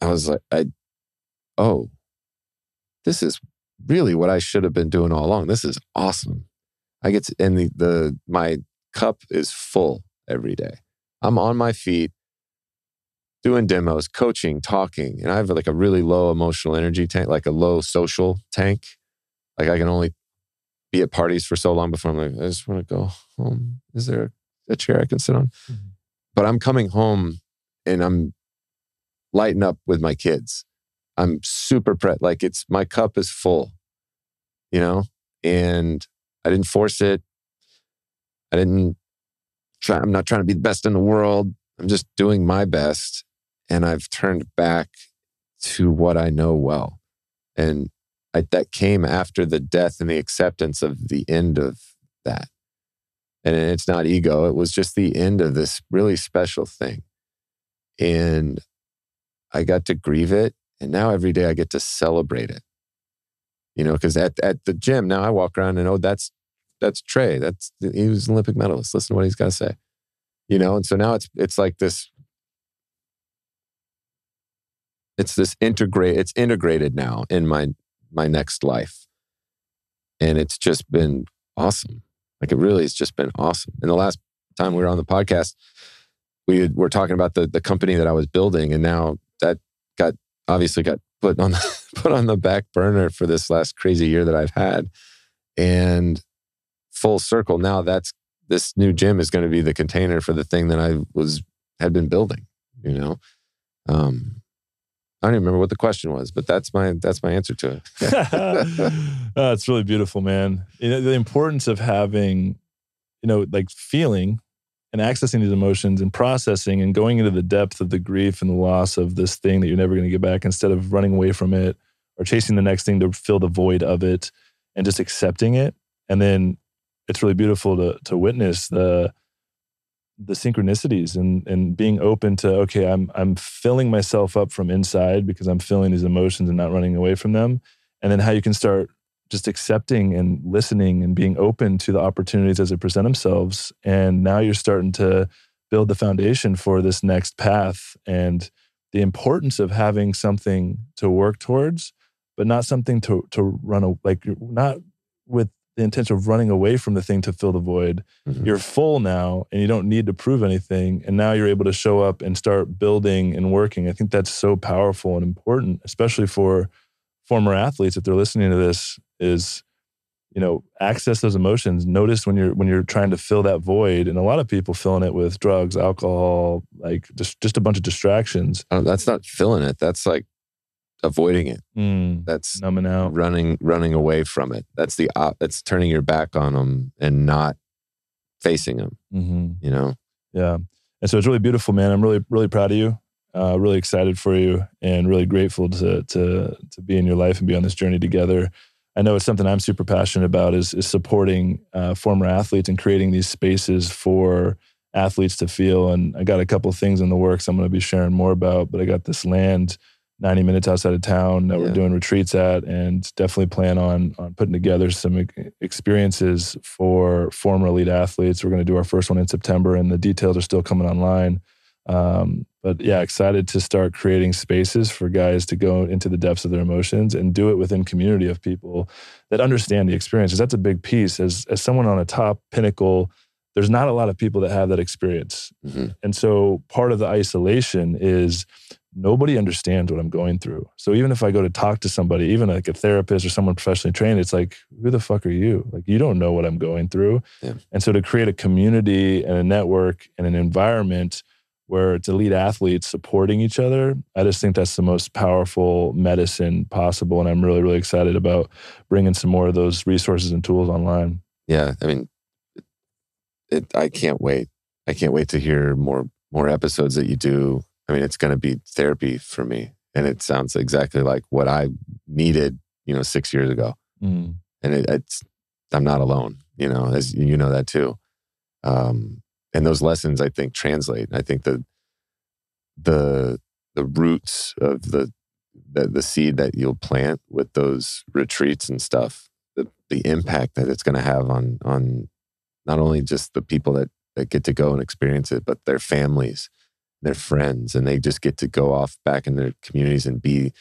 I was like, I, oh, this is really what I should have been doing all along. This is awesome. I get to, and the, the, my cup is full every day. I'm on my feet doing demos, coaching, talking, and I have like a really low emotional energy tank, like a low social tank. Like I can only be at parties for so long before I'm like, I just want to go home. Is there a chair I can sit on? Mm-hmm. But I'm coming home and I'm lighting up with my kids. I'm super pre like it's my cup is full, you know, and I didn't force it. I didn't try. I'm not trying to be the best in the world. I'm just doing my best, and I've turned back to what I know well, and I, that came after the death and the acceptance of the end of that. And it's not ego; it was just the end of this really special thing, and I got to grieve it. And now every day I get to celebrate it. You know, because at, at the gym now I walk around and oh, that's that's Trey. That's he was an Olympic medalist. Listen to what he's got to say. You know, and so now it's it's like this. It's this integrate. It's integrated now in my my next life, and it's just been awesome. Like it really has just been awesome. And the last time we were on the podcast, we were talking about the the company that I was building, and now that got obviously got put on the, put on the back burner for this last crazy year that I've had, and full circle now that's this new gym is going to be the container for the thing that I was had been building. You know, um, I don't even remember what the question was, but that's my that's my answer to it. oh, it's really beautiful, man. You know, the importance of having, you know, like feeling and accessing these emotions and processing and going into the depth of the grief and the loss of this thing that you're never going to get back instead of running away from it or chasing the next thing to fill the void of it and just accepting it. And then it's really beautiful to to witness the the synchronicities and and being open to okay I'm I'm filling myself up from inside because I'm feeling these emotions and not running away from them. And then how you can start just accepting and listening and being open to the opportunities as they present themselves. And now you're starting to build the foundation for this next path and the importance of having something to work towards, but not something to to run a, like not with the intention of running away from the thing to fill the void. Mm-hmm. You're full now and you don't need to prove anything. And now you're able to show up and start building and working. I think that's so powerful and important, especially for former athletes, if they're listening to this, is you know access those emotions. Notice when you're when you're trying to fill that void and a lot of people filling it with drugs alcohol like just just a bunch of distractions. Oh, that's not filling it. That's like avoiding it. Mm, that's numbing out. running running away from it. That's the op that's turning your back on them and not facing them mm-hmm. you know? Yeah. And so it's really beautiful man. I'm really really proud of you. Uh, really excited for you and really grateful to to to be in your life and be on this journey together I know it's something I'm super passionate about is, is supporting uh, former athletes and creating these spaces for athletes to feel. And I got a couple things in the works I'm going to be sharing more about, but I got this land 90 minutes outside of town that yeah. we're doing retreats at and definitely plan on, on putting together some experiences for former elite athletes. We're going to do our first one in September and the details are still coming online. Um, but yeah, excited to start creating spaces for guys to go into the depths of their emotions and do it within community of people that understand the experiences. That's a big piece. As as someone on a top pinnacle, there's not a lot of people that have that experience. Mm-hmm. And so part of the isolation is nobody understands what I'm going through. So even if I go to talk to somebody, even like a therapist or someone professionally trained, it's like, who the fuck are you? Like, you don't know what I'm going through. Yeah. And so to create a community and a network and an environment where it's elite athletes supporting each other, I just think that's the most powerful medicine possible. And I'm really, really excited about bringing some more of those resources and tools online. Yeah, I mean, it, it, I can't wait. I can't wait to hear more more episodes that you do. I mean, it's going to be therapy for me, and it sounds exactly like what I needed, you know, six years ago. Mm. And it, it's I'm not alone, you know, as you know that too. Um, and those lessons, I think, translate. I think the the the roots of the the, the seed that you'll plant with those retreats and stuff, the the impact that it's going to have on on not only just the people that that get to go and experience it, but their families, their friends, and they just get to go off back in their communities and be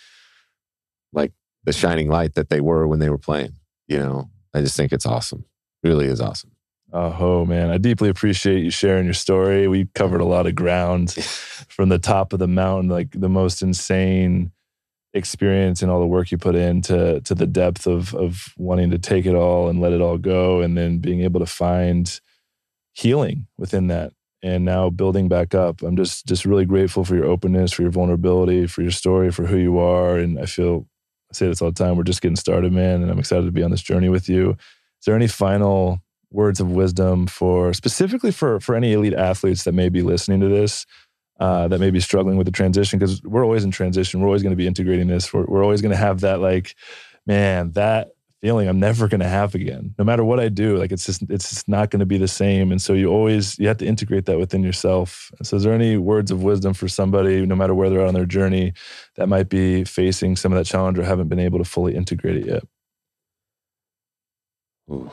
like the shining light that they were when they were playing. You know, I just think it's awesome. Really is awesome. Oh man, I deeply appreciate you sharing your story. We covered a lot of ground from the top of the mountain, like the most insane experience and all the work you put in to to the depth of of wanting to take it all and let it all go and then being able to find healing within that and now building back up. I'm just just really grateful for your openness, for your vulnerability, for your story, for who you are and I feel I say this all the time, we're just getting started, man, and I'm excited to be on this journey with you. Is there any final words of wisdom for specifically for for any elite athletes that may be listening to this uh, that may be struggling with the transition because we're always in transition. We're always going to be integrating this. We're, we're always going to have that like man that feeling i'm never going to have again. No matter what i do like it's just it's just not going to be the same. And so you always you have to integrate that within yourself. So is there any words of wisdom for somebody no matter where they're on their journey that might be facing some of that challenge or haven't been able to fully integrate it yet? Ooh.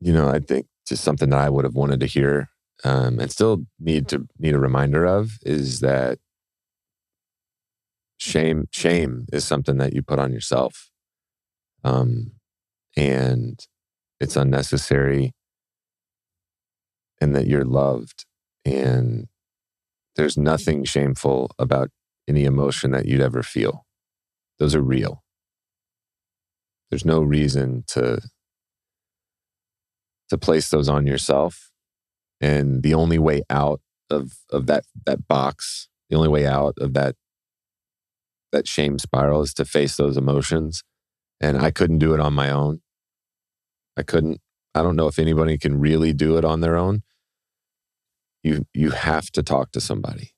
You know, I think just something that I would have wanted to hear um, and still need to need a reminder of is that shame shame is something that you put on yourself, um, and it's unnecessary, and that you're loved, and there's nothing shameful about any emotion that you'd ever feel. Those are real. There's no reason to to place those on yourself. And the only way out of of that that box, the only way out of that that shame spiral is to face those emotions. And I couldn't do it on my own. I couldn't. I don't know if anybody can really do it on their own. You you have to talk to somebody.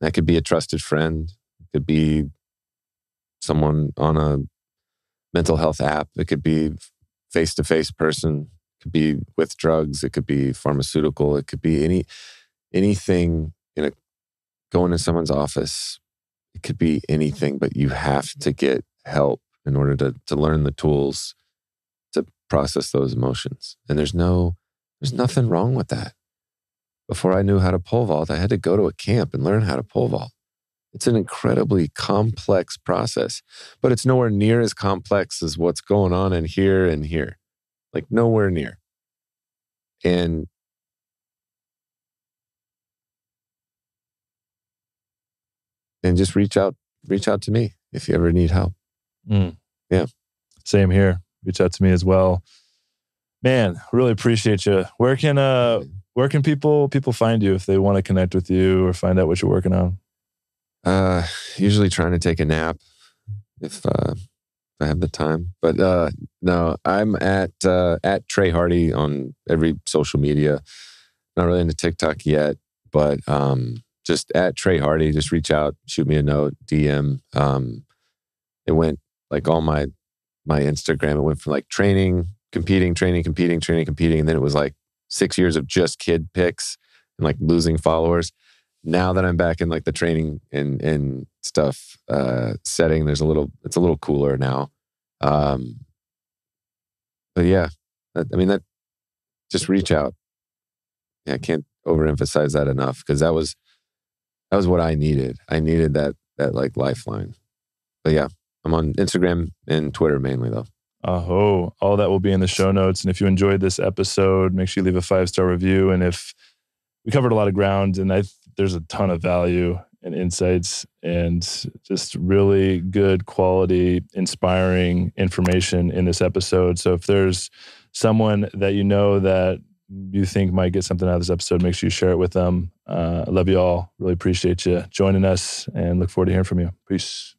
That could be a trusted friend. It could be someone on a mental health app. It could be face to face person. Could be with drugs. It could be pharmaceutical. It could be any anything in a going to someone's office. It could be mm-hmm. anything, but you have to get help in order to to learn the tools to process those emotions. And there's no there's nothing wrong with that. Before I knew how to pole vault, I had to go to a camp and learn how to pole vault. It's an incredibly complex process, but it's nowhere near as complex as what's going on in here and here. Like nowhere near. And and just reach out reach out to me if you ever need help. Mm. Yeah. Same here. Reach out to me as well. Man, really appreciate you. Where can uh where can people people find you if they want to connect with you or find out what you're working on? Uh usually trying to take a nap if uh I have the time. But uh no, I'm at uh at Trey Hardee on every social media. Not really into TikTok yet, but um just at Trey Hardee, just reach out, shoot me a note, DM. Um it went like all my my Instagram, it went from like training, competing, training, competing, training, competing, and then it was like six years of just kid pics and like losing followers. Now that I'm back in like the training and and stuff uh setting, there's a little it's a little cooler now. Um but yeah, I mean that just reach out. Yeah, I can't overemphasize that enough because that was that was what I needed. I needed that that like lifeline. But yeah, I'm on Instagram and Twitter mainly though. Oh, all that will be in the show notes. And if you enjoyed this episode, make sure you leave a five star review. And if we covered a lot of ground, and I there's a ton of value and insights and just really good quality, inspiring information in this episode. So if there's someone that you know that you think might get something out of this episode, make sure you share it with them. Uh, I love you all. Really appreciate you joining us and look forward to hearing from you. Peace.